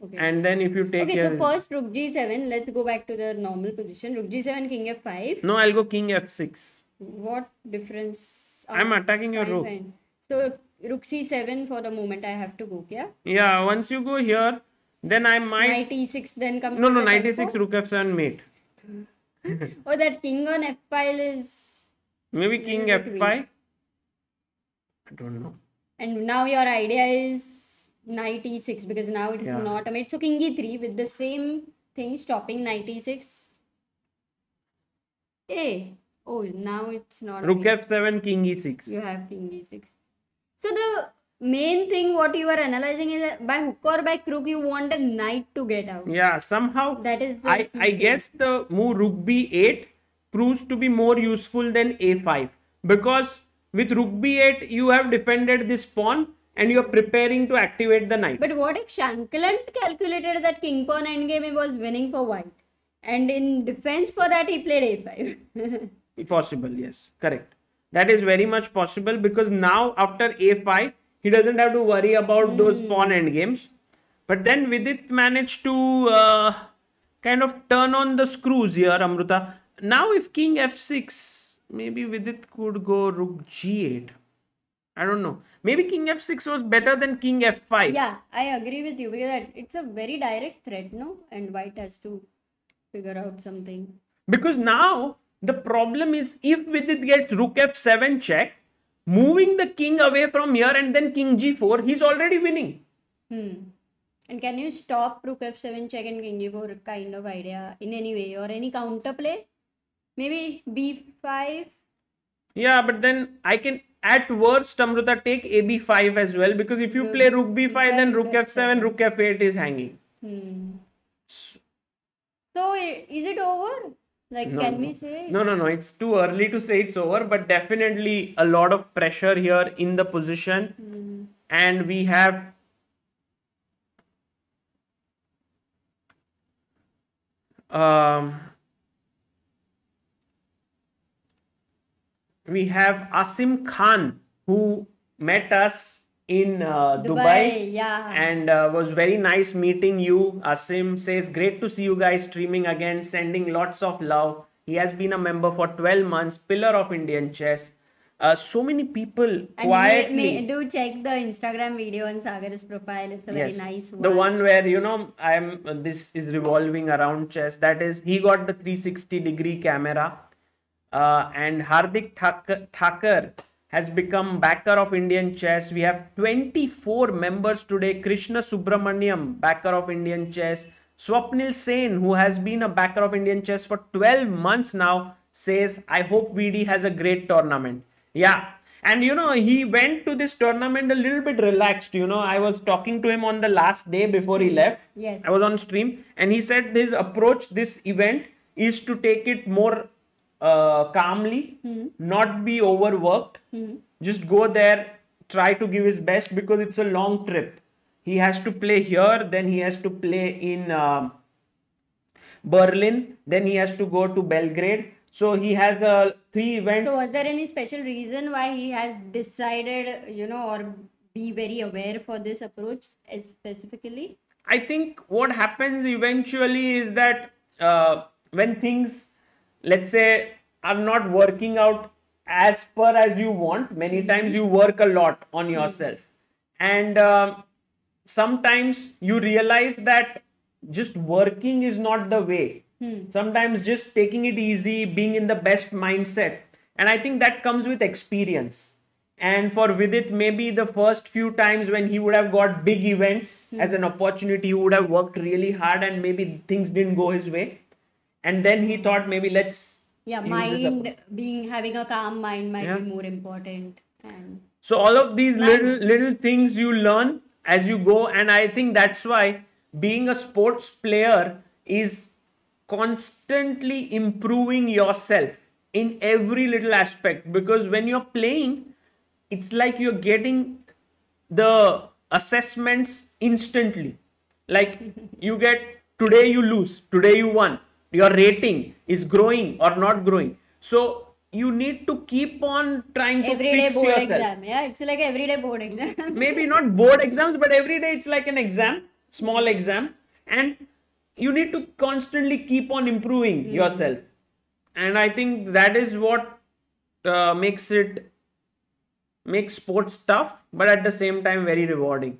Okay. And then if you take Okay, so first rook g7. Let's go back to the normal position. Rook g7, king f5. no, I'll go king f6. What difference? I'm attacking your fine, rook. fine. So rook c7 for the moment I have to go, yeah? Yeah, once you go here, then I might. Knight e6 then comes no, no, the knight e6, rook f7, mate. Oh, that king on f file is. Maybe king f5. I don't know. And now your idea is knight e6 because now it's Yeah. not a mate. So king e3 with the same thing stopping knight e6. Hey, oh, now it's not. Rook mate. f7, king e e6. You have king e6. So the main thing what you are analyzing is that by hook or by crook you want a knight to get out. Yeah, somehow That is I, I thing. guess the move rook b8 proves to be more useful than a5 because with rook b8 you have defended this pawn and you are preparing to activate the knight. But what if Shankland calculated that king pawn endgame he was winning for white? And in defense for that he played a5. Possible, yes, correct. That is very much possible because now after a5 he doesn't have to worry about those pawn endgames. But then Vidit managed to uh, kind of turn on the screws here, Amruta. Now if king f6, maybe Vidit could go rook g8. I don't know. Maybe king f6 was better than king f5. yeah, I agree with you because it's a very direct threat, no? And white has to figure out something. Because now the problem is if Vidit gets rook f7 check, moving the king away from here and then king g4, he's already winning. Hmm. And can you stop rook f7 check and king e4 kind of idea in any way or any counter play? Maybe b5. Yeah, but then I can at worst Amruta take ab5 as well because if you Rook play rook b5 then rook rook f7, f7. rook f8 is hanging. Hmm. So is it over? Like, No, can we say? No, no, no. It's too early to say it's over, but definitely a lot of pressure here in the position. And we have um, we have Asim Khan who met us in uh, Dubai, Dubai, yeah. and uh, was very nice meeting you. Asim says, Great to see you guys streaming again, sending lots of love. He has been a member for 12 months, pillar of Indian chess. Uh, so many people And quietly. may, may, do check the Instagram video on Sagar's profile. It's a very Yes. nice one. The one where you know I'm this is revolving around chess. That is, he got the 360 degree camera, uh, and Hardik Thak- Thakur has become backer of Indian chess. We have 24 members today. Krishna Subramaniam, backer of Indian chess. Swapnil Sen, who has been a backer of Indian chess for 12 months now, says, I hope VD has a great tournament. Yeah. And you know, he went to this tournament a little bit relaxed. You know, I was talking to him on the last day before he left. Yes. I was on stream, and he said his approach this event is to take it more uh, calmly, not be overworked. Just go there, try to give his best because it's a long trip. He has to play here, then he has to play in. um Berlin, then he has to go to Belgrade. So he has uh, three events. So, was there any special reason why he has decided, you know, or be very aware for this approach specifically? I think what happens eventually is that uh, when things, let's say, are not working out as per as you want, many mm-hmm. times you work a lot on mm-hmm. yourself, and um sometimes you realize that just working is not the way. Hmm. Sometimes just taking it easy, being in the best mindset, and I think that comes with experience. And for Vidit, maybe the first few times when he would have got big events hmm. as an opportunity, he would have worked really hard and maybe things didn't go his way. And then he thought maybe let's Yeah, mind being having a calm mind might Yeah. be more important. And So all of these little little things you learn as you go, and I think that's why being a sports player is constantly improving yourself in every little aspect. Because when you're playing, it's like you're getting the assessments instantly. Like you get today you lose, today you won. Your rating is growing or not growing. So you need to keep on trying to everyday fix board yourself exam. Yeah, it's like everyday board exam. maybe not board exams but every day it's like an exam small exam and you need to constantly keep on improving yourself and i think that is what uh, makes it makes sports tough but at the same time very rewarding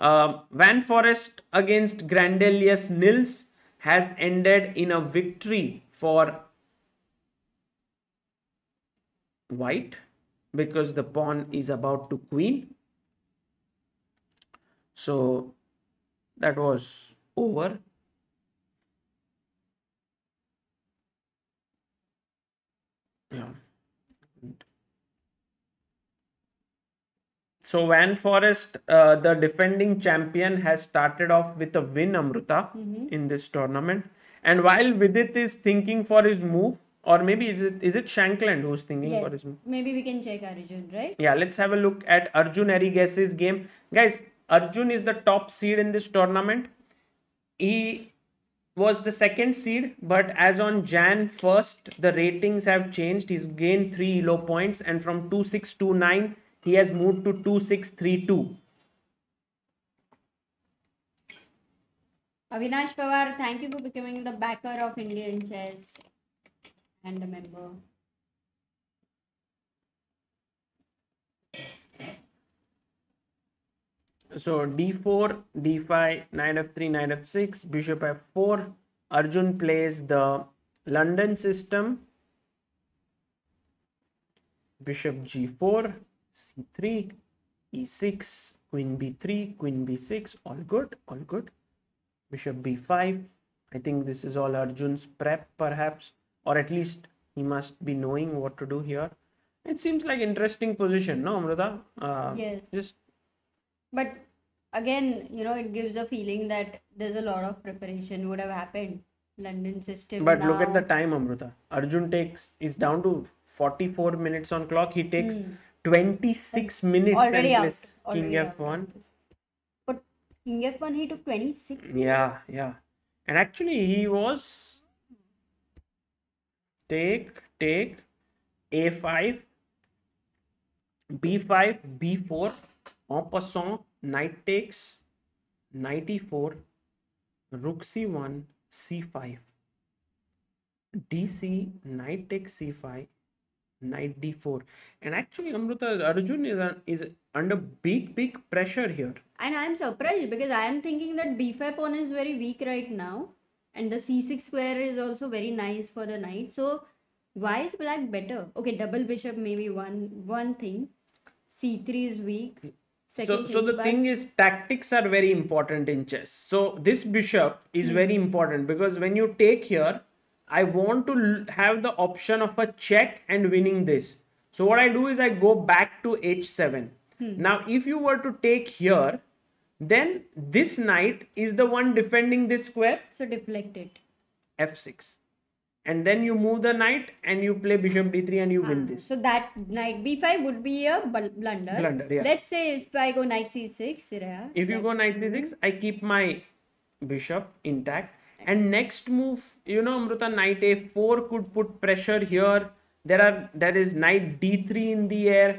uh, van Foreest against grandelius nils has ended in a victory for white because the pawn is about to queen. So that was over. Yeah so van Foreest uh, the defending champion has started off with a win amruta in this tournament and while vidit is thinking for his move or maybe is it is it shankland who's thinking for his move Maybe we can check Arjun, right? yeah, let's have a look at Arjun Erigaisi's game. Guys, Arjun is the top seed in this tournament. He was the second seed, but as on Jan 1st, the ratings have changed. He's gained 3 elo points, and from 2629, he has moved to 2632. Avinash Pawar, thank you for becoming the backer of Indian chess and a member. So d4, d5, knight f3, knight f6, bishop f4. Arjun plays the London system. Bishop g4, c3, e6, queen b3, queen b6. All good, all good. Bishop b5. I think this is all Arjun's prep, perhaps, or at least he must be knowing what to do here. It seems like interesting position, no, Amruta? Uh, Yes. Just But again, you know, it gives a feeling that there's a lot of preparation would have happened. London system. But look at the time, Amruta. Arjun takes is down to 44 minutes on clock. He takes 26 minutes already and out. Already King out. F1. But King F1 he took 26. Yeah, yeah. And actually, he was take, take, A5, B5, B4, en passant, knight takes, knight E4, rook C1, C5, DC, knight takes C5, knight D4. And actually, Amruta, Arjun is, un- is under big, big pressure here. And I'm surprised because I am thinking that b5 pawn is very weak right now. And the c6 square is also very nice for the knight. So why is black better? Okay, double bishop maybe one one thing. c3 is weak. so Second so the thing is tactics are very important in chess so this bishop is Hmm. very important because when you take here i want to have the option of a check and winning this So what I do is I go back to h7. Hmm. Now, if you were to take here, then this knight is the one defending this square So deflect it. f6 and then you move the knight and you play bishop d3 and you ah, win this So that knight b5 would be a bl- blunder. Blunder, yeah. Let's say if I go knight c6, yeah, if you go knight c6 i keep my bishop intact and next move you know amruta knight a4 could put pressure here there are there is knight d3 in the air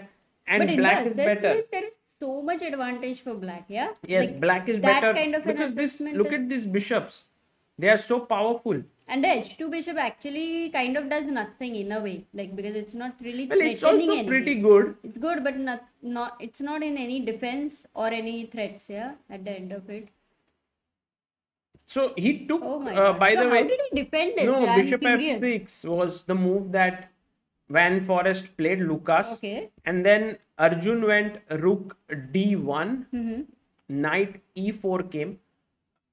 and but black is better assessment, there is so much advantage for black, yeah. yes Like, black is better kind of because this look is- at these bishops they are so powerful And the h2 bishop actually kind of does nothing in a way, like because it's not really well it's also anything. pretty good It's good, but not not it's not in any defense or any threats. Yeah, at the end of it. So he took Oh uh, by so the how way did he defend this? No, I'm bishop curious. f6 was the move that Van Foreest played Lucas. Okay. And then Arjun went rook d1, Mm-hmm. knight e4 came.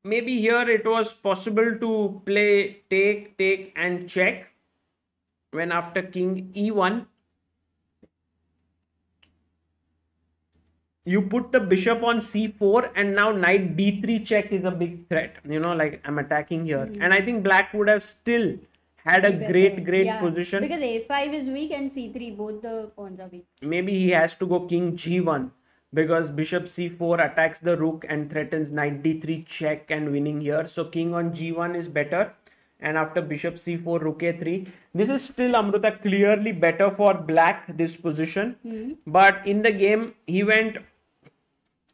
Maybe here it was possible to play take, take, and check. When after king e1, you put the bishop on c4 and now knight d3 check is a big threat. You know like i'm attacking here. Hmm. And i think black would have still had a great great Yeah, position. Because a5 is weak and c3 both the pawns are weak. maybe he has to go king g1 because bishop c4 attacks the rook and threatens knight d3 check and winning here. So king on g1 is better. And after bishop c4 rook a3 this is still amruta clearly better for black this position. Hmm. But in the game he went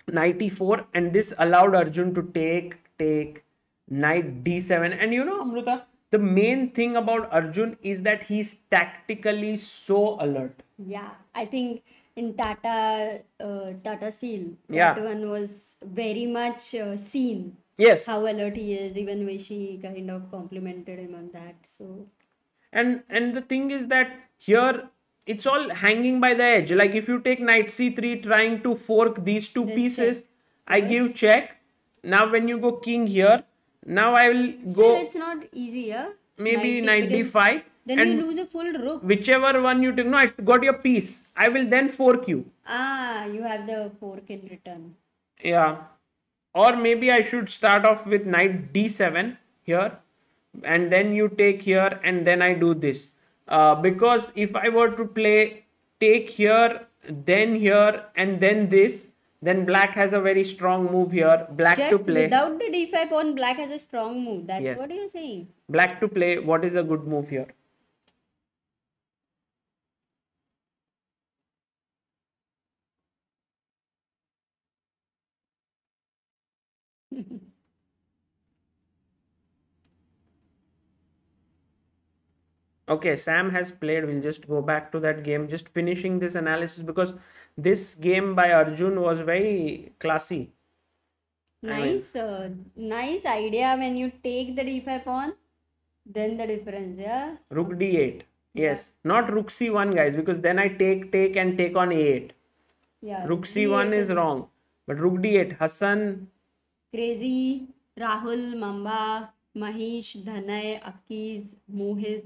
knight e4 and this allowed arjun to take take knight d7 and you know amruta the main thing about arjun is that he's tactically so alert Yeah, I think in Tata uh, Tata Steel, Yeah. that one was very much uh, seen yes how alert he is. Even Vishy kind of complimented him on that. So and and the thing is that here it's all hanging by the edge like if you take knight c3 trying to fork these two This pieces check. i give check now when you go king here now i will still, go it's not easy, yeah. maybe knight because d5 Then and you lose a full rook. whichever one you take no i got your piece i will then fork you Ah, you have the fork in return. yeah or maybe i should start off with knight d7 here and then you take here and then i do this uh, because if i were to play take here then here and then this then black has a very strong move here black to Just play without the d5 pawn, black has a strong move. That's Yes. what you're saying. black to play what is a good move here okay sam has played. We'll just go back to that game. Just finishing this analysis because this game by arjun was very classy. I mean- Nice, uh, nice idea when you take the d5 pawn, then the difference, yeah. rook d8 yes. Not rook c1 guys because then i take take and take on a8 Yeah. rook c1 d8 is wrong but rook d8 hassan. Crazy, Rahul, Mamba, Mahesh, Dhanay, Akiz, Mohit,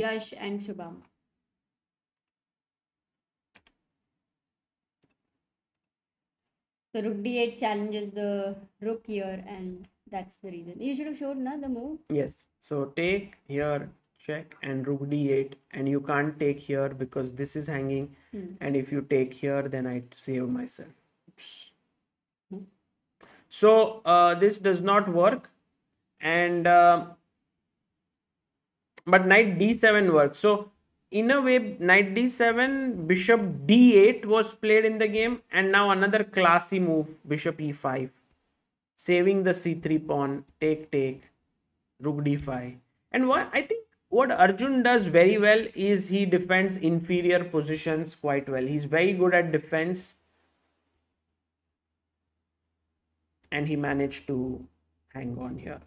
Yash, and Shubham. So rook d8 challenges the rook here, and that's the reason. You should have showed na the move. yes so take here check and rook d8 and you can't take here because this is hanging and if you take here then i save myself Oops. so uh, this does not work and uh, but knight d7 works. So in a way knight d7 bishop d8 was played in the game and now another classy move bishop e5 saving the c3 pawn take take rook d5 and what i think what arjun does very well is he defends inferior positions quite well. He's very good at defense and he managed to hang on here.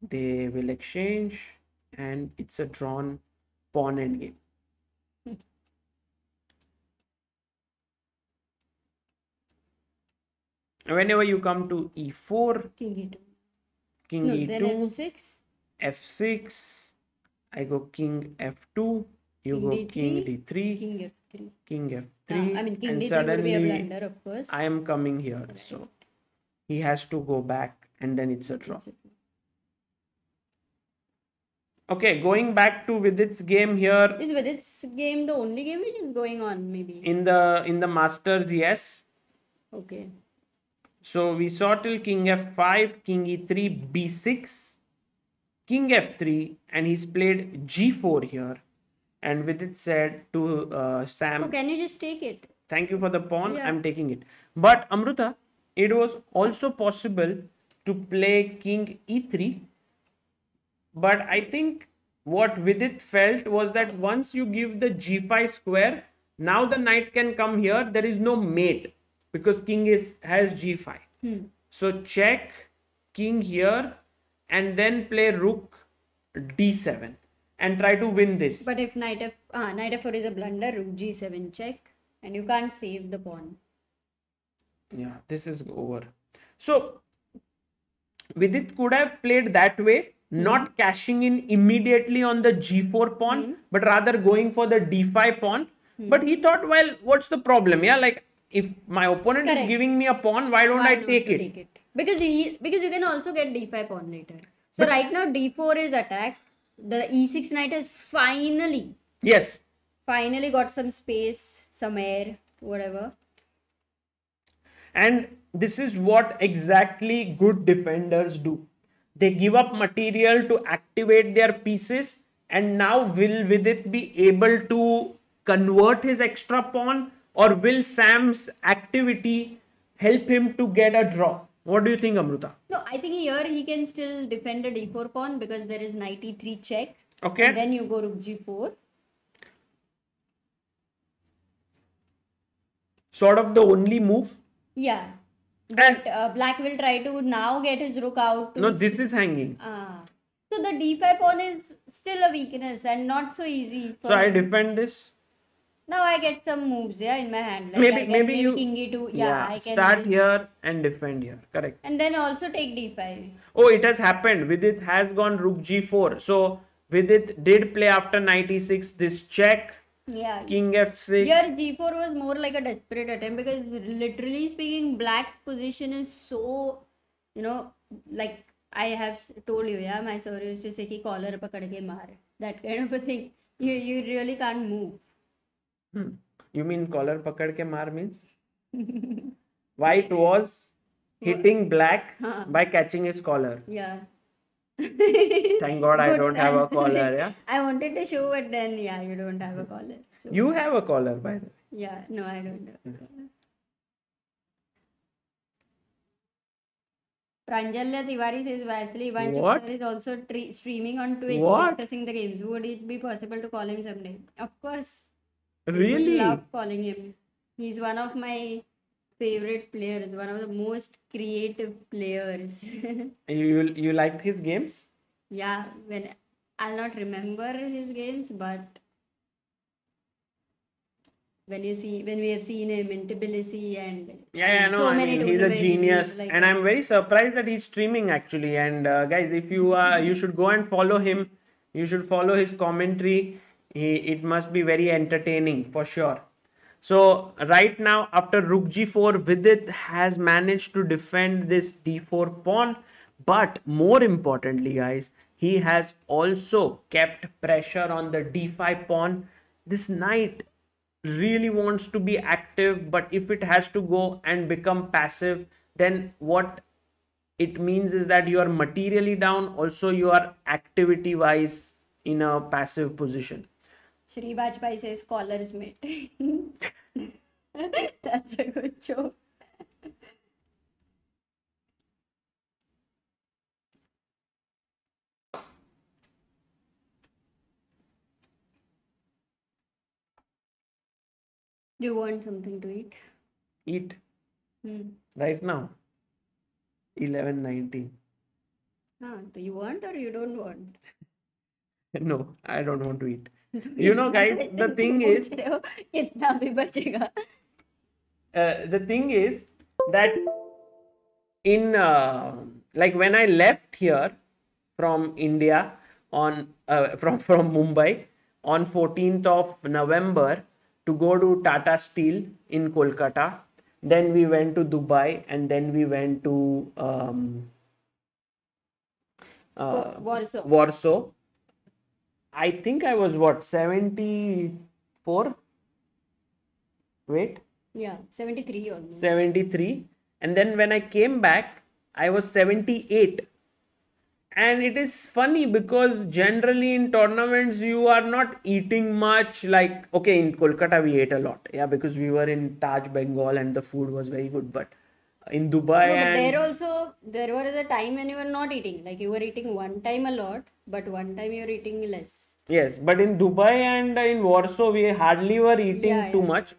They will exchange and it's a drawn pawn endgame whenever you come to e4 King e2. king No, e2 then f6. f6 i go king f2 you King go D3, king d3 King F3. king Ah, f3 I mean, King and D3 would be a suddenly blunder, of course. i am coming here so he has to go back and then it's a draw okay going back to vidit's game here Is Vidit's game the only game which is going on? Maybe. in the in the masters yes Okay. so we saw till king f5 king e3 b6 king f3 and he's played g4 here and vidit said to uh, sam Oh, can you just take it? thank you for the pawn Yeah. i'm taking it but amruta it was also possible to play king e3 but i think what vidit felt was that once you give the g5 square now the knight can come here. There is no mate because king is has g5 Hmm. so check king here and then play rook d7 and try to win this. But if knight f ah, knight f4 is a blunder, rook g7 check, and you can't save the pawn. yeah this is over. So vidit could have played that way Hmm. not cashing in immediately on the g4 pawn hmm. but rather going for the d5 pawn. Hmm. But he thought well what's the problem? Yeah like if my opponent is giving me a pawn why don't Why i take it? Take it? Because he because you can also get d5 pawn later. So right now d4 is attacked. The e6 knight has finally yes. finally got some space, some air, whatever. and this is what exactly good defenders do they give up material to activate their pieces and now will vidit be able to convert his extra pawn or will sam's activity help him to get a draw what do you think amruta No, I think here he can still defend a d4 pawn because there is knight e3 check. okay then you go rook g4. sort of the only move Yeah. But uh, black will try to now get his rook out. To no this is hanging Ah. So the d5 pawn is still a weakness and not so easy. For so i defend this Now I get some moves, yeah, in my hand. Like maybe maybe you king e2. Yeah, I can start just- here and defend here correct And then also take d5. Oh, it has happened. Vidit has gone rook g4. So Vidit did play after knight e6 this check, Yeah. king f6. Here g4 was more like a desperate attempt because literally speaking, black's position is so, you know, like I have told you, yeah, my sir used to say ki collar pakad ke maar. That kind of a thing. You you really can't move. Hmm. You mean collar pakad ke maar means? White was hitting black Huh. by catching his collar. Yeah. Thank God I don't have a collar. Yeah. I wanted to show but then yeah, you don't have a collar. So You have a collar by the way. yeah, no, I don't have a mm-hmm. collar. Pranjalya Tiwari says Vasily What? sir is also tre- streaming on Twitch What? discussing the games. Would it be possible to call him someday? Of course. I Really? love calling him. He's one of my favorite players, one of the most creative players. You you liked his games? yeah, when I'll not remember his games, but when you see when we have seen him in Tbilisi and Yeah, yeah, no, so I mean he's a genius, like- and I'm very surprised that he's streaming actually. And uh, guys, if you uh, you should go and follow him. You should follow his commentary. He it must be very entertaining for sure. So right now, after Rook G4, Vidit has managed to defend this D4 pawn. But more importantly, guys, he has also kept pressure on the D5 pawn. This knight really wants to be active, but if it has to go and become passive, then what it means is that you are materially down, also you are activity wise in a passive position. Shri Bajpai says collars mate. That's a good joke. Do you want something to eat? Eat Hmm. right now. 11:19. Ah, do you want or you don't want? No, I don't want to eat. you know guys the thing is uh, the thing is that in uh, like when i left here from india on uh, from from mumbai on 14th of november to go to tata steel in kolkata then we went to dubai and then we went to um, uh, warsaw. Warsaw. I think I was what 74. Wait, Yeah, 73 almost. 73. And then when I came back, I was 78. And it is funny because generally in tournaments, you are not eating much. Like, okay, in Kolkata, we ate a lot. Yeah, because we were in Taj Bengal and the food was very good. But in Dubai, No, but and there also there was a time when you were not eating. Like you were eating one time a lot, but one time you were eating less. Yes, but in Dubai and in Warsaw, we hardly were eating Yeah, too yeah. much.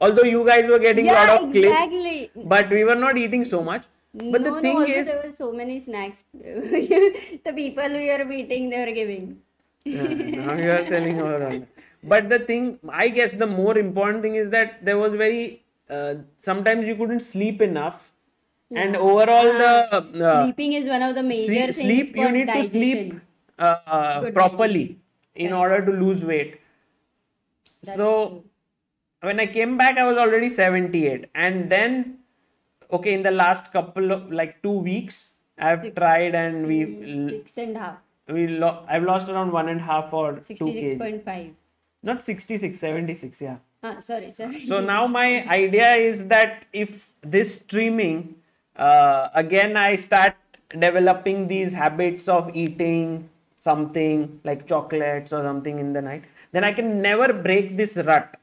Although you guys were getting a Yeah, lot of clips, but we were not eating so much. But no, the thing no, also is, there were so many snacks. the people we were meeting, they were giving. Yeah, now you are telling all around. But the thing, I guess, the more important thing is that there was very. Uh, sometimes you couldn't sleep enough, and overall the uh, Sleeping is one of the major Sleep, things sleep for you need to sleep uh, uh, properly in order to lose weight. That's so true. when I came back, I was already 78, and then okay, in the last couple of like two weeks, I've Six- tried and we Six and a half. we lo- I've lost around one and a half or two kgs. 66.5. Not 66, 76, yeah. Ah, sorry, sorry. So now my idea is that if this streaming, uh, again, I start developing these habits of eating something like chocolates or something in the night, then I can never break this rut.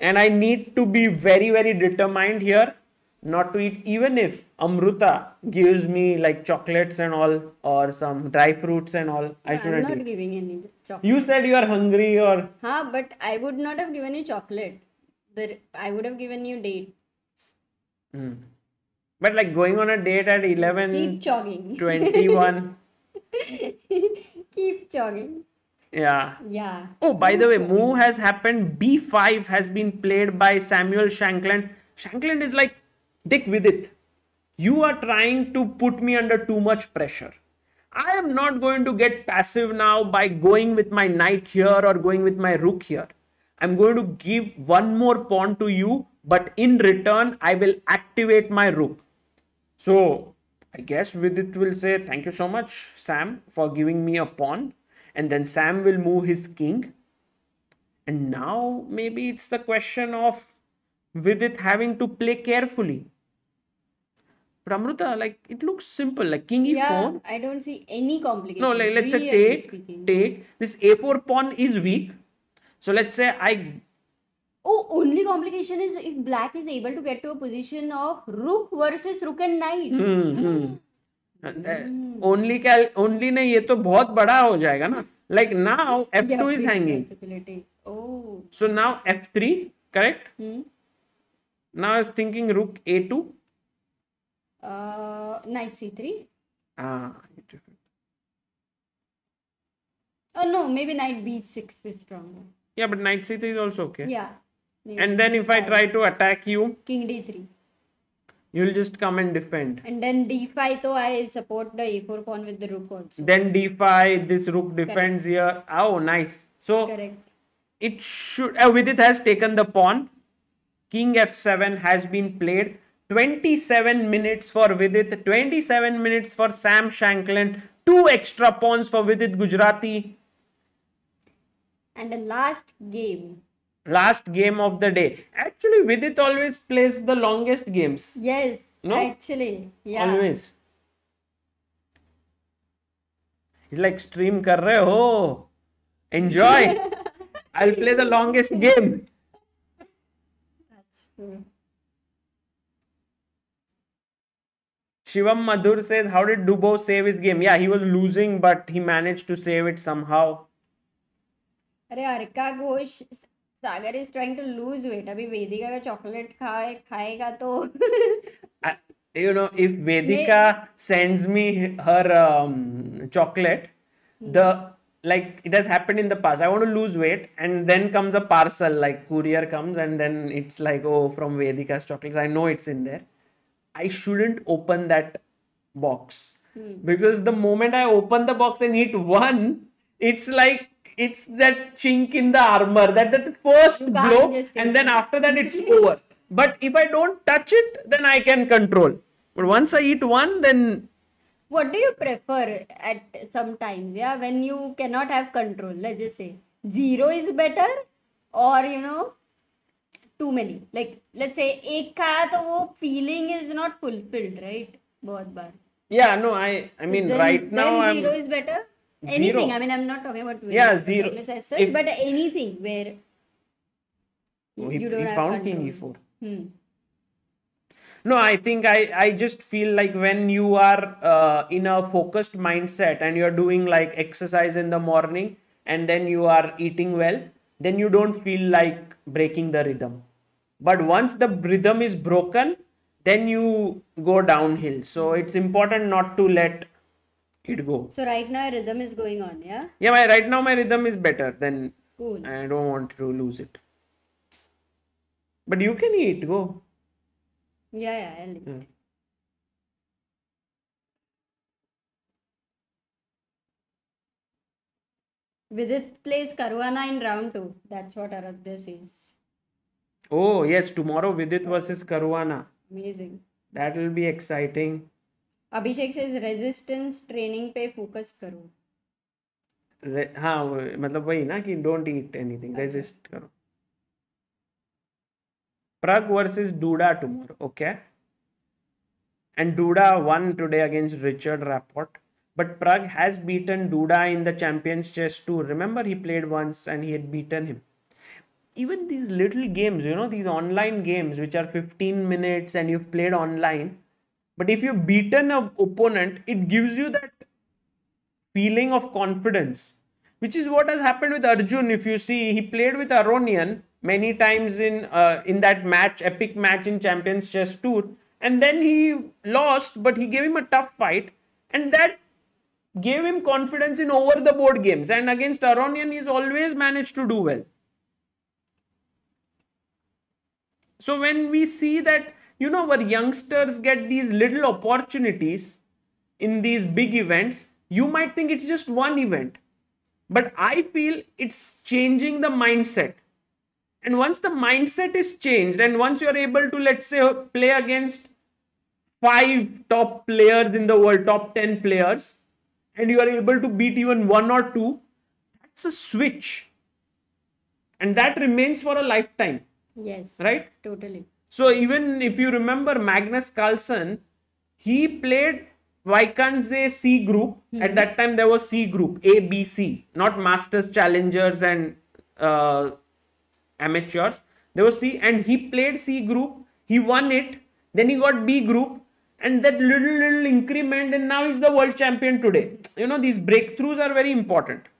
And I need to be very, very determined here not to eat, even if Amruta gives me like chocolates and all or some dry fruits and all, I I'm shouldn't not eat. giving any chocolate. You said you are hungry or Huh, but I would not have given you chocolate. The, I would have given you date. Hmm. but like going on a date at 11 Keep jogging. 21 Keep jogging. yeah. Yeah. oh by the way move has happened. B5 has been played by samuel shankland. Shankland is like dick with it you are trying to put me under too much pressure. I am not going to get passive now by going with my knight here or going with my rook here i'm going to give one more pawn to you but in return i will activate my rook So I guess Vidit will say, Thank you so much, Sam, for giving me a pawn. And then Sam will move his king. And now maybe it's the question of Vidit having to play carefully. But Amruta, like it looks simple, like king e4. Yeah, I don't see any complication. No, like let's say take, speaking. take. This a4 pawn is weak. So let's say I Oh, only complication is if black is able to get to a position of rook versus rook and knight. Hmm, hmm. Only क्या only नहीं ये तो बहुत बड़ा हो जाएगा ना like now f two is hanging. Oh. So now f three correct Hmm. Now is thinking rook a two Uh, knight c3. Oh no, maybe knight b6 is stronger. Yeah but knight c3 is also okay Yeah. and then if i D5. try to attack you king d3. you'll just come and defend And then d5, though I support the a4 pawn with the rook also. then d5 this rook defends here oh nice so Correct. it should uh, with it has taken the pawn king f7 has been played 27 minutes for vidit 27 minutes for sam shankland two extra pawns for vidit gujrathi And the last game. last game of the day actually vidit always plays the longest games Yes, No? actually. Yeah. always he's like stream kar rahe ho enjoy i'll play the longest game That's true. Shivam Madhur says, How did Dubov save his game? Yeah, he was losing, but he managed to save it somehow. अरे Arka Ghosh Sagar is trying to lose weight अभी वेदिका का chocolate खाए खाएगा तो know, if Vedika sends me her um, chocolate, the like it has happened in the past. I want to lose weight, and then comes a parcel, like courier comes, and then it's like, oh, from Vedika's chocolates. I know it's in there. I shouldn't open that box hmm. because the moment I open the box and hit one, it's like it's that chink in the armor, that that first You can't blow, just and then take it. after that it's over. But if I don't touch it, then I can control. But once I eat one, then What do you prefer at sometimes? Yeah, when you cannot have control, let's just say zero is better, or you know, too many. Like let's say एक खाया तो वो feeling is not fulfilled, right? बहुत बार. yeah, no, I I mean then, right now then I'm zero is better. Zero. Anything. I mean, I'm not talking about Yeah, zero. such, If- but anything where Oh, you he, don't he found. King E4. Hmm. No, I think I, I just feel like when you are uh, in a focused mindset and you're doing like exercise in the morning and then you are eating well, then you don't feel like breaking the rhythm. But once the rhythm is broken, then you go downhill. So it's important not to let it go. So right now rhythm is going on, yeah. Yeah, my, right now my rhythm is better than Cool. I don't want to lose it. But you can eat, go. Yeah, yeah. I'll eat. Hmm. Vidit plays Caruana in round two. That's what Aradhya says. Oh, yes, tomorrow Vidit versus Caruana. Amazing. That will be exciting. Abhishek says resistance training पे focus करो. हाँ मतलब वही ना कि don't eat anything, resist करो. Prag versus Duda tomorrow, okay? And Duda won today against Richard Rapport. But Prag has beaten Duda in the Champions Chess Tour. Remember, he played once and he had beaten him. Even these little games, you know, these online games which are 15 minutes and you've played online. But if you've beaten an opponent, it gives you that feeling of confidence, which is what has happened with Arjun. If you see, he played with Aronian many times in uh, in that match, epic match in Champions Chess Tour, and then he lost, but he gave him a tough fight, and that gave him confidence in over the board games. And against Aronian, he's always managed to do well. So when we see that, you know, our youngsters get these little opportunities in these big events, you might think it's just one event. But I feel it's changing the mindset. And once the mindset is changed, and once you're able to, let's say, play against five top players in the world, top 10 players, and you are able to beat even one or two, that's a switch. And that remains for a lifetime, Yes. right? Totally. So even if you remember Magnus Carlsen, he played Wijk aan Zee C group. At that time there was C group, A, B, C, not Masters, Challengers, and uh, amateurs. There was C, and he played C group. He won it. Then he got B group, and that little little increment, and now he's the world champion today. You know these breakthroughs are very important.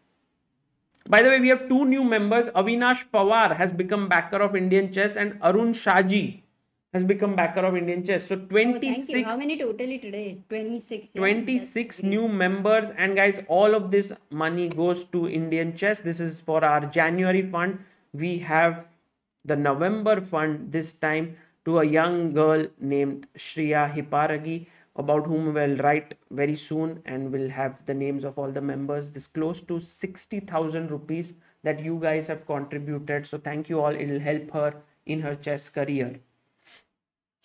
By the way, we have two new members. Avinash Pawar has become backer of Indian chess, and Arun Shaji has become backer of Indian chess. So Oh, thank you. How many totally today? 26. yeah? 26 That's new members. And guys, all of this money goes to Indian chess. This is for our January fund. We have the November fund this time to a young girl named Shriya Hiparagi, about whom we'll write very soon and we'll have the names of all the members. This close to 60,000 rupees that you guys have contributed. So thank you all. It'll help her in her chess career.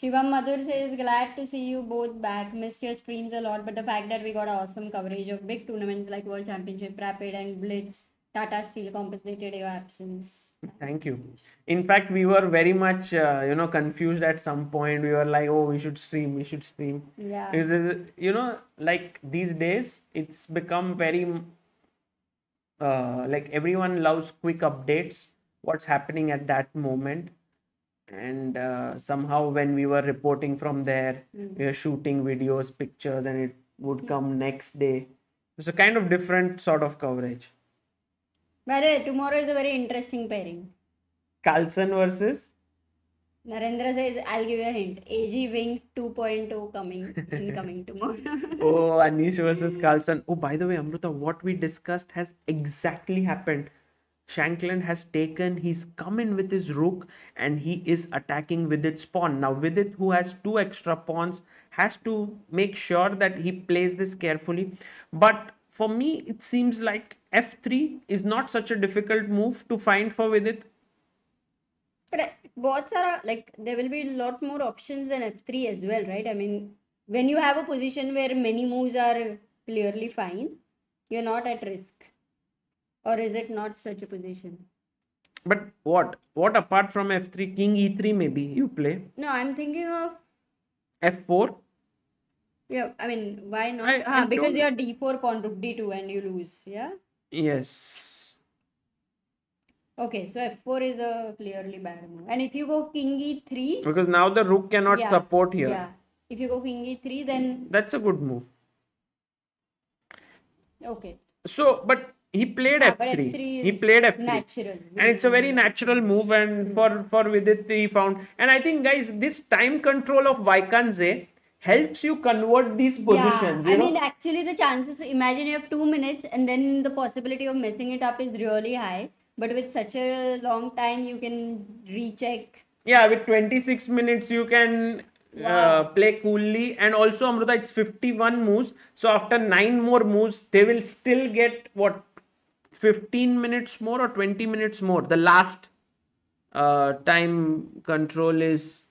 Shivam Madhur says, glad to see you both back. Missed your streams a lot, but the fact that we got awesome coverage of big tournaments like World Championship, Rapid, and Blitz, Tata Steel compensated your absence. Thank you. In fact, we were very much, uh, you know, confused at some point. We were like, oh, we should stream, we should stream. Yeah. It, you know, like these days, it's become very, uh, like everyone loves quick updates, what's happening at that moment. And uh, somehow, when we were reporting from there, we were shooting videos, pictures, and it would come next day. It's a kind of different sort of coverage. By the way, tomorrow is a very interesting pairing. Carlsen versus Narendra says, I'll give you a hint. AG Wing 2.0 coming, incoming tomorrow. Oh, Anish versus Carlsen. Oh, by the way, Amruta, what we discussed has exactly happened. Shankland has taken, he's come in with his rook and he is attacking Vidit's pawn. Now, Vidit, who has two extra pawns, has to make sure that he plays this carefully. But for me, it seems like f3 is not such a difficult move to find for Vidit. But uh, bots are like there will be a lot more options than f3 as well, right? I mean, when you have a position where many moves are clearly fine, you're not at risk. Or is it not such a position? But what? What apart from f3, king e3 maybe you play? No, I'm thinking of f4? yeah. I mean, why not? I- Ah, I because you're d4 pawn rook d2 and you lose. Yeah. Yes. Okay, so f4 is a clearly bad move. And if you go king e3, Because now the rook cannot yeah, support here. Yeah. If you go king e3, then That's a good move. okay. So, but he played Ah, f3. f3 He played f3. Natural. and it's a very natural move and for for Vidit he found and I think guys this time control of Wijk aan Zee helps you convert these positions Yeah, I know mean, actually, the chances, imagine you have two minutes and then the possibility of messing it up is really high. But with such a long time, you can recheck. yeah with 26 minutes you can uh, play coolly and also Amruta it's 51 moves so after 9 more moves they will still get what 15 minutes more or 20 minutes more the last uh, time control is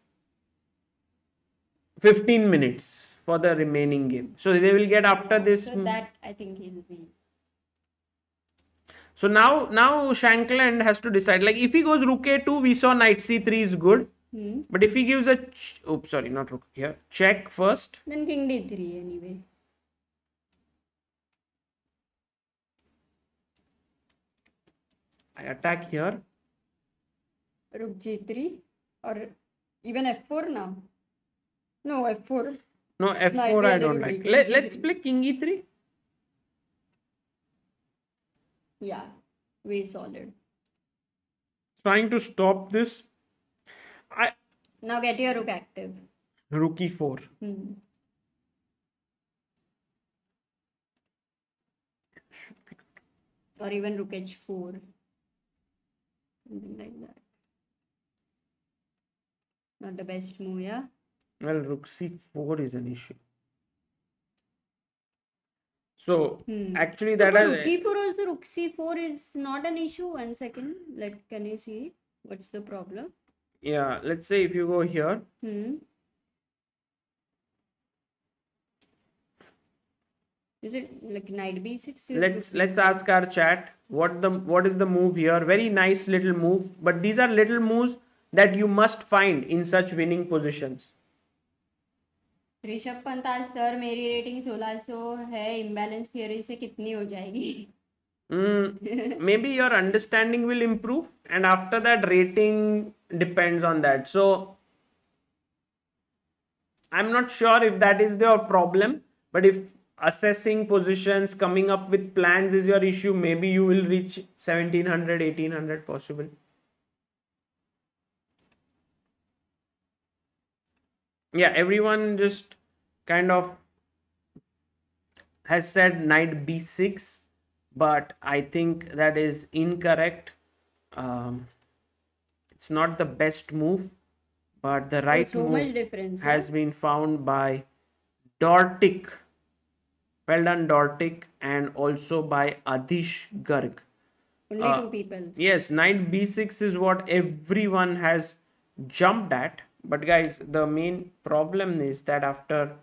15 minutes for the remaining game so they will get after this So that I think he'll be. So now now Shankland has to decide. Like if he goes rook a2, we saw knight c3 is good. Hmm. But if he gives a oops sorry not rook here check first. Then king d3 anyway. I attack here. Rook g3 or even f4 now. No, f4. No f4 No, I really don't like. Let, let's play king e e3. Yeah, way solid. Trying to stop this. I Now get your rook active. rook e4. Hmm. Or even rook h4. Something like that. Not the best move, yeah? Well rook c4 is an issue. So Hmm. actually So that has rook e4 also rook c4 is not an issue. One second. Let can you see what's the problem? yeah let's say if you go here Hmm. Is it like knight b6? you're let's looking let's ask our chat what the what is the move here very nice little move but these are little moves that you must find in such winning positions Rishabh Pant आज sir मेरी rating 1600 है imbalance theory से कितनी हो जाएगी mm, maybe your understanding will improve and after that rating depends on that so i'm not sure if that is your problem but if assessing positions coming up with plans is your issue. Maybe you will reach 1700 1800 possible. Yeah everyone just kind of has said knight b6 but i think that is incorrect. Um, it's not the best move but the right so move has been found by dortic well done dortic and also by adish garg only uh, two people Yes, knight b6 is what everyone has jumped at. But guys, the main problem is that after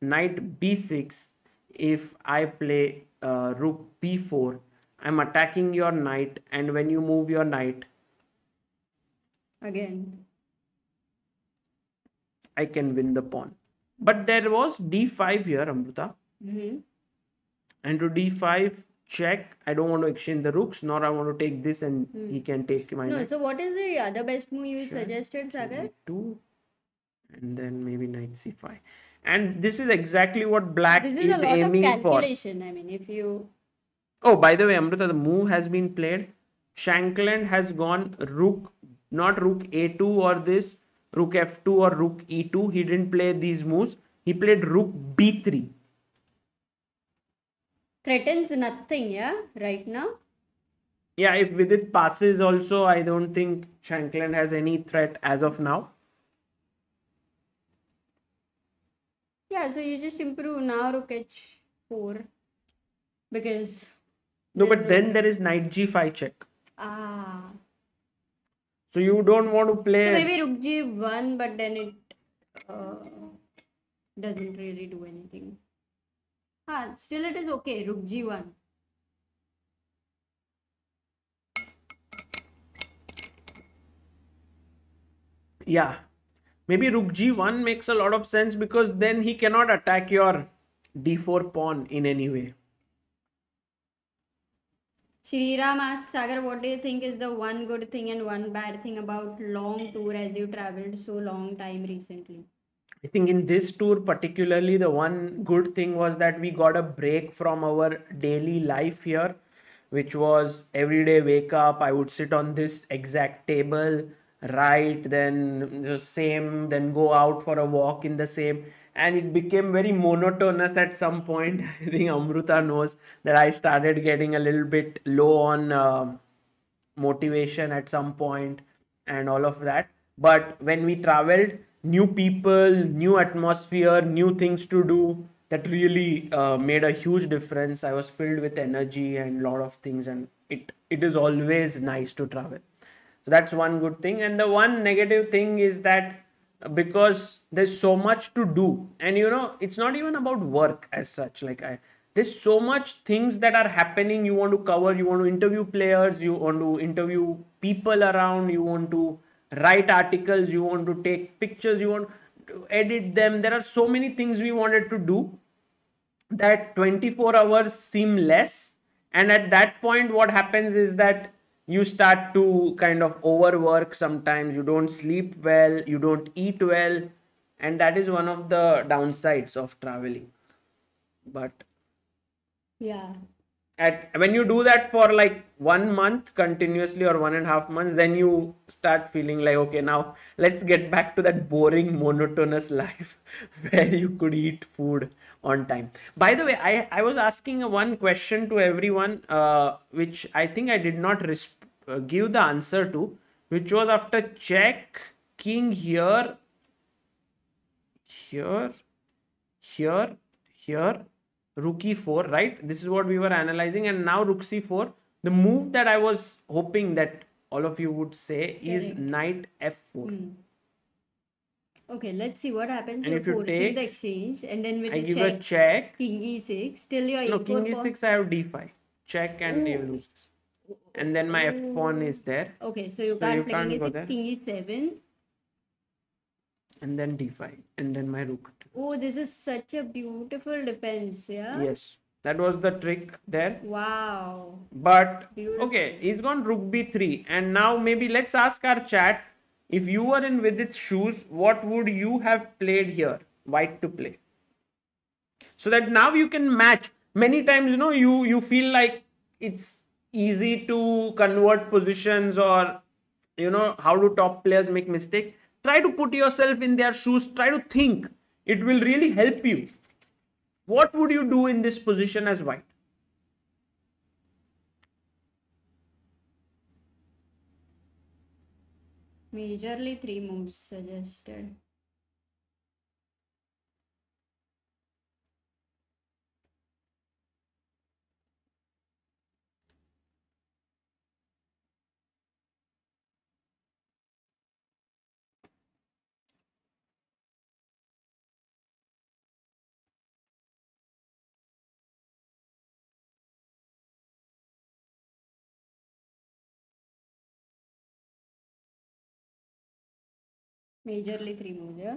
knight b6, if I play uh, rook b4, I'm attacking your knight, and when you move your knight, again I can win the pawn. But there was d5 here, Amruta. Hmm And to d5, check. I don't want to exchange the rooks, nor I want to take this, and he can take my no knight. so what is the other best move you suggested sagar? Two and then maybe knight c5 and this is exactly what black this is, is a lot of aiming for. calculation i mean if you oh by the way amruta the move has been played. Shankland has gone rook not rook a2 or this rook f2 or rook e2 he didn't play these moves. He played rook b3 threatens nothing yeah right now yeah if vidit passes also i don't think shankland has any threat as of now yeah so you just improve now rook h4 because No, but then there is knight g5 check. Ah. So you don't want to play. So maybe rook g1, but then it uh, doesn't really do anything. Ah, still it is okay. Rook g1. Yeah. Maybe rook g1 makes a lot of sense because then he cannot attack your d4 pawn in any way. Shriram asks Sagar, what do you think is the one good thing and one bad thing about long tour as you traveled so long time recently? I think in this tour, particularly, the one good thing was that we got a break from our daily life here, which was every day wake up, I would sit on this exact table, write, then the same, then go out for a walk in the same. And it became very monotonous at some point. I think Amruta knows that I started getting a little bit low on. Uh, motivation at some point and all of that but when we traveled new people new atmosphere new things to do that really uh, made a huge difference. I was filled with energy and lot of things and it it is always nice to travel. So that's one good thing. And the one negative thing is that because there's so much to do and you know it's not even about work as such. Like i there's so much things that are happening. You want to cover you want to interview players you want to interview people around you want to write articles you want to take pictures you want to edit them. There are so many things we wanted to do that 24 hours seem less. And at that point what happens is that you start to kind of overwork sometimes. You don't sleep well. You don't eat well. And that is one of the downsides of traveling. But Yeah. At when you do that for like one month continuously or one and a half months then you start feeling like okay now let's get back to that boring monotonous life where you could eat food on time. By the way i i was asking a one question to everyone uh, which i think i did not uh, give the answer to which was after check king here here here here rook e4 right this is what we were analyzing and now rook c4 the move that i was hoping that all of you would say is Correct. knight f4 Hmm. Okay, let's see what happens. And if you take- the exchange, and then with i the give check, a check king e6, still your no e4 king pawn- e6 i have d5 check and you lose this. and then my f pawn is there Okay, so you So can't you play can't king go e6, there. king e7. and then d5 and then my rook Oh, this is such a beautiful defense, yeah? yes that was the trick there Wow. But Beautiful. okay, he's gone rook b3, and now maybe let's ask our chat if you were in Vidit's shoes, what would you have played here? White to play. So that now you can match. Many times, you know, you you feel like it's easy to convert positions or you know how do top players make mistake. Try to put yourself in their shoes. Try to think. It will really help you. What would you do in this position as white? Majorly three moves suggested. Majorly three moves, yeah?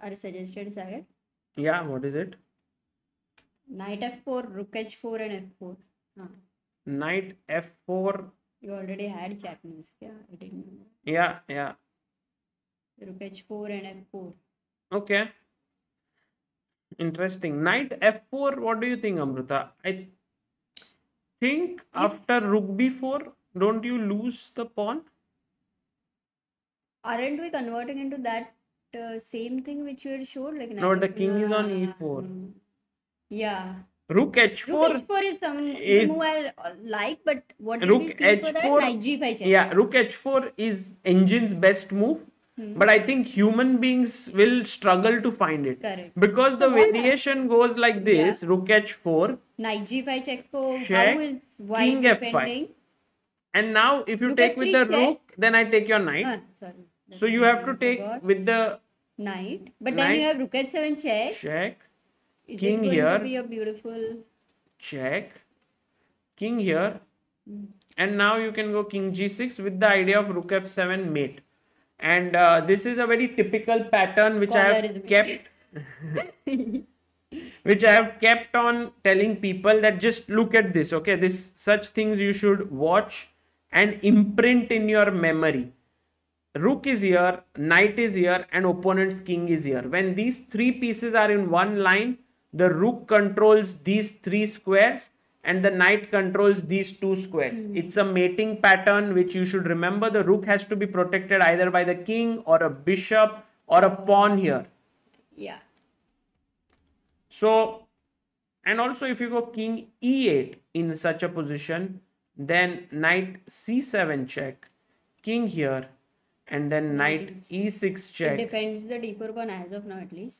Are suggested, Sagar? Yeah, what is it? Knight f4, rook h4, and f4. Ah, Knight f4. you already had chat moves, yeah? I didn't know. Yeah, yeah. Rook h4 and f4. Okay. Interesting. Knight f4. What do you think, Amruta? I think after rook b4, don't you lose the pawn? Aren't we converting into that uh, same thing which you had showed? Like No, the king is on Yeah, e4. mm. Yeah. Rook h4. Rook h4 is some is move I uh, like, but what did Rook we see for that? h4 Knight g5 check. Yeah, rook h4 is engine's best move. but I think human beings will struggle to find it Correct. because So the variation goes like this: Rook h4, Knight g5 check ko Check. how is white King F5. defending? and now if you Rook take with the check. rook, then I take your knight. Ah, sorry. So you have to take with the knight. But then you have rook at seven check. check, Is king it going here. to be a beautiful? check, king here, and now you can go king g6 with the idea of rook f7 mate. And uh, this is a very typical pattern which I have kept, which I have kept on telling people that just look at this. Okay, this such things you should watch and imprint in your memory. Rook is here, knight is here, and opponent's king is here. When these three pieces are in one line, the rook controls these three squares and the knight controls these two squares. Hmm. It's a mating pattern which you should remember. The rook has to be protected either by the king or a bishop or a pawn here. Yeah. So, and also if you go king e8 in such a position, then knight c7 check, king here, and then knight e6 It check. defends the d4 pawn as of now at least.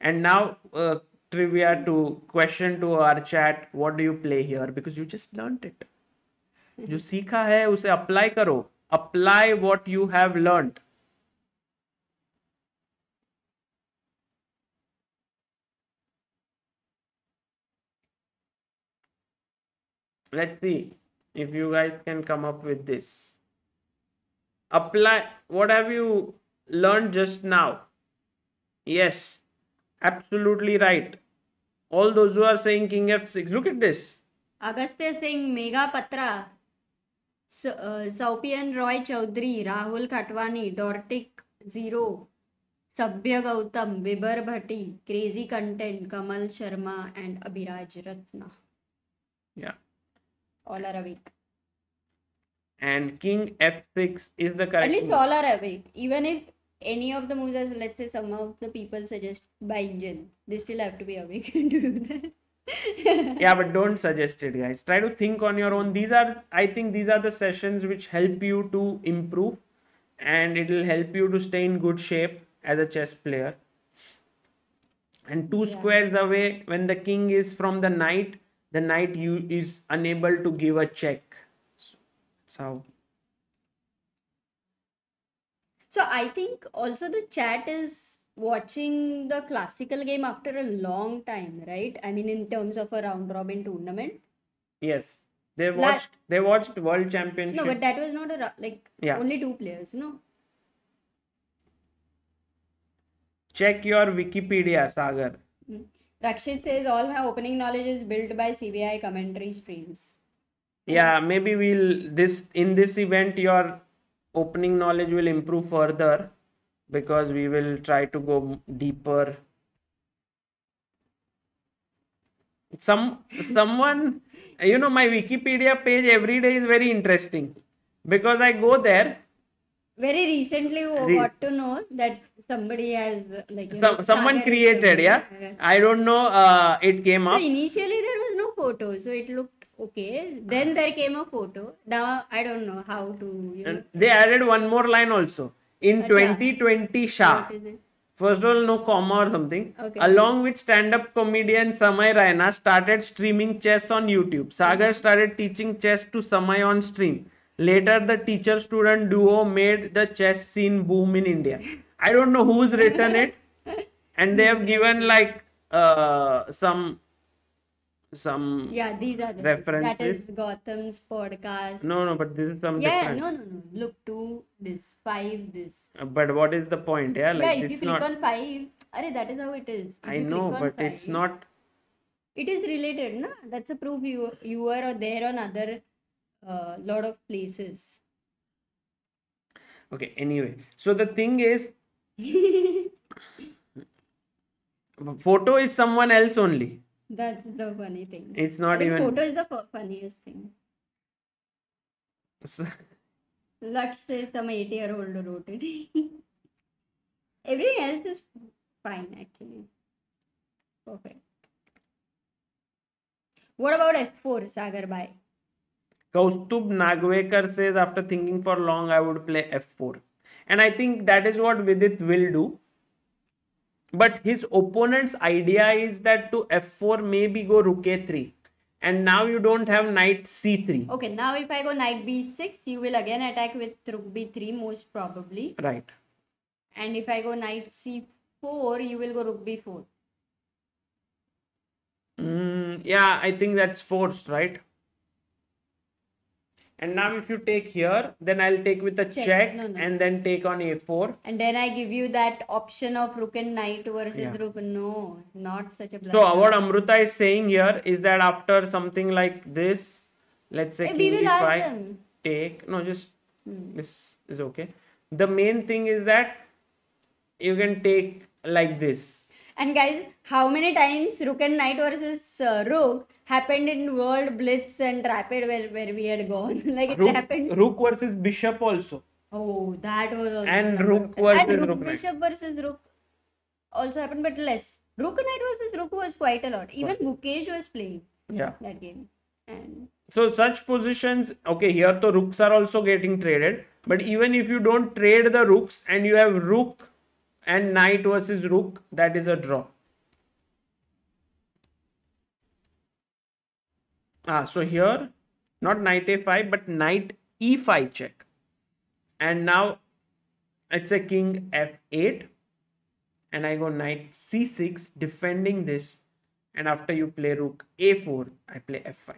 And now, uh, trivia to question to our chat what do you play here? Because you just learnt it. जो सीखा है उसे apply करो apply what you have learnt let's see if you guys can come up with this apply what have you learned just now yes absolutely right all those who are saying king f6 look at this Agastya Singh, Megha Patra, S- uh, Saupian Roy Chaudhary, Rahul Khatwani, Dortic Zero, Sabya Gautam, Vibhar Bhatti, Crazy Content, Kamal Sharma, and Abhiraj Ratna. yeah All are awake. And king f6 is the correct At least move. all are awake. Even if any of the moves, as let's say some of the people suggest by engine, they still have to be awake to do that. yeah but don't suggest it guys try to think on your own these are i think these are the sessions which help you to improve and it will help you to stay in good shape as a chess player and two squares away when the king is from the knight the knight you is unable to give a check how So I think also the chat is watching the classical game after a long time, right? I mean, in terms of a round robin tournament. yes they La- watched they watched world championship No, but that was not a like Yeah. only two players, no? check your wikipedia sagar hmm. Rakshit says all my opening knowledge is built by CBI commentary streams. Yeah maybe we'll this in this event your opening knowledge will improve further because we will try to go deeper. Some someone you know my wikipedia page every day is very interesting because i go there. Very recently, we Re- got to know that somebody has like some, know, someone created yeah? i don't know uh, it came So up. initially there was no photo, so it looked okay. Then there came a photo. Now I don't know how to. You know, they added one more line also in Acha. 2020 shah what is it? First of all, no comma or something. Okay. Along with stand-up comedian Samay Raina started streaming chess on YouTube. Sagar started teaching chess to Samay on stream. Later, the teacher-student duo made the chess scene boom in India. I don't know who's written it, and they have given like uh, some some. Yeah, these are the That References. is Gautam's podcast. No, no, but this is some yeah, different. no, no, no. Look to this five this. Uh, But what is the point? Yeah, like yeah, if you click not. on five, arre, that is how it is. If I know, but it's not. It is related, na? That's a proof you you were there on other uh, lot of places. Okay. Anyway, so the thing is, photo is someone else only. That's the funny thing. It's I not think even. photo is the funniest thing. Laksh says some eight year old wrote it. Everything else is fine actually. Perfect. What about F4, Sagar Bhai? Kaustub Nagwekar says, after thinking for long, I would play f4. and I think that is what Vidit will do. But his opponent's idea is that to f4 maybe go rook a3, and now you don't have knight c3. Okay, now if I go knight b6, you will again attack with rook b3 most probably. Right. And if I go knight c4, you will go rook b4. Mm, yeah, I think that's forced, right? And now if you take here, then I'll take with a check, Check. No, no. and then take on a4. And then I give you that option of rook and knight versus Yeah. rook. No, not such a So blunder. what Amruta is saying here is that after something like this, let's say we king will ask d5, them. Hmm. take no just this is okay. The main thing is that you can take like this. And guys, how many times rook and knight versus uh, rook happened in World Blitz and Rapid where, where we had gone? like it Rook, happened. rook versus bishop also. Oh, that was also And rook versus and rook rook knight. bishop versus rook also happened, but less. Rook knight versus rook was quite a lot. Even Mukesh was playing Yeah. that game. And So such positions, okay, here the rooks are also getting traded. But even if you don't trade the rooks and you have rook and knight versus rook, that is a draw. Ah, so here, not knight a5, but knight e5 check. And now it's a king f8. And I go knight c6, defending this. And after you play rook a4, I play f5.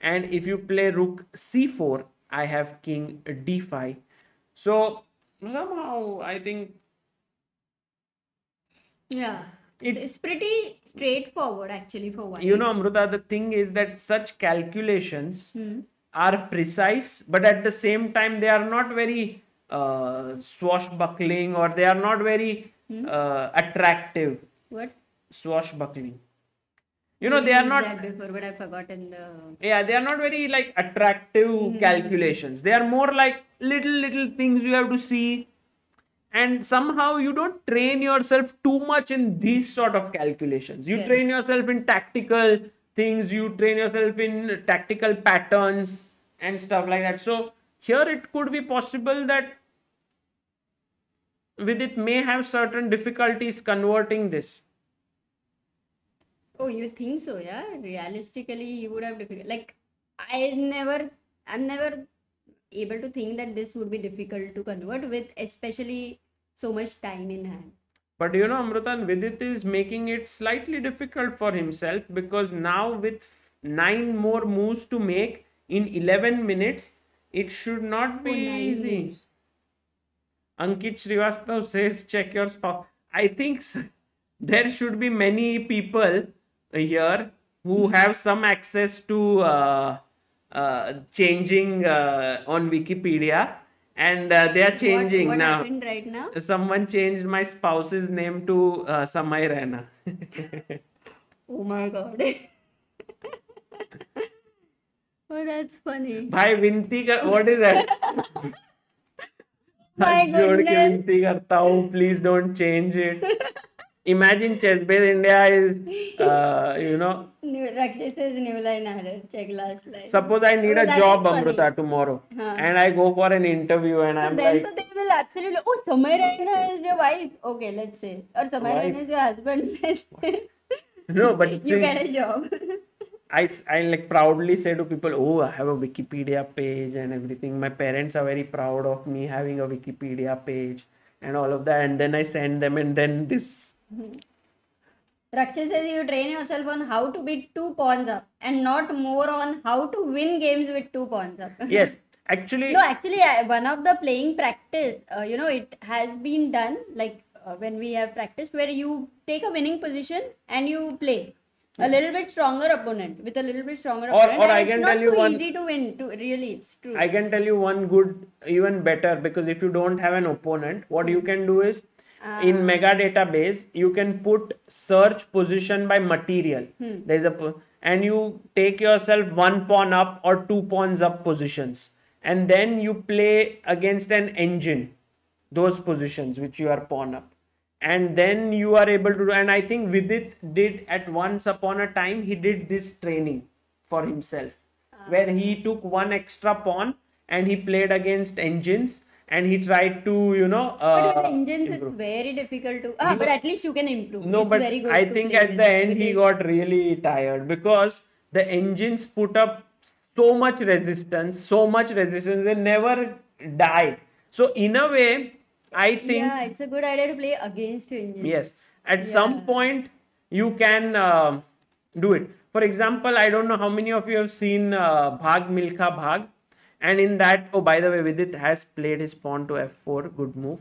And if you play rook c4, I have king d5. So somehow I think yeah, it's, It's- pretty straightforward actually for one. you know amruta the thing is that such calculations Hmm. are precise but at the same time they are not very uh, swashbuckling or they are not very Hmm. uh, attractive What? swashbuckling you know they are not that before, but I've forgotten the. yeah they are not very like attractive Hmm. calculations they are more like little little things you have to see and somehow you don't train yourself too much in these sort of calculations you Yeah. train yourself in tactical things you train yourself in tactical patterns and stuff like that so here it could be possible that with it may have certain difficulties converting this Oh, you think so? Yeah. Realistically, you would have difficult. Like, I never, I'm never able to think that this would be difficult to convert with, especially so much time in hand. But you know, Amrutan Vidit is making it slightly difficult for himself because now with nine more moves to make in 11 minutes, it should not be Oh, easy. moves. Ankit Srivastav says, check your spouse. I think there should be many people here who have some access to uh, uh, changing uh, on Wikipedia and uh, they are changing what, what now. Right now. Someone changed my spouse's name to uh, Samay Raina. oh my god. oh, that's funny. Bhai, Vinti, kar- what is that? my goodness. Vinti karta hu, please don't change it. Imagine Chessbase India is uh, you know New, Rakshit says new line added. Check last line. suppose I need Oh, a job tomorrow Huh. and I go for an interview and So I'm then like so they will absolutely oh Samay Raina is your wife. Okay, let's say. Or Samay. Raina is your husband. Let's say. no but you see, get a job. I, I like proudly say to people, oh, I have a Wikipedia page and everything. My parents are very proud of me having a Wikipedia page and all of that. And then I send them, and then this. Rakshit says you train yourself on how to beat two pawns up and not more on how to win games with two pawns up. Yes, actually, no, actually, I, one of the playing practice, uh, you know, it has been done like uh, when we have practiced where you take a winning position and you play a little bit stronger opponent with a little bit stronger Or- opponent. or and I it's can not tell you one- easy to win. To really, it's true. I can tell you one good, even better, because if you don't have an opponent, what you can do is in mega database you can put search position by material. Hmm. There's a and you take yourself one pawn up or two pawns up positions, and then you play against an engine those positions which you are pawn up. And then you are able to do and i think vidit did at once upon a time he did this training for himself. Ah. Where he took one extra pawn and he played against engines and he tried to, you know, But with uh, engines, improve. it's very difficult to. Ah, but at least you can improve. No, it's but very good I think at the end he his- got really tired because the engines put up so much resistance, so much resistance, they never die. So, in a way, I think Yeah, it's a good idea to play against engines. Yes, at some point you can uh, do it. For example, I don't know how many of you have seen uh, Bhag Milkha Bhag, and in that, oh, by the way, Vidit has played his pawn to f4. Good move.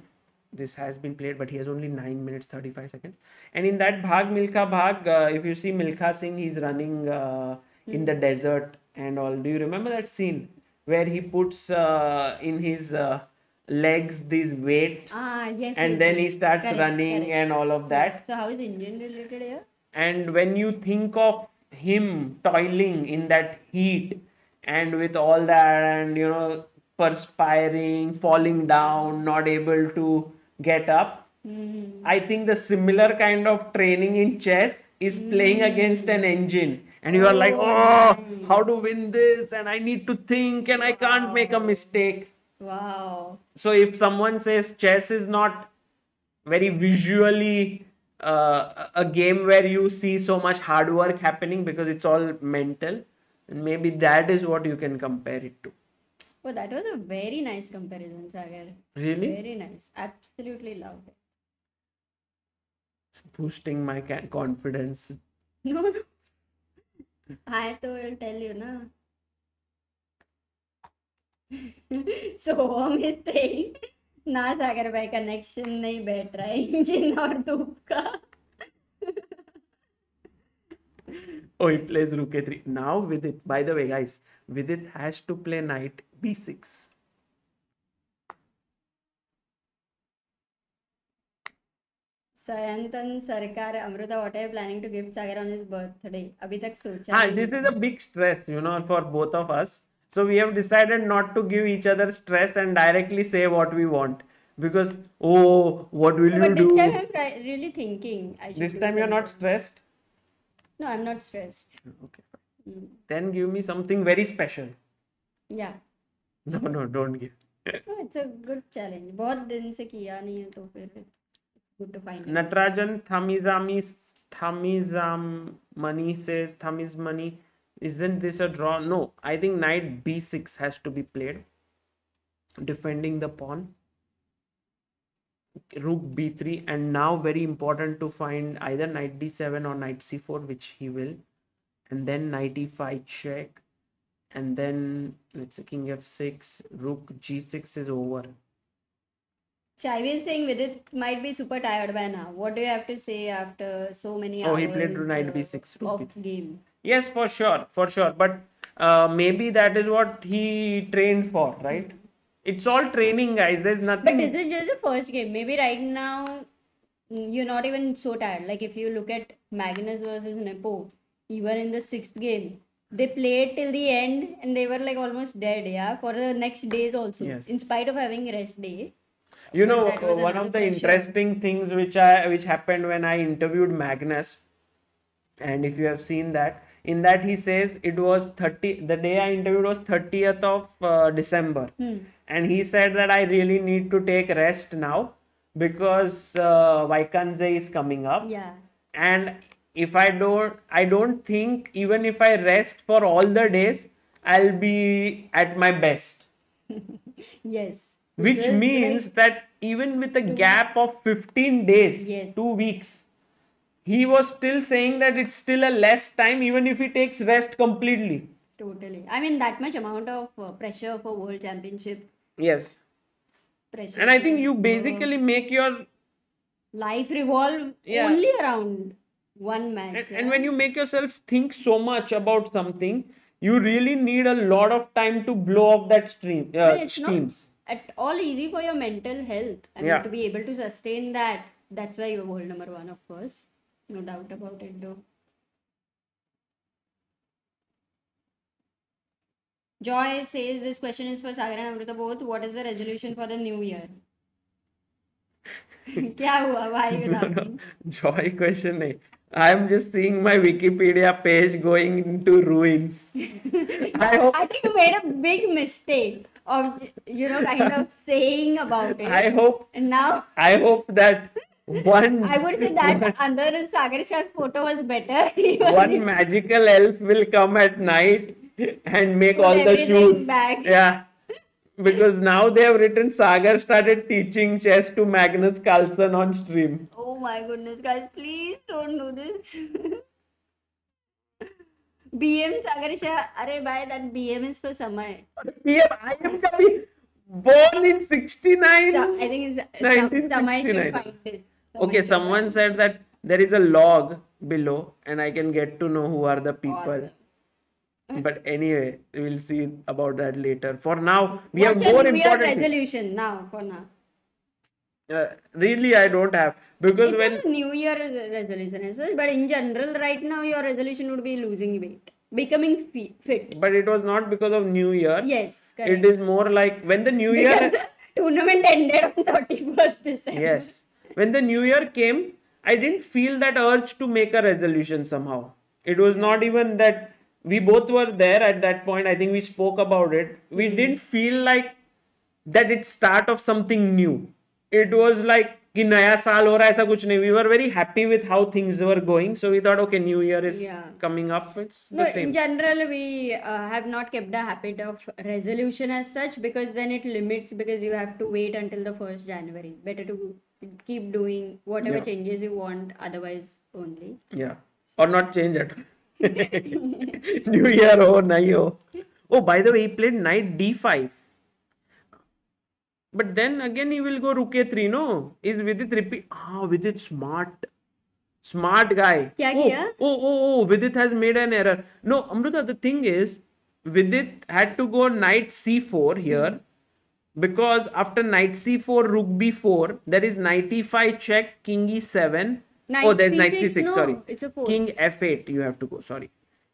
This has been played, but he has only 9 minutes 35 seconds. And in that Bhag Milkha Bhag, uh, if you see Milkha Singh, he's running uh, in the desert and all. Do you remember that scene where he puts uh, in his uh, legs these weights? Ah, yes. and yes, then he starts Correct, running correct. and all of that So how is indian related here? and when you think of him toiling in that heat and with all that and you know perspiring falling down not able to get up Hmm. i think the similar kind of training in chess is playing against an engine and you are like Oh, oh nice. how to win this and i need to think and i can't make a mistake Wow. so if someone says chess is not very visually uh, a game where you see so much hard work happening because it's all mental and maybe that is what you can compare it to Oh, that was a very nice comparison, Sagar. really Very nice. Absolutely loved it. boosting my ca- confidence No, no. I तो will tell you ना. so हम is saying ना सागर भाई connection नहीं बैठ रहा है engine और धूप का oh, he plays rook a3. Now with it, by the way, guys, with it has to play knight b6. Sayantan Sarkar Amruta, what are you planning to give Sagar on his birthday? Abhi tak socha. This is a big stress, you know, for both of us. So we have decided not to give each other stress and directly say what we want because oh, what will no, you but do? This time I'm really thinking. this time you're not stressed. no I'm not stressed Okay. fine. Mm. Then give me something very special. yeah No, no, don't give. no it's a good challenge बहुत दिन से किया नहीं है तो फिर it's it's good to find it. Natarajan Thamizami Thamizamani says Thamizmani. Isn't this a draw? No, I think knight b6 has to be played. Defending the pawn. Rook b3 and now very important to find either knight d7 or knight c4 which he will and then knight e5 check and then let's say king f6 rook g6 is over Shaivi is saying Vidit might be super tired by now. What do you have to say after so many Oh, hours he played knight uh, b6, rook of game? Yes, for sure, for sure. But uh, maybe that is what he trained for, right? It's all training, guys. There's nothing. But this is just the first game. Maybe right now mm, you're not even so tired. Like if you look at Magnus versus Nepo, even in the sixth game, they played till the end and they were like almost dead, yeah, for the next days also. Yes. In spite of having rest day. you know, one of the pressure. interesting things which I which happened when I interviewed Magnus, and if you have seen that, in that he says it was 30. The day I interviewed was 30th of uh, December, Hmm. And he said that I really need to take rest now because uh, Wijk aan Zee is coming up. Yeah. and if i don't i don't think even if i rest for all the days i'll be at my best Yes. which means like- that even with a gap of 15 days Yes. 2 weeks he was still saying that it's still a less time even if he takes rest completely Totally. I mean, that much amount of uh, pressure for World Championship. yes Pressure. and i think you basically make your life revolve Yeah. only around one match. and, yeah? and when you make yourself think so much about something you really need a lot of time to blow off that stream uh, but it's steam not at all easy for your mental health. I mean, Yeah. to be able to sustain that. That's why you're world number one, of course. No doubt about it, though. Joy says this question is for Sagar and Amruta both. What is the resolution for the new year? क्या हुआ भाई बताओ Joy question नहीं I am just seeing my Wikipedia page going into ruins. I, hope... I think you made a big mistake of you know kind of saying about it. I hope and now I hope that one I would say that one, under Sagar Shah's photo was better. one magical elf will come at night and make Put all the shoes. Back. Yeah. Because now they have written Sagar started teaching chess to Magnus Carlsen on stream. Oh my goodness, guys, please don't do this. BM Sagar Shah, are bye. that BM is for Samay. BM, I am kabhi born in 69. I think it's 1969. Okay, someone said that there is a log below and I can get to know who are the people. Awesome. But anyway, we'll see about that later. For now, we have What's your more New Year important. resolution now for now? Uh, really, I don't have because It's when New Year resolution such, but in general, right now your resolution would be losing weight, becoming fi- fit. but it was not because of New Year. Yes, correct. It is more like when the New Year. the tournament ended on 31st December. yes, when the New Year came, I didn't feel that urge to make a resolution somehow. It was not even that we both were there at that point. I think we spoke about it. We Hmm. didn't feel like that it's start of something new. It was like कि नया साल हो रहा है ऐसा कुछ नहीं. We were very happy with how things were going, so we thought, okay, New Year is Yeah. coming up. It's No, the same. in general, we uh, have not kept the habit of resolution as such because then it limits because you have to wait until the first January. Better to keep doing whatever Yeah. changes you want, otherwise only. Yeah. Or new year हो नहीं हो। ओ by the way he played knight D five but then again he will go rook e three no is with it repeat ha with it smart smart guy oh has made an error no Amrita the thing is with had to go knight C four here because after knight C four rook B four there is ninety five check king Knight oh, there's knight C6, c6, no, sorry. it's a four. King f8, you have to go, sorry.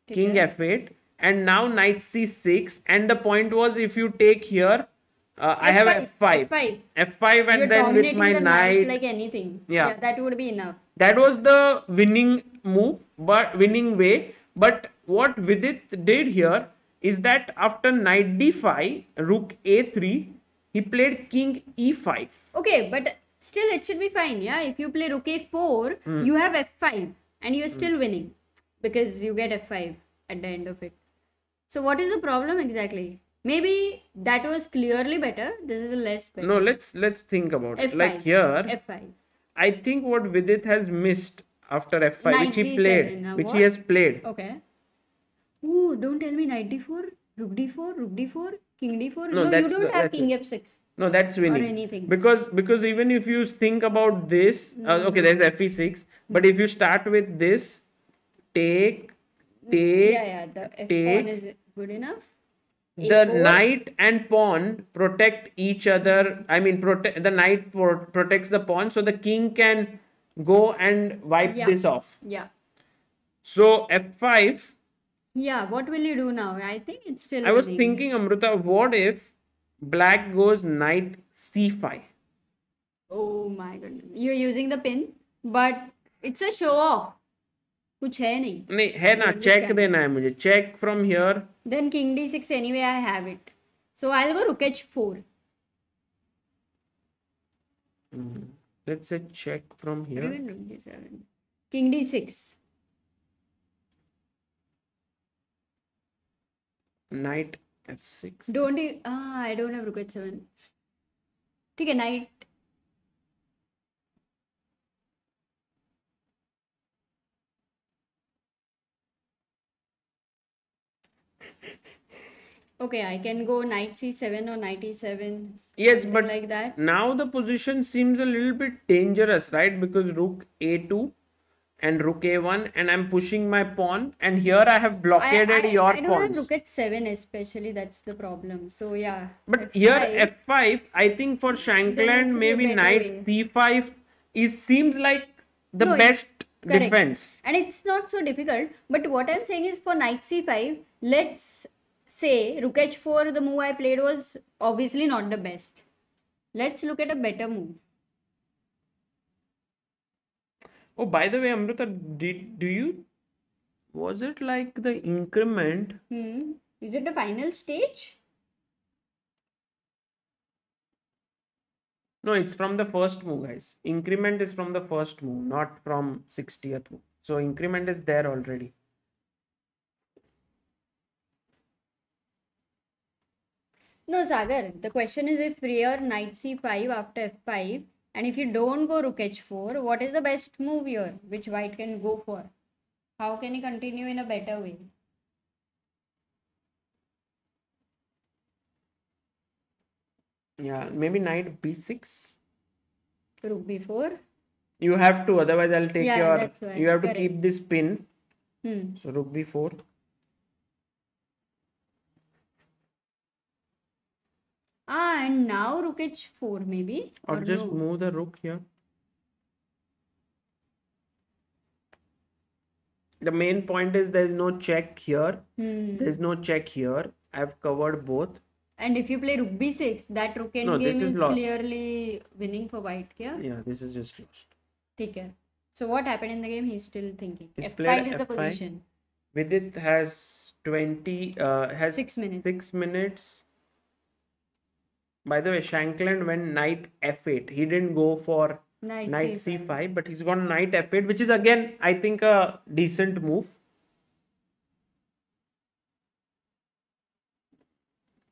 King hai. f8 and now knight c6 and the point was if you take here uh, I have F5, f5 F5. f5 and You're then with my the knight like anything. Yeah. that would be enough. that was the winning move but winning way but what Vidit did here is that after knight d5 rook a3 he played king e e5 Okay, but still it should be fine. Yeah, if you play rook a4, Hmm. you have f5 and you're still winning because you get f5 at the end of it. So what is the problem exactly? Maybe that was clearly better. This is a less better. no let's let's think about it F5. like here f5. I think what Vidit has missed after f5 which he played G7, uh, which what? he has played Okay. Ooh, don't tell me knight d4, rook d4, rook d4, king d4. No, No, you don't have king it. f6. No, that's winning. Or anything. Because because even if you think about this, uh, mm-hmm. okay, there's fe6, mm-hmm. but if you start with this, take, mm-hmm. take, Yeah, yeah. The f take, pawn is good enough. the A4. knight and pawn protect each other. I mean, protect the knight pro- protects the pawn, so the king can go and wipe Yeah. this off. Yeah. So f5. Yeah, what will you do now? I think it's still I was thinking, Amruta, what if black goes knight c5? Oh my goodness. You're using the pin, but it's a show off. कुछ है नहीं नहीं है ना check देना है मुझे check here then king d6 anyway. I have it, so I'll go rook a4. Hmm. Let's say check from here. King d6. knight f6 Don't you? Ah, I don't have rook h7. ठीक है knight. Okay, I can go knight c7 or knight e7. yes something but like that. now the position seems a little bit dangerous right because rook a2 and rook a1 and i'm pushing my pawn and here i have blockaded I, your I don't pawns rook h7 especially. That's the problem. So yeah. but here F5, f5 i think for shankland to be a maybe knight way. c5 is seems like the No, best correct. defense and it's not so difficult but what i'm saying is for knight c5 let's say rook h4 the move i played was obviously not the best let's look at a better move Oh, by the way, Amruta, did do you was it like the increment? hmm. is it the final stage No, it's from the first move, guys. Increment is from the first move, not from 60th move. So increment is there already. No, Sagar, the question is if your knight c5 after f5 and if you don't go rook h4, what is the best move here which white can go for? How can he continue in a better way? Yeah, maybe knight b6. Rook b4? You have to, otherwise I'll take Yeah, your. You have to correct. keep this pin. Hmm. So rook b4. Ah, and now rook h4 maybe? Or just no? move the rook here. The main point is there's no check here. Hmm. There's no check here. I've covered both. And if you play rook b6, that rook No, endgame this is, is clearly winning for white. Yeah? Yeah, this is just lost. Take care. So what happened in the game? He's still thinking. He's F5 is the F5. position. Vidit has 20, uh, has Six minutes. Six minutes. By the way, Shankland went knight f8. He didn't go for Knight, knight c5. c5, but he's gone knight f8, which is again, I think, a decent move.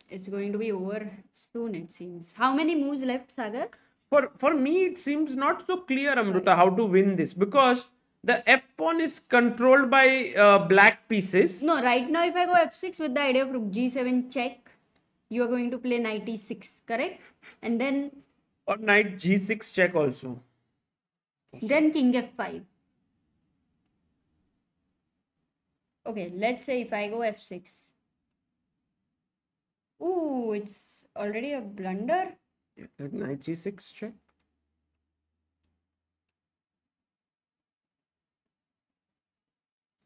It's going to be over soon, it seems. How many moves left, Sagar? For for me, it seems not so clear, Amruta, how to win this because the f pawn is controlled by uh, black pieces. No, right now, if I go f6 with the idea of rook g7 check, you are going to play knight e6, correct? And then Or knight g6 check also. then king f5. Okay, let's say if I go f6. Ooh, it's already a blunder. Yeah, that knight g6 check.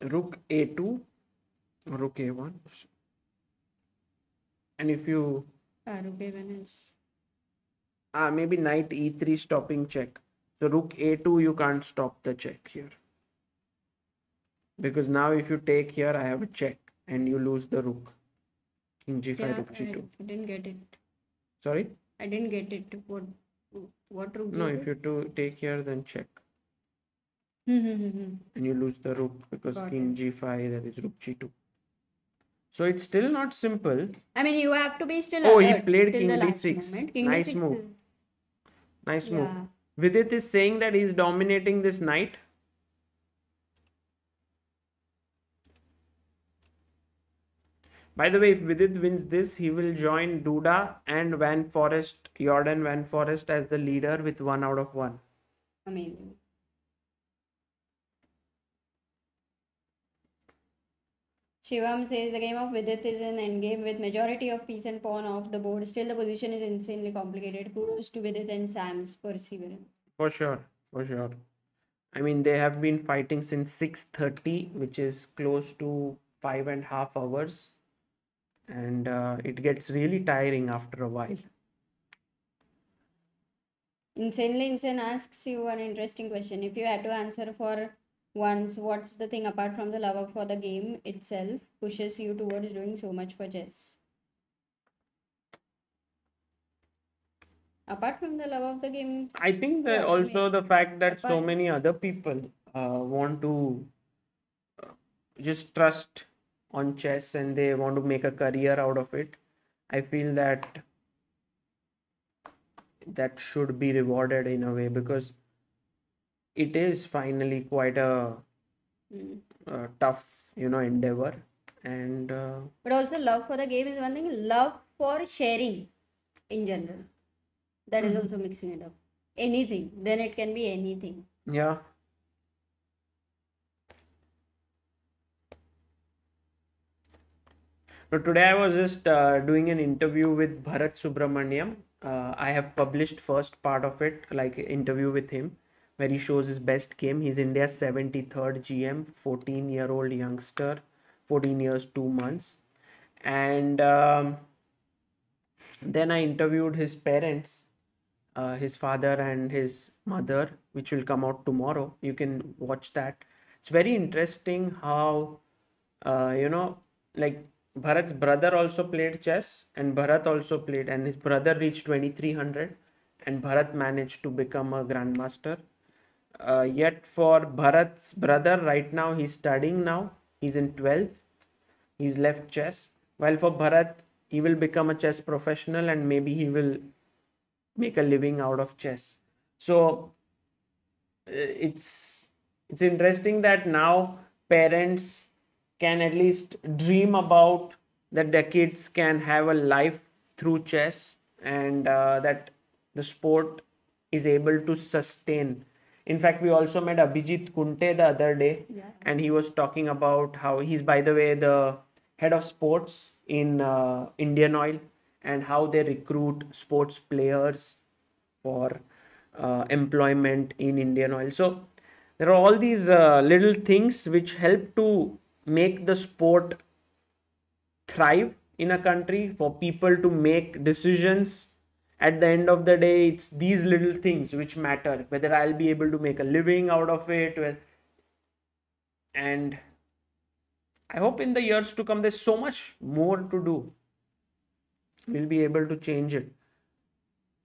Rook a2, rook a1. And if you rook a1 is. ah maybe knight e3 stopping check. So rook a2 you can't stop the check here. Because now if you take here I have a check and you lose the rook. King g5, Yeah, rook I, g2. I didn't get it. Sorry? I didn't get it. What what rook No, if you this? to take here then check. Hmm, hmm, hmm, and you lose the rook because Got king g5 there is rook g2 so it's still not simple I mean, you have to be still Oh, he played king the last d6. King Nice d6 move. is- nice move vidit is saying that he's dominating this knight by the way if vidit wins this he will join duda and van Foreest Jorden van Foreest as the leader with one out of one Amazing. Shivam says the game of Vidit is an endgame with majority of piece and pawn off the board. Still, the position is insanely complicated. Kudos to Vidit and Sam's perseverance. For sure, for sure. I mean, they have been fighting since 6:30, which is close to five and a half hours, and uh, it gets really tiring after a while. Insanely Insane asks you an interesting question. If you had to answer for once, what's the thing apart from the love for the game itself pushes you towards doing so much for chess? Apart from the love of the game, I think that also the fact that so many other people uh, want to uh, just trust on chess and they want to make a career out of it. I feel that that should be rewarded in a way because it is finally quite a, mm. uh tough, you know, endeavor. And uh, but also love for the game is one thing, love for sharing in general. That is Mhm. also mixing it up. Anything, then it can be anything. yeah. So today I was just uh, doing an interview with Bharat Subramaniam. Uh, I have published first part of it, like interview with him, where he shows his best game. He's India's 73rd GM, 14 year old youngster, 14 years, 2 months. And um, then I interviewed his parents, uh, his father and his mother, which will come out tomorrow. You can watch that. It's very interesting how, uh, you know, like Bharat's brother also played chess, and Bharat also played, and his brother reached 2300, and Bharat managed to become a grandmaster. Uh, yet for Bharat's brother, right now he's studying now. He's in 12th. He's left chess. While for Bharat, he will become a chess professional and maybe he will make a living out of chess. So uh, it's it's interesting that now parents can at least dream about that their kids can have a life through chess and uh, that the sport is able to sustain in fact we also met abhijit kunte the other day and he was talking about how he's by the way the head of sports in uh, indian oil and how they recruit sports players for uh, employment in indian oil. So there are all these uh, little things which help to make the sport thrive in a country for people to make decisions at the end of the day it's these little things which matter whether i'll be able to make a living out of it well- and i hope in the years to come there's so much more to do. We'll be able to change it.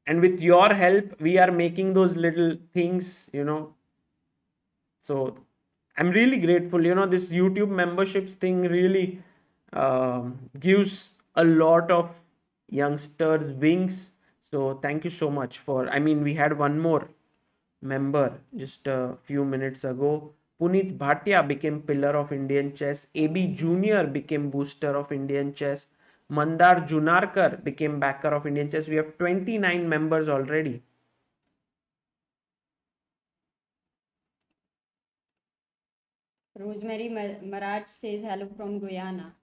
And with your help we are making those little things you know. So i'm really grateful. You know this youtube memberships thing really um, gives a lot of youngsters wings so thank you so much for i mean we had one more member just a few minutes ago. Puneet bhatia became pillar of indian chess. Ab junior became booster of indian chess. Mandar junarkar became backer of indian chess. We have 29 members already. Rosemary Ma- Maraj says hello from Guyana.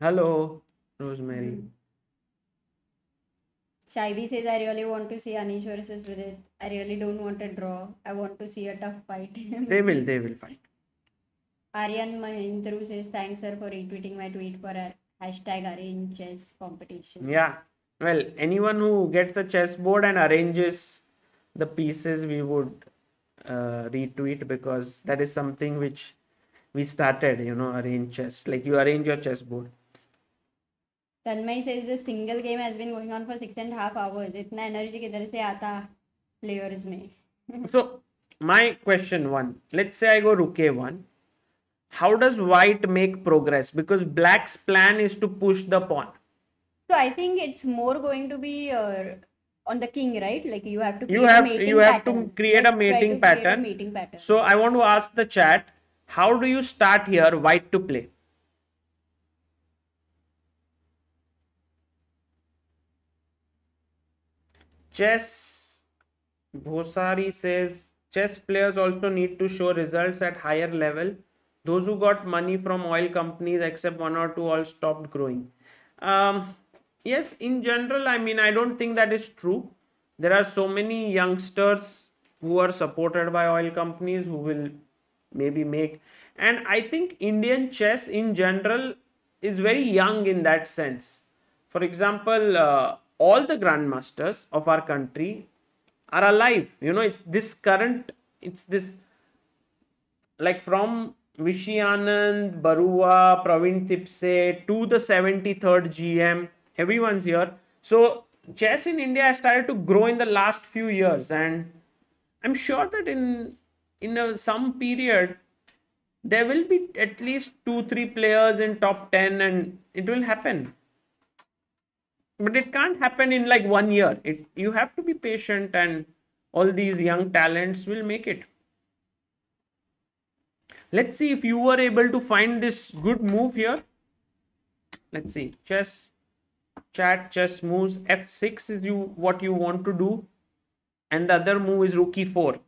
hello rosemary hmm. Shivy says, I really want to see Anish versus Vidit. I really don't want a draw. I want to see a tough fight. they will they will fight Aryan Mahindru says, thanks sir for retweeting my tweet for a hashtag arrange chess competition. Yeah. Well, anyone who gets a chessboard and arranges the pieces, we would uh, retweet because that is something which we started, you know, arrange chess. Like you arrange your chessboard. Tanmay says the single game has been going on for six and a half hours. इतना energy किधर से आता players में So, my question one let's say I go rook a1. How does white make progress? Because black's plan is to push the pawn. So I think it's more going to be uh, on the king, right? Like you have to You create have- a mating you have to pattern. create a Let's try mating to create a pattern. mating pattern. So, I want to ask the chat how do you start here, white to play? Chess Bhosari says chess players also need to show results at higher level. Those who got money from oil companies, except one or two, all stopped growing. Um, yes, in general, I mean, I don't think that is true. There are so many youngsters who are supported by oil companies who will maybe make. And I think Indian chess in general is very young in that sense. For example, uh, all the grandmasters of our country are alive. You know, it's this current, it's this like from Vishy Anand, Barua, Pravin Thipsay to the 73rd GM, everyone's here. So chess in India has started to grow in the last few years, and I'm sure that in in a, some period there will be at least two three players in top 10 and it will happen but it can't happen in like one year. It you have to be patient and all these young talents will make it. Let's see if you were able to find this good move here. Let's see. Chess chat chess moves. F6 is you what you want to do. And the other move is rook e4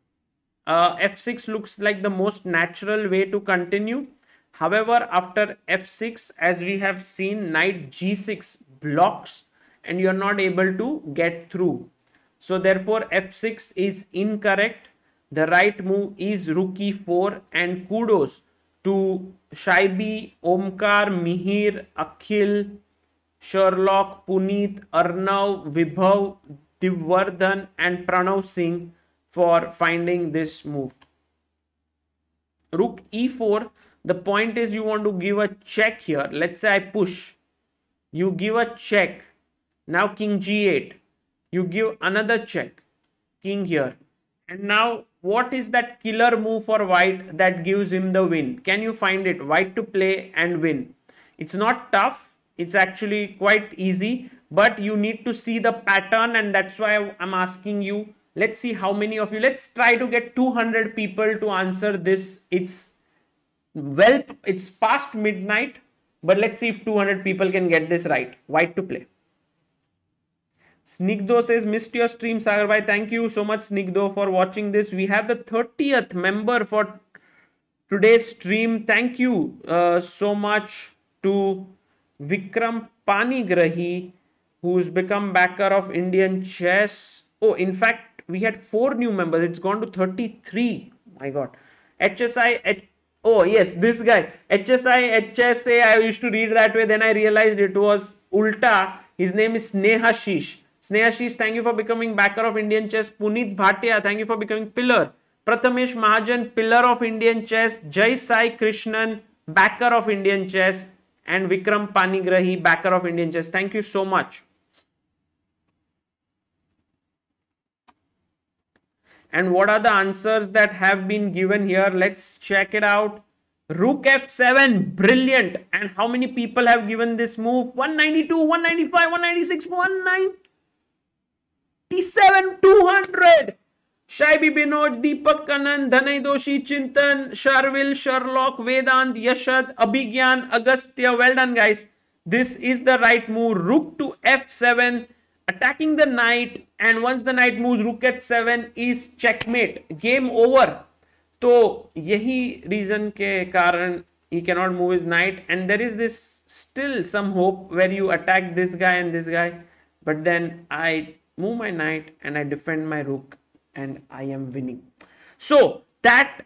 uh, f6 looks like the most natural way to continue. However after f6 as we have seen knight g6 blocks and you're not able to get through so therefore f6 is incorrect the right move is rook e4 and kudos to shaibi omkar mihir akhil Sherlock, Puneet, Arnav, Vibhav, Divardhan, and Pranav Singh for finding this move. Rook e4, the point is you want to give a check here. Let's say I push. You give a check. Now king g8. You give another check. King here. And now, what is that killer move for white that gives him the win? Can you find it? White to play and win. It's not tough. It's actually quite easy. But you need to see the pattern and that's why I'm asking you. Let's see how many of you. Let's try to get 200 people to answer this. It's well, it's past midnight. But let's see if 200 people can get this right. White to play. Snigdo says, missed your stream, Sagar. Thank you so much, Snigdo, for watching this. We have the 30th member for today's stream. Thank you uh, so much to Vikram Panigrahi, who's become backer of Indian chess. Oh, in fact, we had four new members. It's gone to 33. My God. HSI. H- oh, yes, this guy. HSI, HSA. I used to read that way. Then I realized it was Ulta. His name is Snehashish. Snehashish, thank you for becoming backer of Indian chess. Puneet Bhatia, thank you for becoming pillar. Prathamesh Mahajan, pillar of Indian chess. Jai Sai Krishnan, backer of Indian chess. And Vikram Panigrahi, backer of Indian chess. Thank you so much. And what are the answers that have been given here? Let's check it out. Rook f7, brilliant. And how many people have given this move? 192, 195, 196, 197, 47200 Shaibi Binod, Deepak Kanan, Dhanay Doshi, Chintan, Sharvil, Sherlock, Vedant, Yashad, Abhigyan, Agastya. Well done, guys. This is the right move. Rook to f7, attacking the knight. And once the knight moves, rook at 7 is checkmate. Game over. So, yahi reason ke karan he cannot move his knight. And there is this still some hope where you attack this guy and this guy. But then I move my knight and i defend my rook and i am winning so that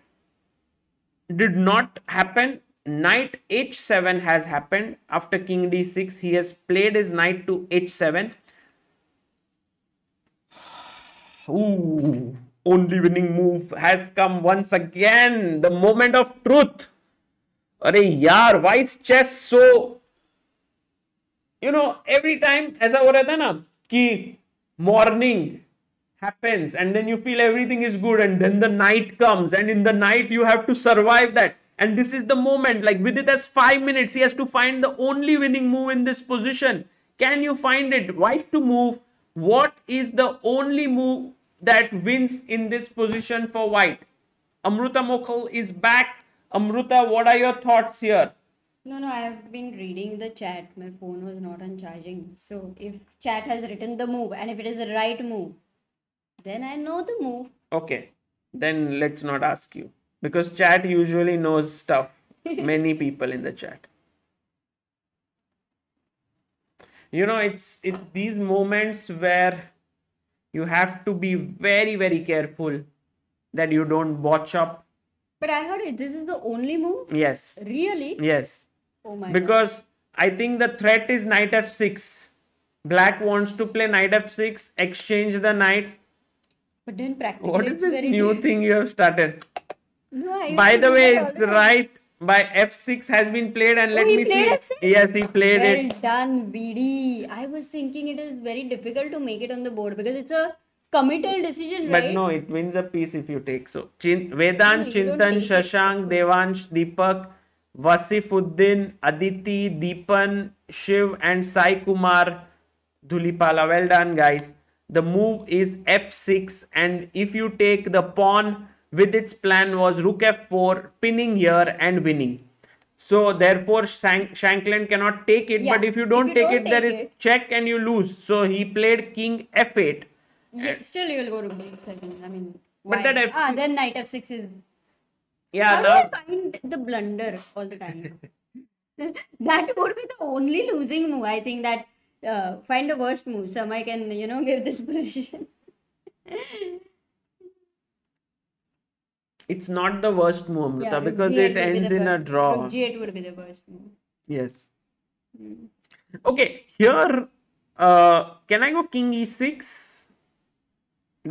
did not happen knight h7 has happened after king d6 he has played his knight to h7 Ooh, only winning move has come once again. The moment of truth. अरे यार why is chess so you know every time ऐसा हो रहता है ना कि morning happens and then you feel everything is good and then the night comes and in the night you have to survive that. And this is the moment like Vidit as five minutes he has to find the only winning move in this position. Can you find it? White to move. What is the only move that wins in this position for white? Amruta Mokal is back. Amruta what are your thoughts here No, no, I have been reading the chat. My phone was not on charging. So if chat has written the move and if it is the right move, then I know the move. okay then let's not ask you because chat usually knows stuff many people in the chat you know it's it's these moments where you have to be very very careful that you don't botch up But I heard it. This is the only move. yes Really? yes Oh my god. because i think the threat is knight f6 black wants to play knight f6 exchange the knight But then practically what is this new di- thing you have started No, I by the way it's the right by f6 has been played and Oh, let me see F6? yes he played Well it done, VD. I was thinking it is very difficult to make it on the board because it's a committal decision, right? but right? no it wins a piece if you take so Chin, vedant No, chintan shashank devansh deepak wasifuddin aditi deepan shiv and sai kumar dhulipala well done guys the move is f6 and if you take the pawn with its plan was rook f4 pinning here and winning so therefore Shank- shankland cannot take it Yeah, but if you don't you take don't it there is take it- check and you lose so he played king f8 Yeah, still you will go to b7. I mean, But why? that F6 ah, then knight f6 is. Yeah How do now I find the blunder all the time? that would be the only losing move. I think that uh, find the worst move. Some I can you know give this position. it's not the worst move Amruta, Yeah, because g8 it would be ends in a draw Rook g8 would be the worst move. yes okay here uh, can i go king e6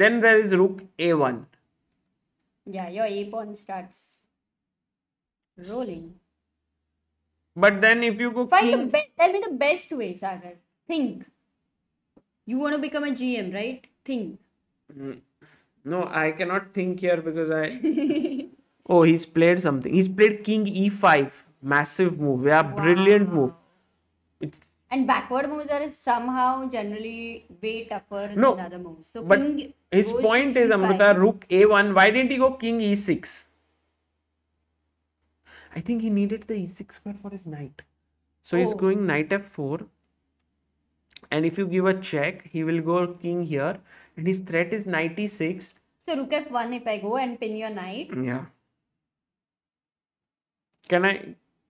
then there is rook a1 Yeah, your a pawn starts rolling. but then if you go Find the king best. Tell me the best way, Sagar. Think. You want to become a GM, right? Think. Mm. No, I cannot think here because I. oh, he's played something. He's played King E5. Massive move. Yeah, brilliant move. And backward moves are somehow generally way tougher No, than other moves. So but king his point is E5. Amruta Rook A1. Why didn't he go King E6? I think he needed the E6 square for his knight. So he's Oh. going Knight F4. And if you give a check, he will go King here. And his threat is Knight E6. So rook f1 if I go and pin your knight. Yeah. Can I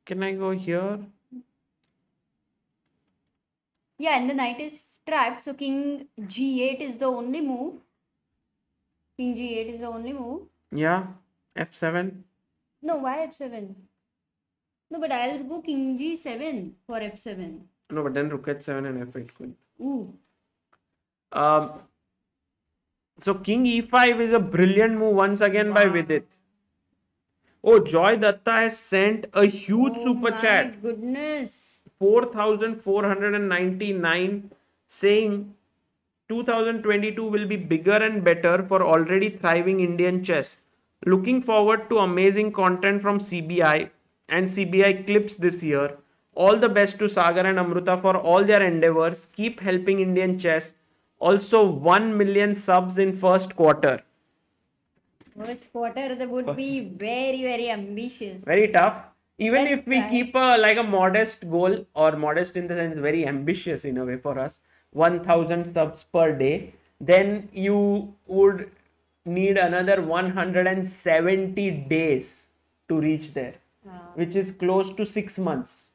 can I go here? Yeah, and the knight is trapped. So king g8 is the only move. King g8 is the only move. Yeah. F7. No, why f7? No, but I'll go king g7 for f7. No, but then Rook H7 and F8 queen. Ooh. Um, so King E5 is a brilliant move once again by Vidit. Oh, Joy Datta has sent a huge Oh super my chat, goodness. 4,499, saying 2022 will be bigger and better for already thriving Indian chess. Looking forward to amazing content from CBI and CBI clips this year. All the best to Sagar and Amruta for all their endeavors. Keep helping Indian chess. Also, 1 million subs in first quarter. First quarter that would be very, very ambitious. Very tough. Even Let's if we try. keep a like a modest goal or modest in the sense very ambitious in a way for us, 1000 subs per day, then you would need another 170 days to reach there, Ah. which is close to 6 months.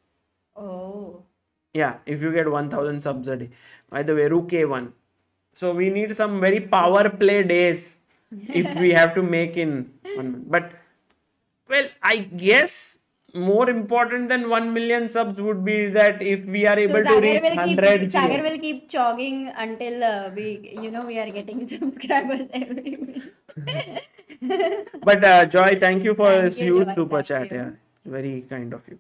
Oh. Yeah, if you get 1000 subs a day. By the way, Rook A1. So we need some very power play days if we have to make in one month. But well, I guess more important than 1 million subs would be that if we are able so to reach will 100 keep Sagar will keep jogging until uh, we you know we are getting subscribers every minute. But uh, Joy, thank you for Thank this you, huge super chat. you. Yeah, very kind of you.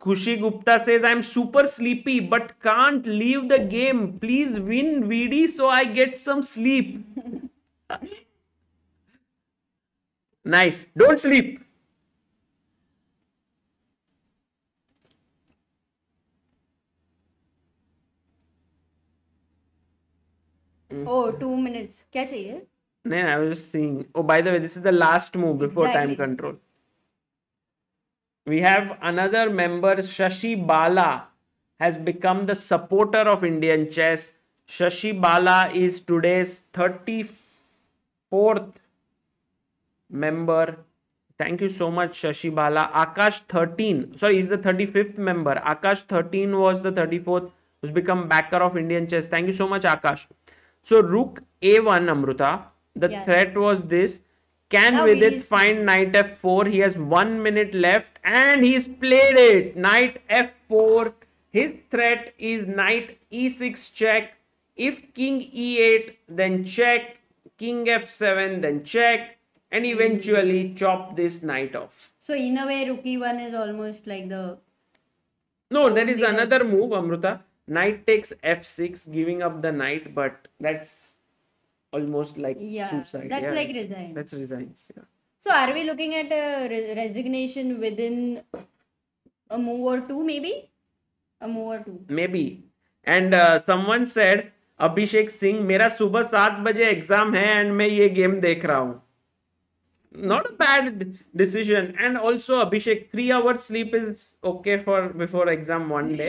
Kushi Gupta says, I'm super sleepy but can't leave the game. Please win VD so I get some sleep. nice. Don't sleep. Oh two minutes क्या चाहिए I was just seeing. Oh, by the way, this is the last move before time Exactly. control. We have another member, Shashi Bala, has become the supporter of Indian chess. Shashi Bala is today's 34th member. Thank you so much, Shashi Bala. Akash 13, sorry, he's the 35th member. Akash 13 was the 34th, who's become backer of Indian chess. Thank you so much, Akash. So, Rook A1, Amruta. The Yes. threat was this. Can Now Vidit find knight f4? He has one minute left and he's played it. Knight f4. His threat is knight e6 check. If king e8, then check. King f7, then check. And hmm. eventually chop this knight off. so in a way rookie one is almost like the No, there is another move, Amruta Knight takes f6, giving up the knight, but that's almost like Yeah, suicide. that's like it's- resign. That's resigns. Yeah. so are we looking at a re- resignation within a move or two maybe a move or two Maybe. And uh, someone said, Abhishek Singh, मेरा सुबह सात बजे exam है and मैं ये game देख रहा हूँ not a bad decision and also abhishek three hours sleep is okay for before exam one day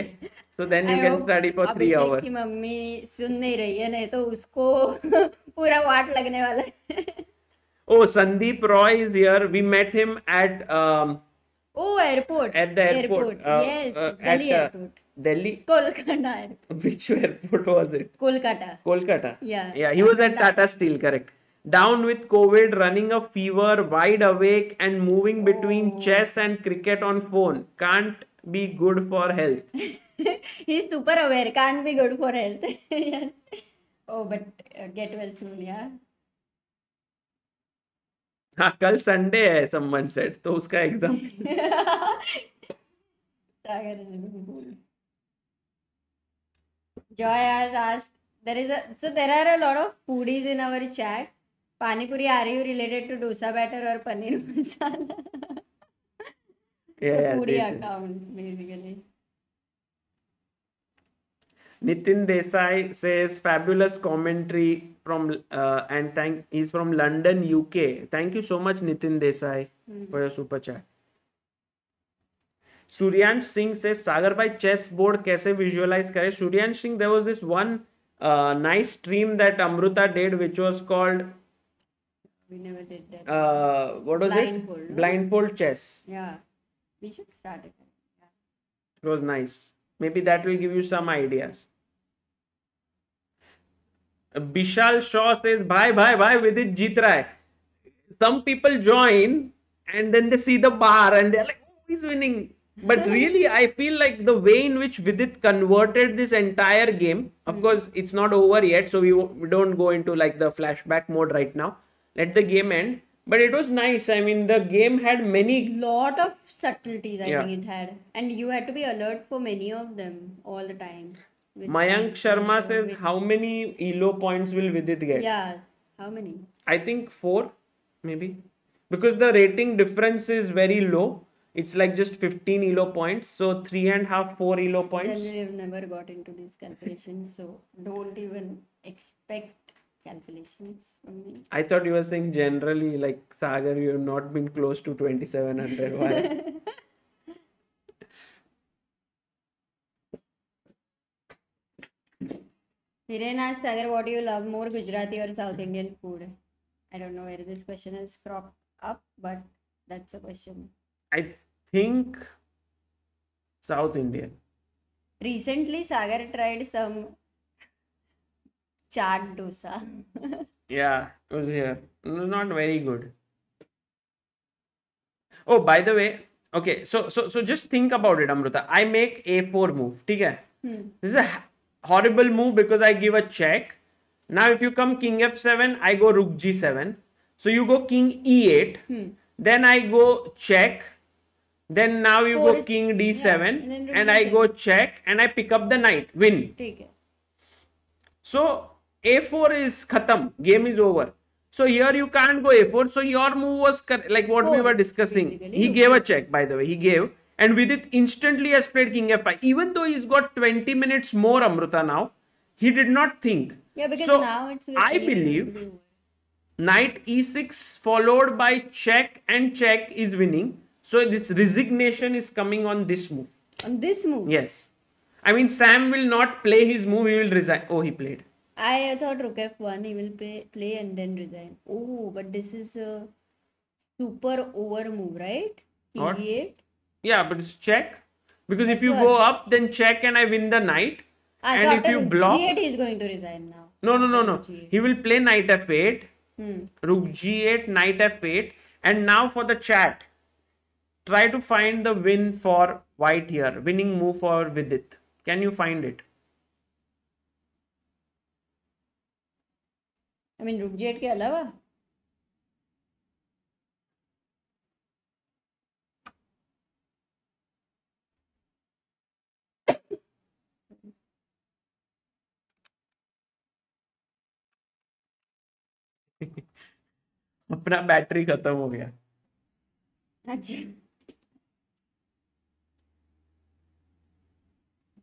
so then you I can hope study for three Abhishek hours की mummy सुन नहीं रही है नहीं तो उसको पूरा वाट लगने वाला है oh sandeep roy is here we met him at um, O airport at the airport, uh, yes uh, Delhi at uh, airport delhi Kolkata airport. which airport was it Kolkata Kolkata. Yeah. Yeah, he was at Tata Steel, correct. Down with COVID, running a fever, wide awake, and moving between Oh. chess and cricket on phone. Can't be good for health. he's super aware can't be good for health. Yeah. oh but uh, get well soon yeah. हाँ कल Sunday है सम्मन set तो उसका exam Joy has asked there is so there are a lot of foodies in our chat panipuri are you related to dosa batter or paneer masala. Yeah, account basically Nitin Desai says fabulous commentary from uh, and thank he's from London, UK. Thank you so much, Nitin Desai, mm-hmm. for your super chat. Suryansh Singh says Sagar by chessboard kaise visualize kare. Suryansh Singh, there was this one uh, nice stream that Amruta did, which was called. We never did that. Uh, what was Blindfold, it? No? Blindfold chess. Yeah, we should start it. Yeah. It was nice. Maybe that will give you some ideas. Bishal Shaw says, bye, bye, bye, Vidit jeet raha hai." Some people join and then they see the bar and they're like, "Oh, he's winning." But really, I feel like the way in which Vidit converted this entire game. Of hmm. course, it's not over yet, so we, we don't go into like the flashback mode right now. Let the game end. But it was nice. I mean, the game had many Lot of subtleties I Yeah. think it had, and you had to be alert for many of them all the time. Mayank Sharma says, How many ELO points will Vidit get? Yeah, how many? I think four, maybe. Because the rating difference is very low. It's like just 15 ELO points. So three and a half, four ELO points. Generally, I've never got into these calculations, so don't even expect calculations from me. I thought you were saying generally, like Sagar, you have not been close to 2700. Why? Hiren asked Sagar, what do you love more, Gujarati or South Indian food? I don't know where this question has cropped up, but that's a question. I think South Indian. Recently, Sagar tried some chaat dosa. Yeah, it was here. No, Not very good. Oh, by the way, okay, so so so just think about it, Amruta. I make A4 move, ठीक है? This is a horrible move because I give a check. Now if you come king f7, I go rook g7. So you go king e8. Hmm. Then I go check. Then now you Four go king d7. Yeah, and, and I go check and I pick up the knight. Win. So a4 is khatam. Game is over. So here you can't go a4. So your move was like what Four, we were discussing. Basically. He gave a check by the way. He gave and Vidit instantly has played king f5. Even though he's got 20 minutes more Amruta now, he did not think. Yeah, because so now it's I believe going to be over. knight e6 followed by check and check is winning. So this resignation is coming on this move. on this move. Yes. I mean, Sam will not play his move. He will resign. Oh, he played. I thought Rook F1 he will play play and then resign. Oh, but this is a super over move, right? King What? E8. Yeah, but it's check. Because if That's you what- go up, then check and I win the knight. Ah, so and if after you Rook block. G8 he is going to resign now. No, no, no, After no. Rook G8. He will play knight f8, Hmm. rook g8, knight f8. And now for the chat. Try to find the win for white here. Winning move for Vidit. Can you find it? I mean Rook G8 के अलावा अपना battery खत्म हो गया अच्छा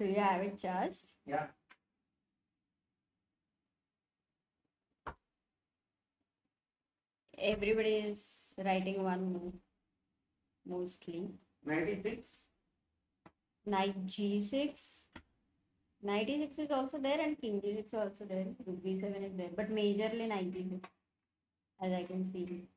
Do you have it charged? Yeah. Everybody is writing one move mostly. 96. Knight G6. Knight E6 is also there and King G6 is also there. Rook B7 is there, but majorly Knight G6 as I can see.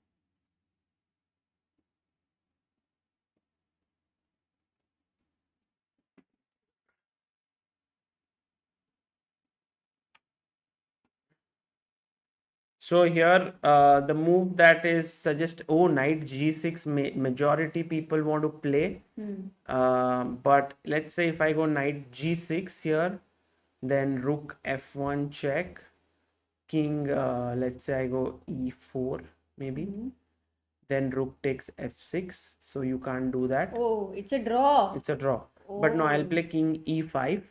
So here, uh, the move that is suggest. Oh, knight g6. Ma- majority people want to play. Hmm. Um, but let's say if I go knight g6 here, then rook f1 check, king. Uh, let's say I go e4 maybe. Then rook takes f6. So you can't do that. Oh, it's a draw. It's a draw. But no, I'll Oh. play king e5.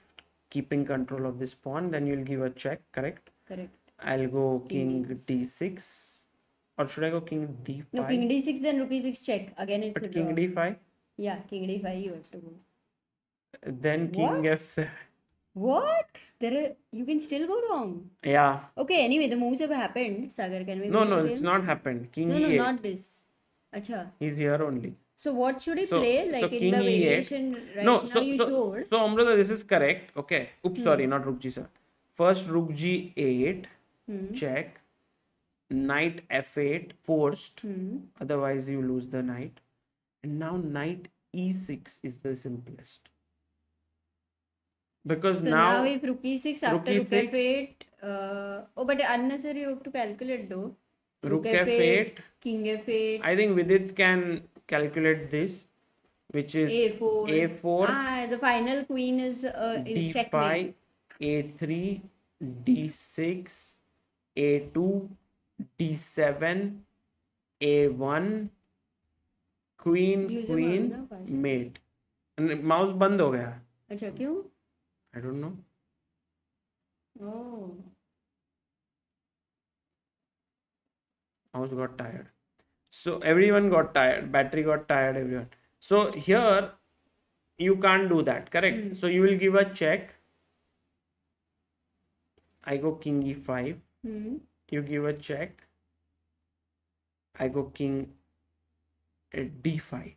keeping control of this pawn. Then you'll give a check, correct? Correct. I'll go King king d6. Or should I go king d5? No, king d6, then rook e6 check. Again, it's a But draw. king d5. Yeah, king d5 you have to go. Then king What? f7. What? There are, you can still go wrong. Yeah. Okay, anyway, the moves have happened. Sagar, can we No, no, it's not happened. King No, no, e8. not this. Acha. He's here only. So what should he So- play? so Like in king the e8. variation right no, now so you so, showed. so Amruta, this is correct. Okay. Oops, sorry, not rook g7. First rook g8, Hmm. check. Knight f8, forced. Hmm. Otherwise, you lose the knight. And now knight e6 is the simplest. Because So now, now, if rook e6 after rook rook e6 f8, uh, oh, but unnecessary you have to calculate though. rook f8, king f8, I think Vidit can calculate this, which is a4. a4, Ah, the final queen is uh, in checkmate. d5, a3, d6, a2, d7, a1, queen, queen, mouse mate. Mouse बंद हो गया अच्छा क्यों? I don't know. Oh. Mouse got tired. So everyone got tired. Battery got tired, everyone. So here you can't do that, correct? Mm. So you will give a check. I go king e5. Mm. You give a check. I go king eh, d5.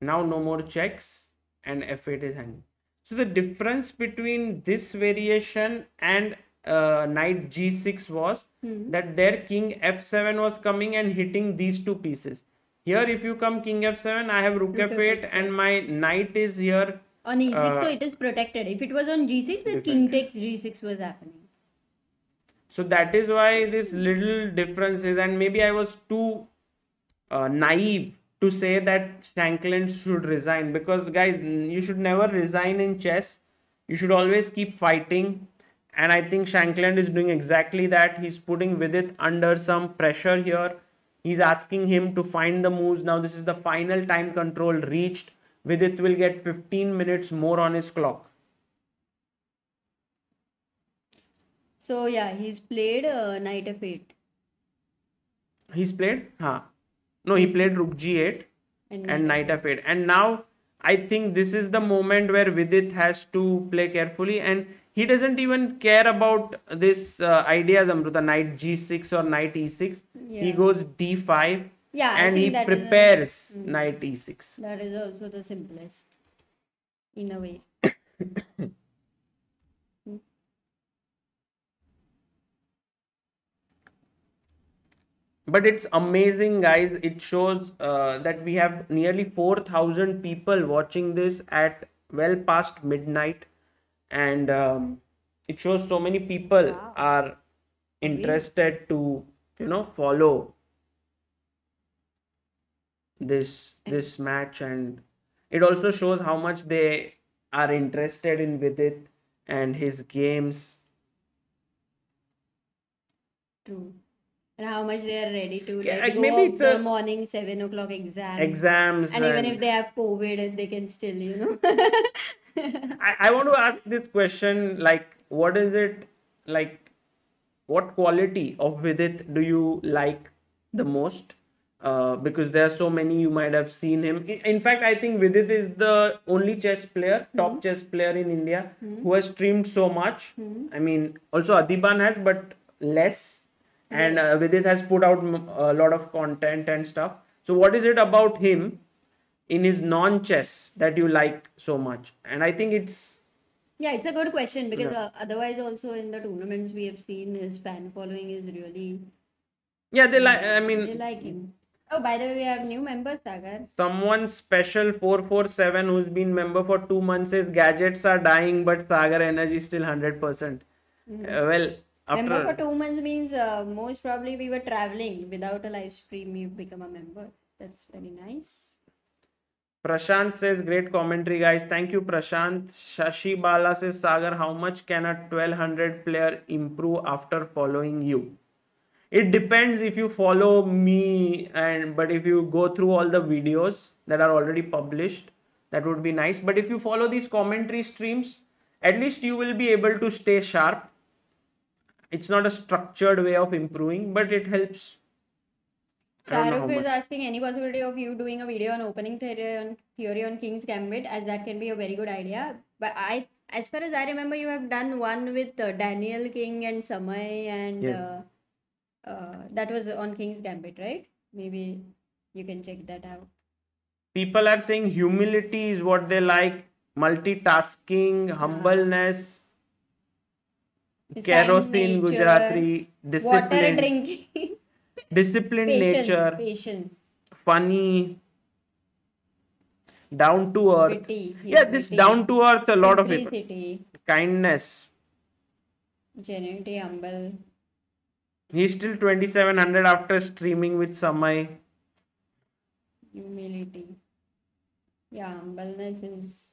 Now no more checks and f8 is hanging so the difference between this variation and uh, knight g6 was Hmm. that their king f7 was coming and hitting these two pieces here if you come king f7 i have rook Rook f8 f8, and my knight is here On e6, Uh, so it is protected. If it was on g6, then king takes g6 was happening. so that is why this little difference is and maybe i was too uh, naive to say that Shankland should resign. Because guys you should never resign in chess. You should always keep fighting. And i think Shankland is doing exactly that. He's putting Vidit under some pressure here. He's asking him to find the moves. Now this is the final time control reached. Vidit will get 15 minutes more on his clock. So yeah, he's played uh, knight f8 he's played? Huh no he played rook g8 and, and knight f8 and now i think this is the moment where vidit has to play carefully. And he doesn't even care about this uh, ideas amruta. Knight g6 or knight e6 he goes d5 Yeah, and he is a- prepares Mm. knight e e6 That is also the simplest, in a way. but it's amazing guys it shows uh, that we have nearly 4000 people watching this at well past midnight and um, it shows so many people Wow. are interested to you know follow this this match and it also shows how much they are interested in Vidit and his games True. And how much they are ready to Yeah, like go maybe it's the a- morning seven o'clock exams. exams And even if they have COVID, they can still, you know. I, I want to ask this question like what is it like what quality of Vidit do you like the most? Uh, because there are so many you might have seen him. In, in fact I think Vidit is the only chess player top hmm. chess player in India hmm. who has streamed so much. Hmm. I mean also Adhiban has but less and uh, Vidit has put out a lot of content and stuff so what is it about him in his non chess that you like so much and i think it's yeah, it's a good question because Yeah. uh, otherwise, also in the tournaments we have seen his fan following is really. yeah they like i mean, They like him. Oh, by the way, we have new members, Sagar. someone special 447 who's been member for 2 months says gadgets are dying but sagar energy is still 100% Uh, well Member for two months means uh, most probably we were traveling without a live stream. You become a member. That's very nice. prashant says great commentary guys thank you prashant shashi bala says sagar how much can a 1200 player improve after following you it depends if you follow me and but if you go through all the videos that are already published that would be nice but if you follow these commentary streams at least you will be able to stay sharp it's not a structured way of improving but it helps I don't know how Shahrukh is asking any possibility of you doing a video on opening theory on theory on King's Gambit, as that can be a very good idea. But I, as far as I remember, you have done one with uh, Daniel King and Samay, and Yes. uh, uh, that was on King's Gambit, right? Maybe you can check that out. people are saying humility is what they like multitasking humbleness kerosene nature, gujarati Water disciplined patience, nature. patience, funny. Down to earth. Witty. yeah this witty, down to earth a lot of people kindness. Genuinity, humble. he's still 2700 after streaming with samay humility. Yeah, humbleness is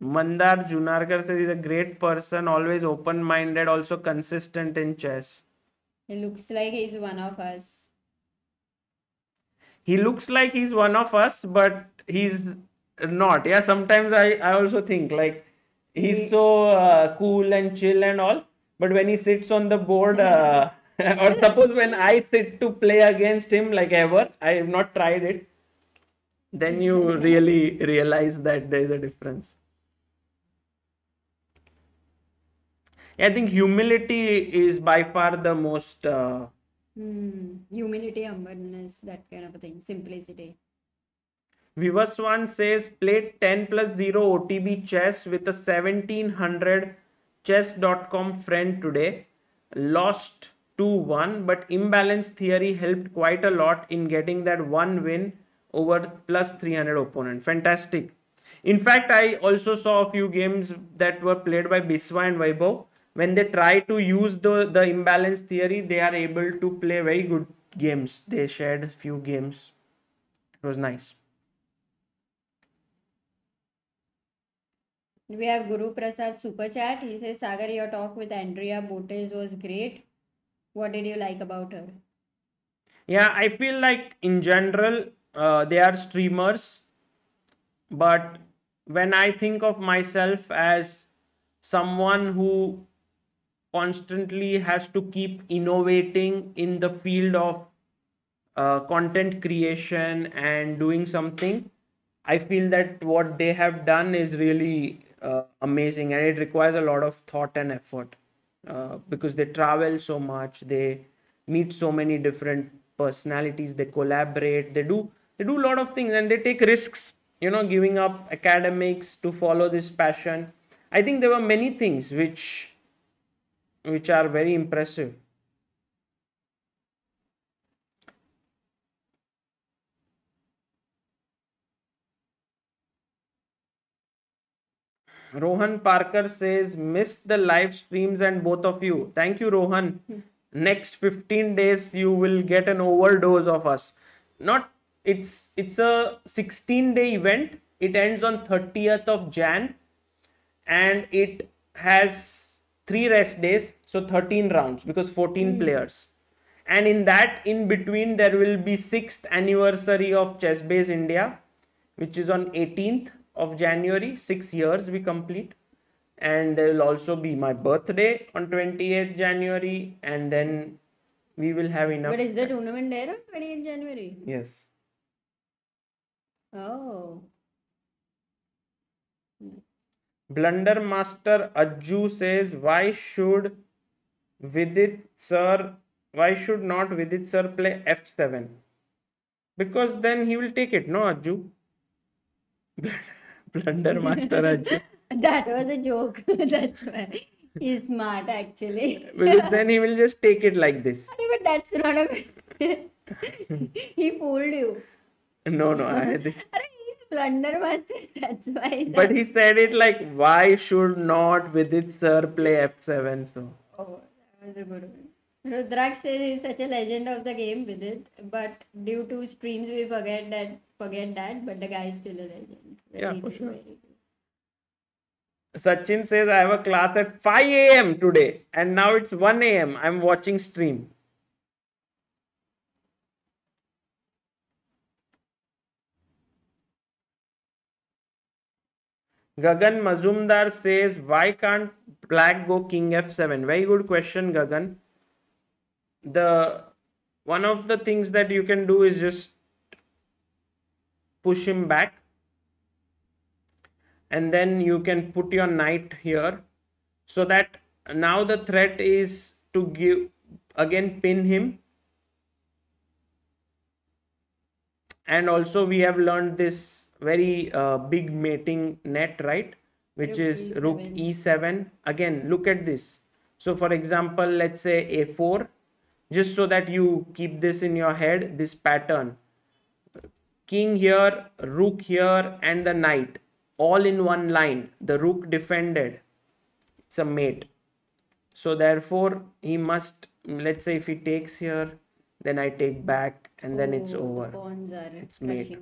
mandar junarkar says he's a great person always open minded also consistent in chess. He looks like he's one of us. he looks like he's one of us but he's not. Yeah sometimes i i also think like he's He- so uh, cool and chill and all but when he sits on the board uh, or suppose when i sit to play against him like ever i have not tried it then you really realize that there's a difference i think humility is by far the most uh, Hmm. Humility, humbleness, that kind of a thing. Simplicity. Vivaswan says played 10 plus 0 OTB chess with a 1700 chess.com friend today. Lost 2 1, but imbalance theory helped quite a lot in getting that one win over plus 300 opponent. Fantastic. In fact, I also saw a few games that were played by Biswa and Vaibhav. When they try to use the, the imbalance theory, they are able to play very good games. They shared a few games. It was nice. We have Guru Prasad Super Chat. He says, Sagar, your talk with Andrea Botez was great. What did you like about her? Yeah, I feel like in general uh, they are streamers, but when I think of myself as someone who constantly has to keep innovating in the field of uh, content creation and doing something, I feel that what they have done is really uh, amazing and it requires a lot of thought and effort uh, because they travel so much, they meet so many different personalities, they collaborate, they do they do a lot of things and they take risks, you know, giving up academics to follow this passion. I think there were many things which which are very impressive. Rohan Parker says, missed the live streams and both of you. Thank you, Rohan. Hmm. Next 15 days, you will get an overdose of us. Not it's it's a 16 day event. It ends on 30th of Jan and it has three rest days, so 13 rounds because 14 hmm. players. And in that, in between, there will be sixth anniversary of ChessBase India, which is on 18th of January. Six years we complete, and there will also be my birthday on 28th January, and then we will have enough. But is the tournament there on 28th January? yes. Oh. Blunder Master Ajju says, why should Vidit sir, why should not Vidit sir play f7? Because then he will take it, no Ajju? Blunder Master Ajju. That was a joke. That's why. He's smart actually. Because then he will just take it like this. but that's not a. he fooled you. No, no, I think. Master. That's why. But he said it like, why should not Vidit sir play f7? So, Oh, that was a good one. Rudraksh says he's such a legend of the game Vidit, but due to streams we forget that forget that, but the guy is still a legend. Yeah, for good, sure. very. Sachin says, I have a class at 5 a.m. today, and now it's 1 a.m. I'm watching stream. Gagan Mazumdar says, why can't black go king f7? Very good question, Gagan. The one of the things that you can do is just push him back and then you can put your knight here so that now the threat is to give again pin him and also we have learned this very uh, big mating net right? Which Rook is rook E7. e7 again look at this. So for example let's say a4 just so that you keep this in your head this pattern. King here rook here and the knight. All in one line. The rook defended. It's a mate. So therefore he must let's say if he takes here then i take back and then it's Oh, the over. Pawns are It's mate.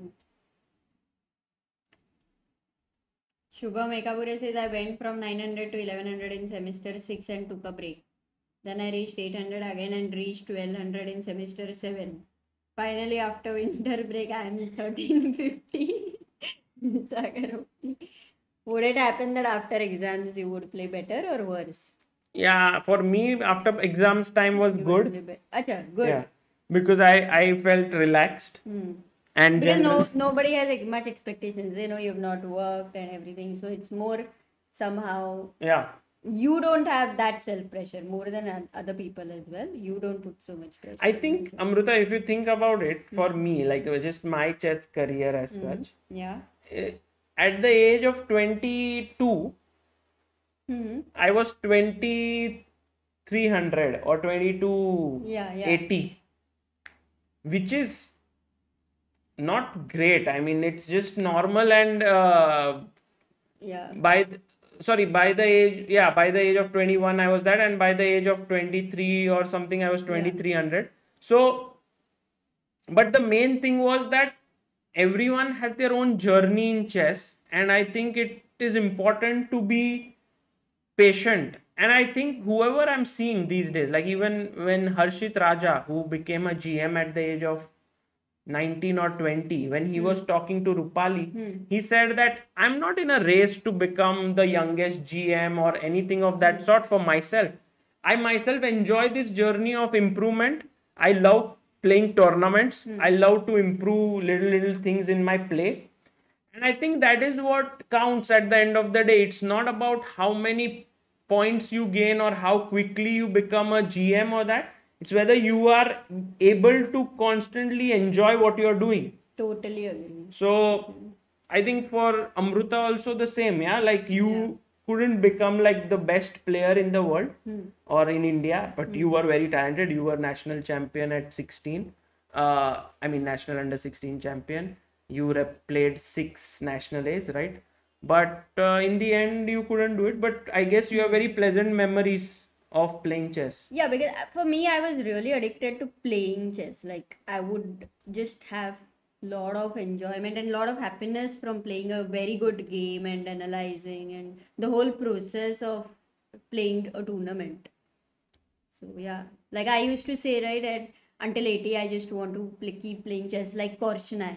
Shubham Ekabure says I went from 900 to 1100 in semester 6 and took a break. Then I reached 800 again and reached 1200 in semester 7. Finally, after winter break, I am 1350. Would it happen that after exams you would play better or worse? yeah for me after exams time was You good Acha, good. yeah because i i felt relaxed Hmm. And Because no, nobody has like, much expectations. They know you've not worked and everything. So it's more somehow yeah you don't have that self pressure more than other people as well. You don't put so much pressure. i think amruta if you think about it for me like just my chess career as such yeah. eh, at the age of 22 hmm i was 2300 or 2280 Yeah, yeah. 80 which is not great. I mean it's just normal and uh, Yeah. by th- sorry by the age yeah by the age of 21 i was that and by the age of 23 or something i was 2300 so but the main thing was that everyone has their own journey in chess and i think it is important to be patient. And i think whoever i'm seeing these days like even when harshit raja who became a gm at the age of 19 or 20 when he was hmm. talking to rupali hmm. he said that i'm not in a race to become the youngest gm or anything of that sort for myself. I myself enjoy this journey of improvement. I love playing tournaments. Hmm. I love to improve little little things in my play. And I think that is what counts at the end of the day. It's not about how many points you gain or how quickly you become a GM or that. It's whether you are able to constantly enjoy what you're doing. Totally agree. So I think for Amruta also the same, yeah. Like you couldn't become like the best player in the world or in India, but you were very talented. You were national champion at 16. Uh, I mean national under 16 champion. You rep- played six national A's, right? But uh, in the end, you couldn't do it. But I guess you have very pleasant memories of playing chess. Yeah, because uh, for me, I was really addicted to playing chess. Like I would just have a lot of enjoyment and lot of happiness from playing a very good game and analyzing and the whole process of playing a tournament. So yeah, like I used to say, right, at until 80, I just want to play, keep playing chess like Korchnoi.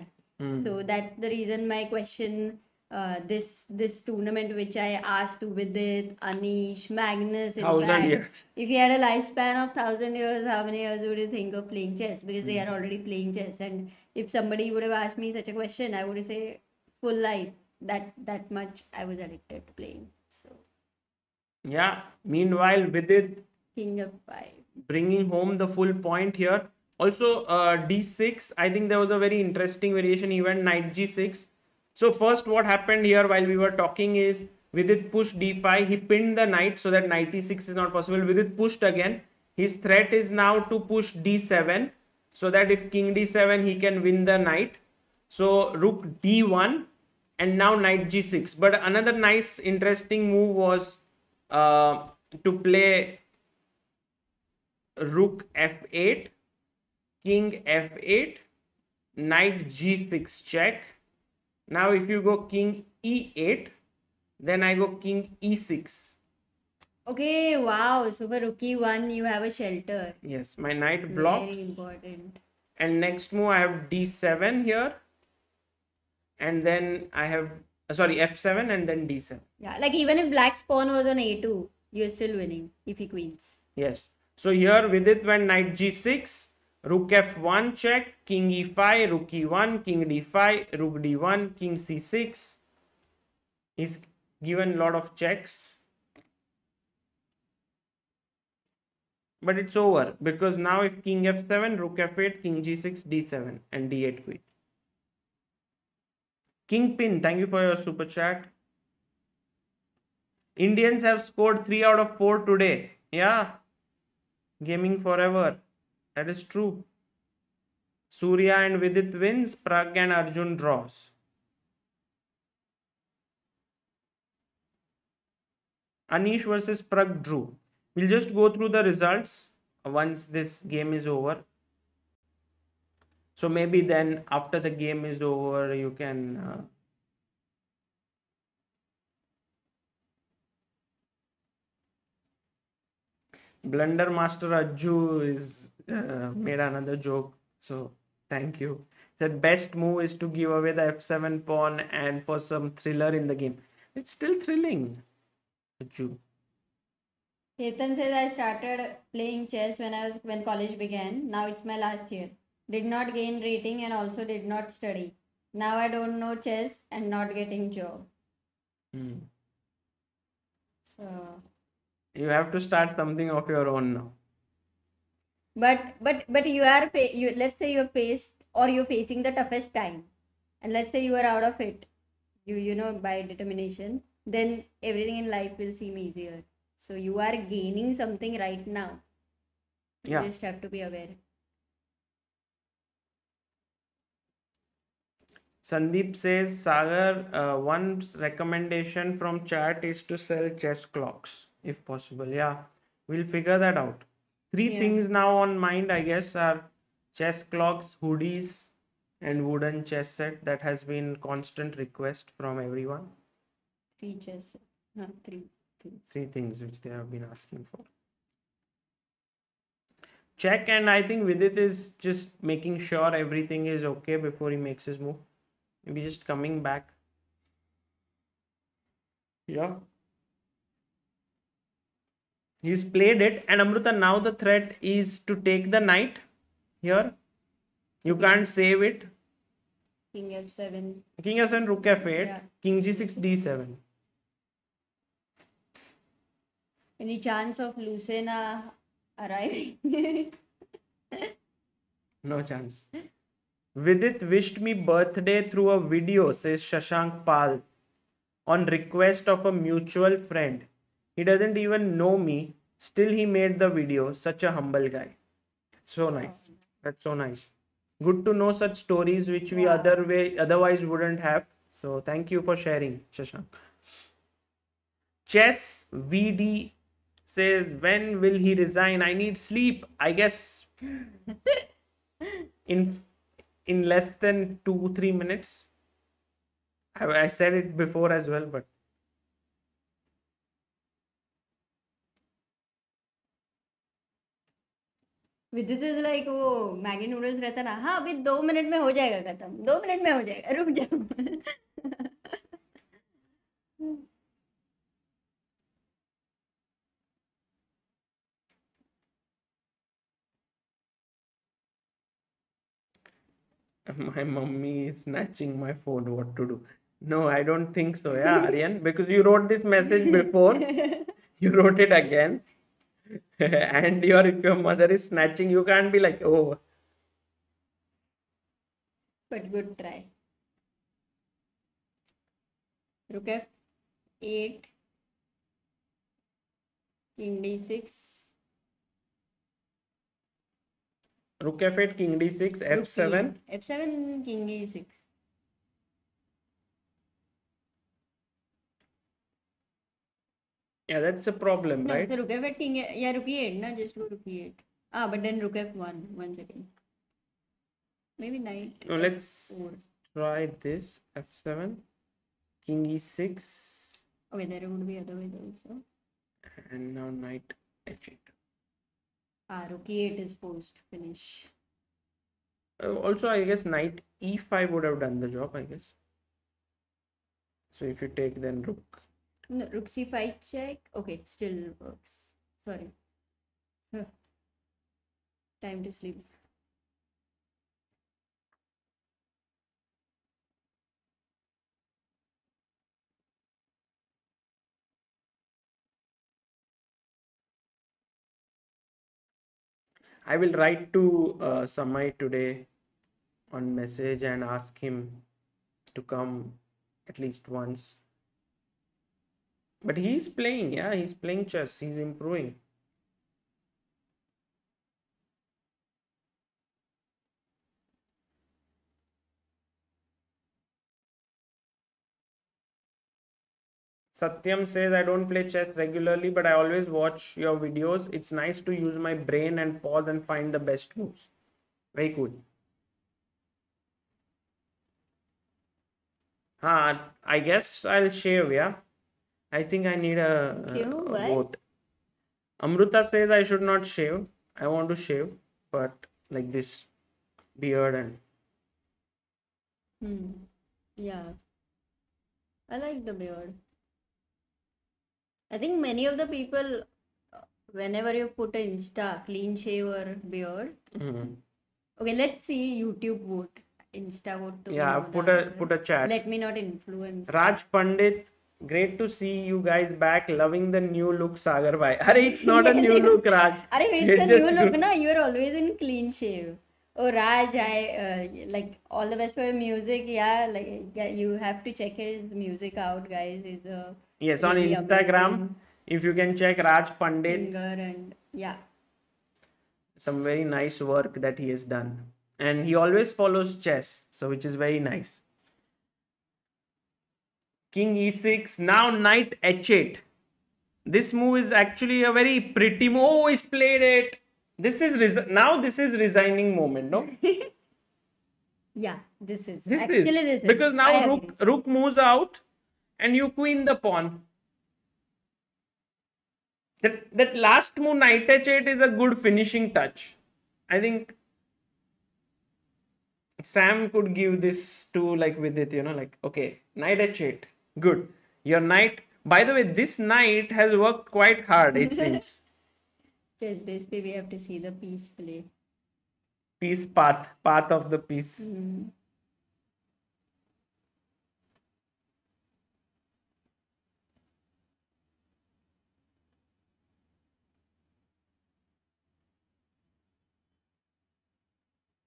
So that's the reason my question. Uh, this this tournament which I asked to Vidit, Anish, Magnus, in Thousand fact, years. if you had a lifespan of thousand years, how many years would you think of playing chess? Because they are already playing chess. And if somebody would have asked me such a question, I would say full life. That that much I was addicted to playing. So Yeah. Meanwhile, Vidit king of five. bringing home the full point here. Also, uh, d6, I think there was a very interesting variation, even knight g6. So, first, what happened here while we were talking is Vidit pushed d5, he pinned the knight so that knight e6 is not possible. Vidit pushed again. His threat is now to push d7 so that if king d7, he can win the knight. So, rook d1 and now knight g6. But another nice, interesting move was uh, to play rook f8 king f8 knight g6 check now if you go king e8 then i go king E e6 Okay, wow. So for rookie one, you have a shelter. yes my knight blocked Very important. and next move i have d7 here and then i have uh, sorry f7 and then d7 Yeah, like even if black's pawn was on a2, you're still winning if he queens. yes so here Vidit went knight g6 rook f1 check. King e5 rook e1 king d5 rook d1 king c6 is given lot of checks. But it's over because now if king f7 rook f8 king g6 d7 and d8 queen kingpin thank you for your super chat. Indians have scored 3 out of 4 today. Yeah. Gaming forever that is true. Surya and vidit wins prag and arjun draws. Anish versus prag drew. We'll just go through the results once this game is over. So maybe then after the game is over you can uh, blunder master ajju is uh, made another joke so thank you said best move is to give away the f7 pawn and for some thriller in the game it's still thrilling ajju Chetan says I started playing chess when I was when college began. Now it's my last year. Did not gain rating and also did not study. Now I don't know chess and not getting job. Hmm. So, you have to start something of your own now but but but you are you let's say you're faced or you're facing the toughest time, and let's say you are out of it, you you know by determination, then everything in life will seem easier. So you are gaining something right now. You yeah just have to be aware. Sandeep says, Sagar, uh, one recommendation from chat is to sell chess clocks if possible. Yeah, we'll figure that out. Three Yeah. things now on mind, I guess, are chess clocks, hoodies, and wooden chess set that has been constant request from everyone. Three chess. Huh, three things. Three things which they have been asking for. Check, and I think Vidit is just making sure everything is okay before he makes his move. Maybe just coming back. Yeah. He's played it, and Amruta, now the threat is to take the knight here. You can't save it. King f7. King f7, rook f8, Yeah. king g6, d7. Any chance of Lucena arriving? No chance. Vidit wished me birthday through a video, says Shashank Pal, on request of a mutual friend. He doesn't even know me. Still, he made the video. Such a humble guy. So nice. That's so nice. Good to know such stories which we Yeah. other way otherwise wouldn't have. So thank you for sharing, Shashank. Chess VD says, when will he resign? I need sleep. I guess in in less than two three minutes. I, I said it before as well, but Vidit is like वो Maggi noodles रहता ना हाँ अभी दो minute में हो जाएगा खत्म दो मिनट में हो जाएगा रुक जाओ my mummy is snatching my phone. What to do? No, I don't think so. Yeah, Aryan, because you wrote this message before, you wrote it again, and your if your mother is snatching, you can't be like, oh, but good try rook f8 king d6 rook f8, king d6, f7. F seven. king e6 Yeah, that's a problem, no right? so rook f8 king yeah rook e8 na just rook e8 ah but then rook f1 one second maybe knight No, let's Four. try this f7, king e6, okay there would be other ways also and now knight h8. ah rook e8 is forced finish Uh, also, I guess knight e5 would have done the job, I guess. So if you take then rook. No, c5 check. Okay, still works. Sorry. Time to sleep. I will write to uh, Samay today on message and ask him to come at least once. But he's playing, yeah, he's playing chess, he's improving. Satyam says I don't play chess regularly, but I always watch your videos. It's nice to use my brain and pause and find the best moves. Very good. Huh, I guess I'll shave, yeah. I think I need a, a- You, a vote. Amruta says I should not shave. I want to shave, but like this beard and Hmm. Yeah. I like the beard. I think many of the people, whenever you put a Insta clean shaver beard, Mhm. okay, let's see YouTube vote. Insta vote. to yeah, put a answer. put a chat. Let me not influence. Raj Pandit, great to see you guys back. Loving the new look, Sagar Bhai. Arey, it's not a new look, Raj. Are it's It's a new look, na? You're always in clean shave. Oh, Raj, I uh, like all the best for your music. Yeah, like yeah, you have to check his music out, guys. He's a Yes, on Instagram, amazing if you can check Raj Pandit, singer and yeah. some very nice work that he has done. And he always follows chess, so which is very nice. King e6, now knight h8. This move is actually a very pretty move. Oh, he's played it. This is now this is resigning moment, no? Yeah, this is This actually is this is. because I now agree. rook rook moves out, and you queen the pawn. That that last move knight h8 is a good finishing touch. I think Sam could give this to like with it, you know, like okay, knight h8, good. Your knight. By the way, this knight has worked quite hard. It seems Chess basically we have to see the piece play. piece path, path of the piece. Hmm.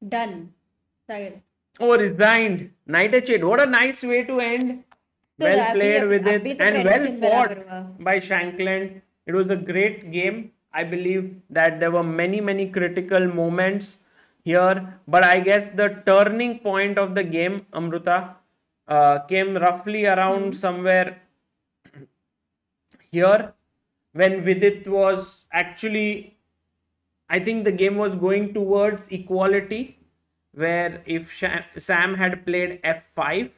Done. Sagar. Oh, resigned. Knight h8. What a nice way to end. Well played Vidit and well fought by Shankland. It was a great game. I believe that there were many, many critical moments here. But I guess the turning point of the game, Amruta, uh, came roughly around mm. somewhere here when Vidit was actually, I think the game was going towards equality, where if Sam had played F5,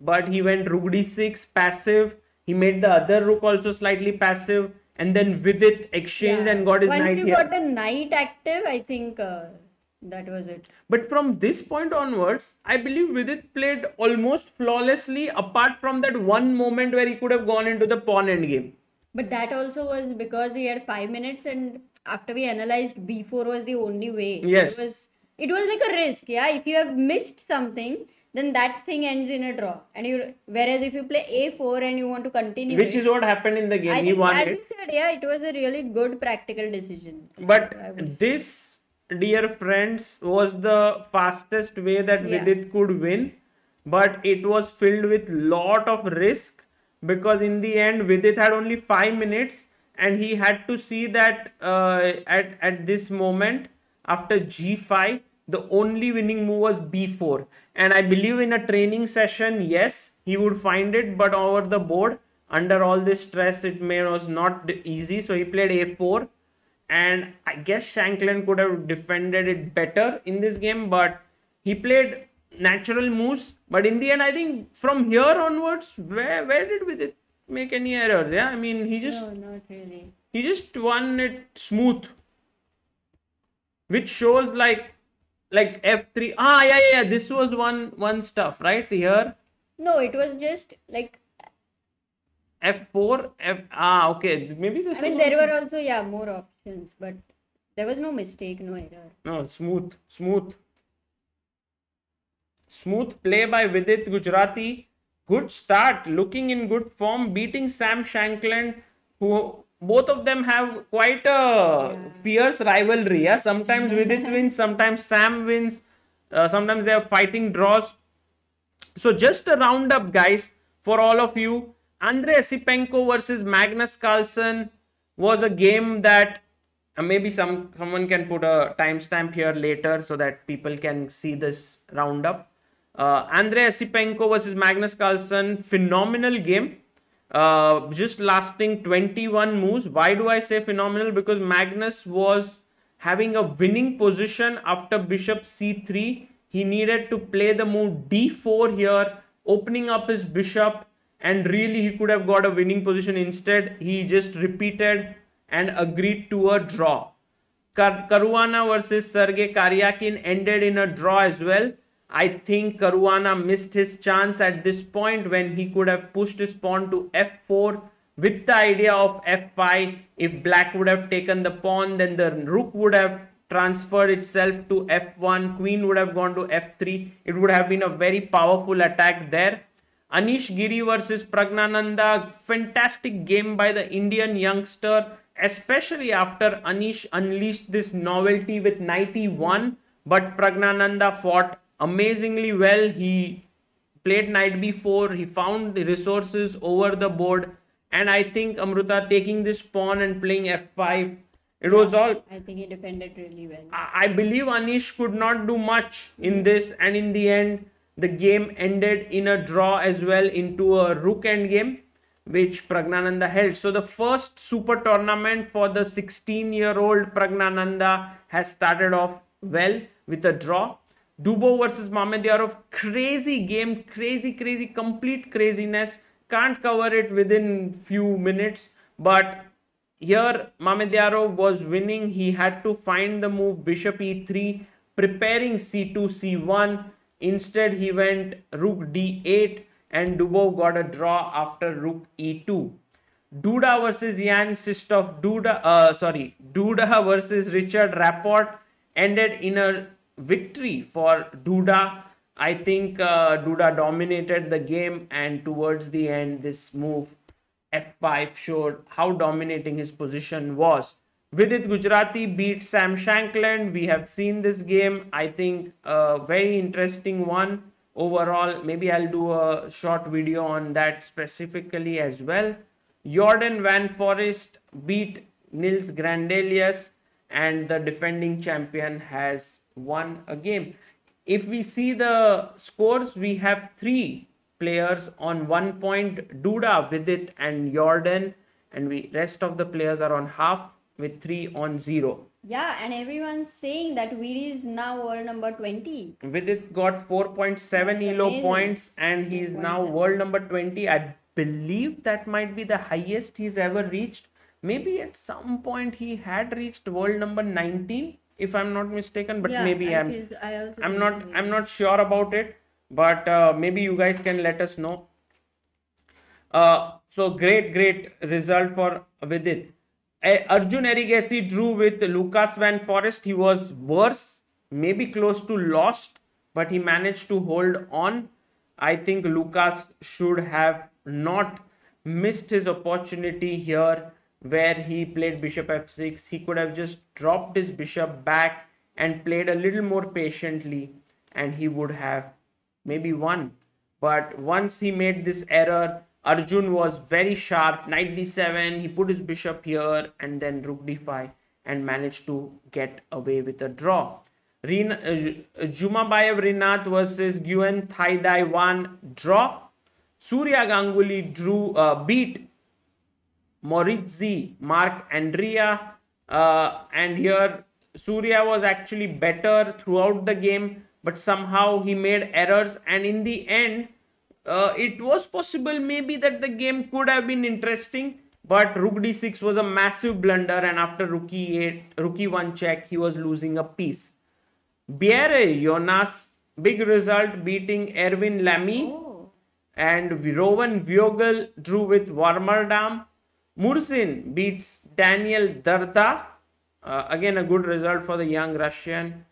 but he went rook d6 passive, he made the other rook also slightly passive, and then Vidit exchanged Yeah. and got his Once knight you here. got the knight active, I think uh, that was it. But from this point onwards, I believe Vidit played almost flawlessly, apart from that one moment where he could have gone into the pawn endgame. But that also was because he had five minutes, and after we analyzed, B4 was the only way. Yes. It was it was like a risk, yeah. If you have missed something, then that thing ends in a draw. And you whereas if you play A4 and you want to continue, Which it, is what happened in the game. I he think, won as it. you said, yeah, it was a really good practical decision. But this, dear friends, was the fastest way that Yeah. Vidit could win. But it was filled with lot of risk because in the end, Vidit had only five minutes and he had to see that uh, at, at this moment, after g5, the only winning move was b4. And I believe in a training session, yes, he would find it, but over the board, under all this stress, it may was not easy. So he played a4 and I guess Shankland could have defended it better in this game, but he played natural moves. But in the end, I think from here onwards, where where did Vidit make any errors? Yeah, I mean he just No, not really. he just won it smooth, which shows like like f3. Ah, yeah, yeah, yeah. This was one one stuff right here. No, it was just like f4 f ah okay maybe this I mean, there were also, yeah, more options, but there was no mistake, no error. No, smooth, smooth. Smooth play by Vidit Gujrathi. Good start, looking in good form, beating Sam Shankland, who both of them have quite a fierce rivalry. Yeah, sometimes Vidit wins, sometimes Sam wins, uh, sometimes they are fighting draws. So just a roundup, guys, for all of you. Andrey Esipenko versus Magnus Carlsen was a game that uh, maybe some someone can put a timestamp here later so that people can see this roundup. Uh, Andrey Esipenko versus Magnus Carlsen, phenomenal game. Uh, just lasting 21 moves. Why do I say phenomenal? Because Magnus was having a winning position after bishop c3 he needed to play the move d4 here opening up his bishop and really he could have got a winning position instead he just repeated and agreed to a draw Kar- Caruana versus Sergey Karjakin ended in a draw as well. I think Caruana missed his chance at this point when he could have pushed his pawn to f4 with the idea of f5. If black would have taken the pawn, then the rook would have transferred itself to f1, queen would have gone to f3. It would have been a very powerful attack there. Anish Giri versus Praggnanandhaa. Fantastic game by the Indian youngster, especially after Anish unleashed this novelty with 91. But Praggnanandhaa fought amazingly well. He played knight b4, he found resources over the board. And I think Amruta taking this pawn and playing f5, it was all I think he defended really well. I I believe Anish could not do much in this, and in the end, the game ended in a draw as well into a rook end game, which Praggnanandhaa held. So the first super tournament for the 16-year-old Praggnanandhaa has started off well with a draw. Dubov versus Mamedyarov, crazy game, crazy, crazy, complete craziness. Can't cover it within few minutes, but here Mamedyarov was winning. He had to find the move bishop e3, preparing c2, c1. Instead, he went rook d8 and Dubov got a draw after rook e2. Duda versus Jan Sistov. Duda, uh, sorry, Duda versus Richard Rapport ended in a victory for Duda. I think uh, Duda dominated the game, and towards the end, this move f5 showed how dominating his position was. Vidit Gujrathi beat Sam Shankland. We have seen this game. I think a very interesting one overall. Maybe I'll do a short video on that specifically as well. Jorden Van Foreest beat Nils Grandelius, and the defending champion has won a game. If we see the scores, we have three players on one point Duda, Vidit, and Jorden, and we rest of the players are on half with three on zero. Yeah, and everyone's saying that Vidi is now world number 20. Vidit got 4.7 That's elo points and he is now world number 20. I believe that might be the highest he's ever reached. Maybe at some point he had reached world number 19, if I'm not mistaken, but yeah, maybe I I'm feel- I also I'm not maybe. I'm not sure about it, but uh, maybe you guys can let us know. Uh, so great, great result for Vidit. Arjun Erigaisi drew with Lucas Van Foreest. He was worse, maybe close to lost, but he managed to hold on. I think Lucas should have not missed his opportunity here where he played bishop f6. He could have just dropped his bishop back and played a little more patiently and he would have maybe won. But once he made this error, Arjun was very sharp. Knight d7, he put his bishop here and then rook d5 and managed to get away with a draw. Rin, uh, Jumabayev Rinat versus Nguyen Thai Dai 1 draw. Surya Ganguly drew uh, beat Maurizzi, Marc Andria, uh, and here Surya was actually better throughout the game, but somehow he made errors, and in the end, uh, it was possible maybe that the game could have been interesting, but Rook d6 was a massive blunder, and after Rook e8, Rook e1 check, he was losing a piece. Bjerre Jonas, big result beating Erwin l'Ami. Oh, and Roven Vogel drew with Warmerdam. Murzin beats Daniel Dardha. Uh, again, a good result for the young Russian.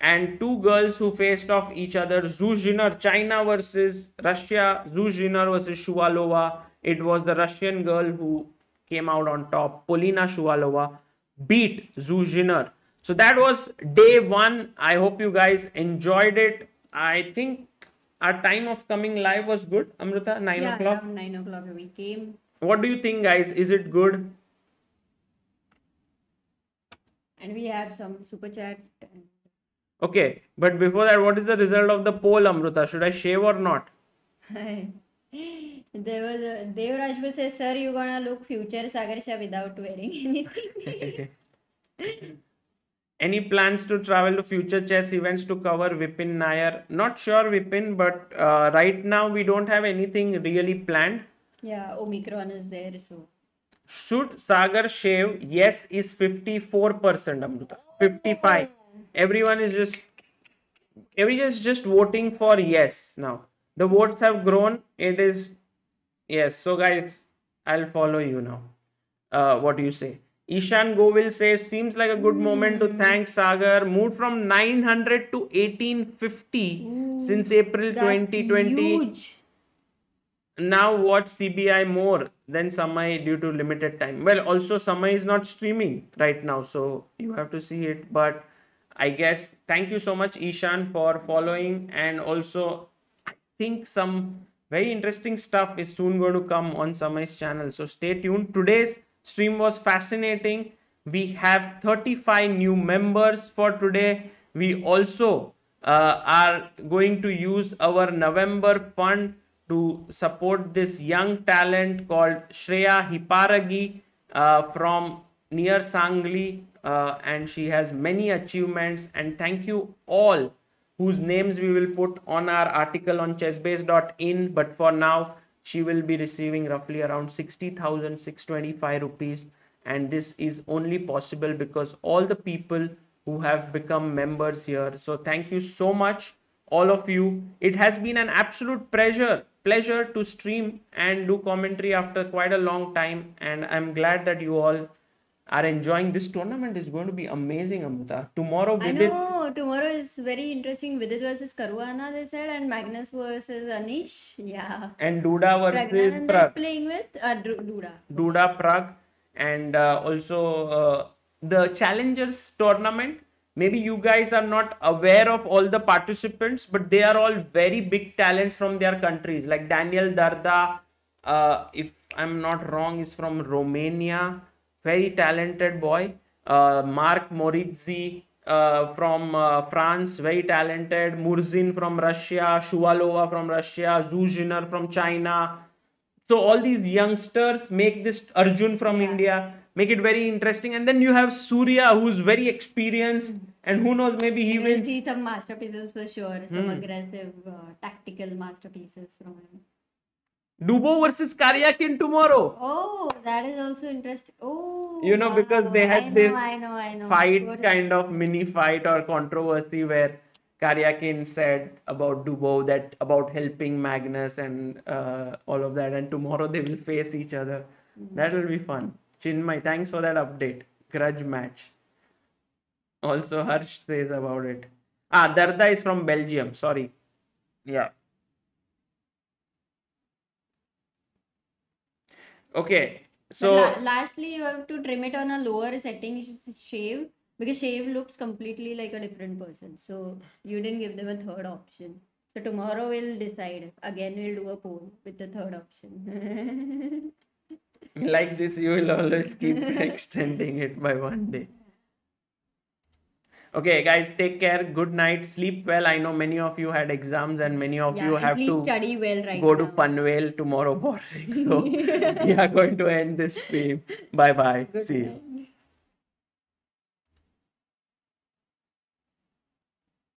And two girls who faced off each other Zhu Jiner, China versus Russia, Zhu Jiner versus Shuvalova. It was the Russian girl who came out on top. Polina Shuvalova beat Zhu Jiner. So that was day one. I hope you guys enjoyed it. I think our time of coming live was good. Amruta, 9 yeah, o'clock. 9 o'clock we came. What do you think, guys? Is it good? And we have some super chat. Okay, but before that, what is the result of the poll, Amruta? Should I shave or not? there was a, Dev Rajput says, Sir, you're gonna look future Sagar Shah without wearing anything. Any plans to travel to future chess events to cover Vipin Nair? Not sure, Vipin, but uh, right now we don't have anything really planned. Yeah, Omicron is there, so. Should Sagar shave? Yes, is 54%, Amruta. 55. Everyone is just everyone is just voting for yes now. The votes have grown. It is yes. So guys, I'll follow you now. Uh, what do you say? Ishan Govil says seems like a good moment to thank Sagar. Moved from 900 to 1850 since April That's 2020 Huge. Now watch CBI more than Samay due to limited time. Well, also Samay is not streaming right now, so you have to see it. But I guess thank you so much, Ishan, for following, and also I think some very interesting stuff is soon going to come on Samay's channel. So stay tuned. Today's stream was fascinating. We have 35 new members for today. We also uh, are going to use our November fund to support this young talent called Shreya Hiparagi uh, from near Sangli, uh, and she has many achievements. And thank you all whose names we will put on our article on chessbase.in. But for now, she will be receiving roughly around 60,625 rupees. And this is only possible because all the people who have become members here. So thank you so much, all of you. It has been an absolute pleasure, pleasure to stream and do commentary after quite a long time. And I'm glad that you all are enjoying this tournament is going to be amazing amrita tomorrow I know tomorrow is very interesting. Vidit versus Caruana, they said, and Magnus versus Anish. Yeah. and duda versus Prag. playing with uh, Duda. Duda Prag and uh, also uh, the challengers tournament maybe you guys are not aware of all the participants but they are all very big talents from their countries. Like Daniel Dardha uh, if I'm not wrong is from Romania. Very talented boy. Uh, Marc Maurizzi uh, from uh, France very talented. Murzin from Russia Shuvalova from Russia Zhu Jiner from China. So all these youngsters make this Arjun from India, make it very interesting, and then you have Surya who's very experienced, and who knows, maybe he We'll see some masterpieces for sure. Hmm. Some aggressive uh, tactical masterpieces from him. Dubov versus Karjakin tomorrow. Oh, that is also interesting. Oh, You know, because they had I know, this I know, I know. Fight Good. kind of mini fight or controversy where Karjakin said about Dubov that about helping Magnus and uh, all of that, and tomorrow they will face each other. That will be fun. Chinmay, thanks for that update. Grudge match. Also, Harsh says about it. Ah, Dardha is from Belgium. Sorry. Yeah. Okay. So. La- lastly, you have to trim it on a lower setting sh- shave because shave looks completely like a different person. So you didn't give them a third option. So tomorrow we'll decide. Again, we'll do a poll with the third option. like this you will always keep extending it by one day. Okay guys take care. Good night. Sleep well. I know many of you had exams and many of yeah, you have to study well right go to now. panvel tomorrow morning. So we are going to end this stream. Bye bye Good see you. night.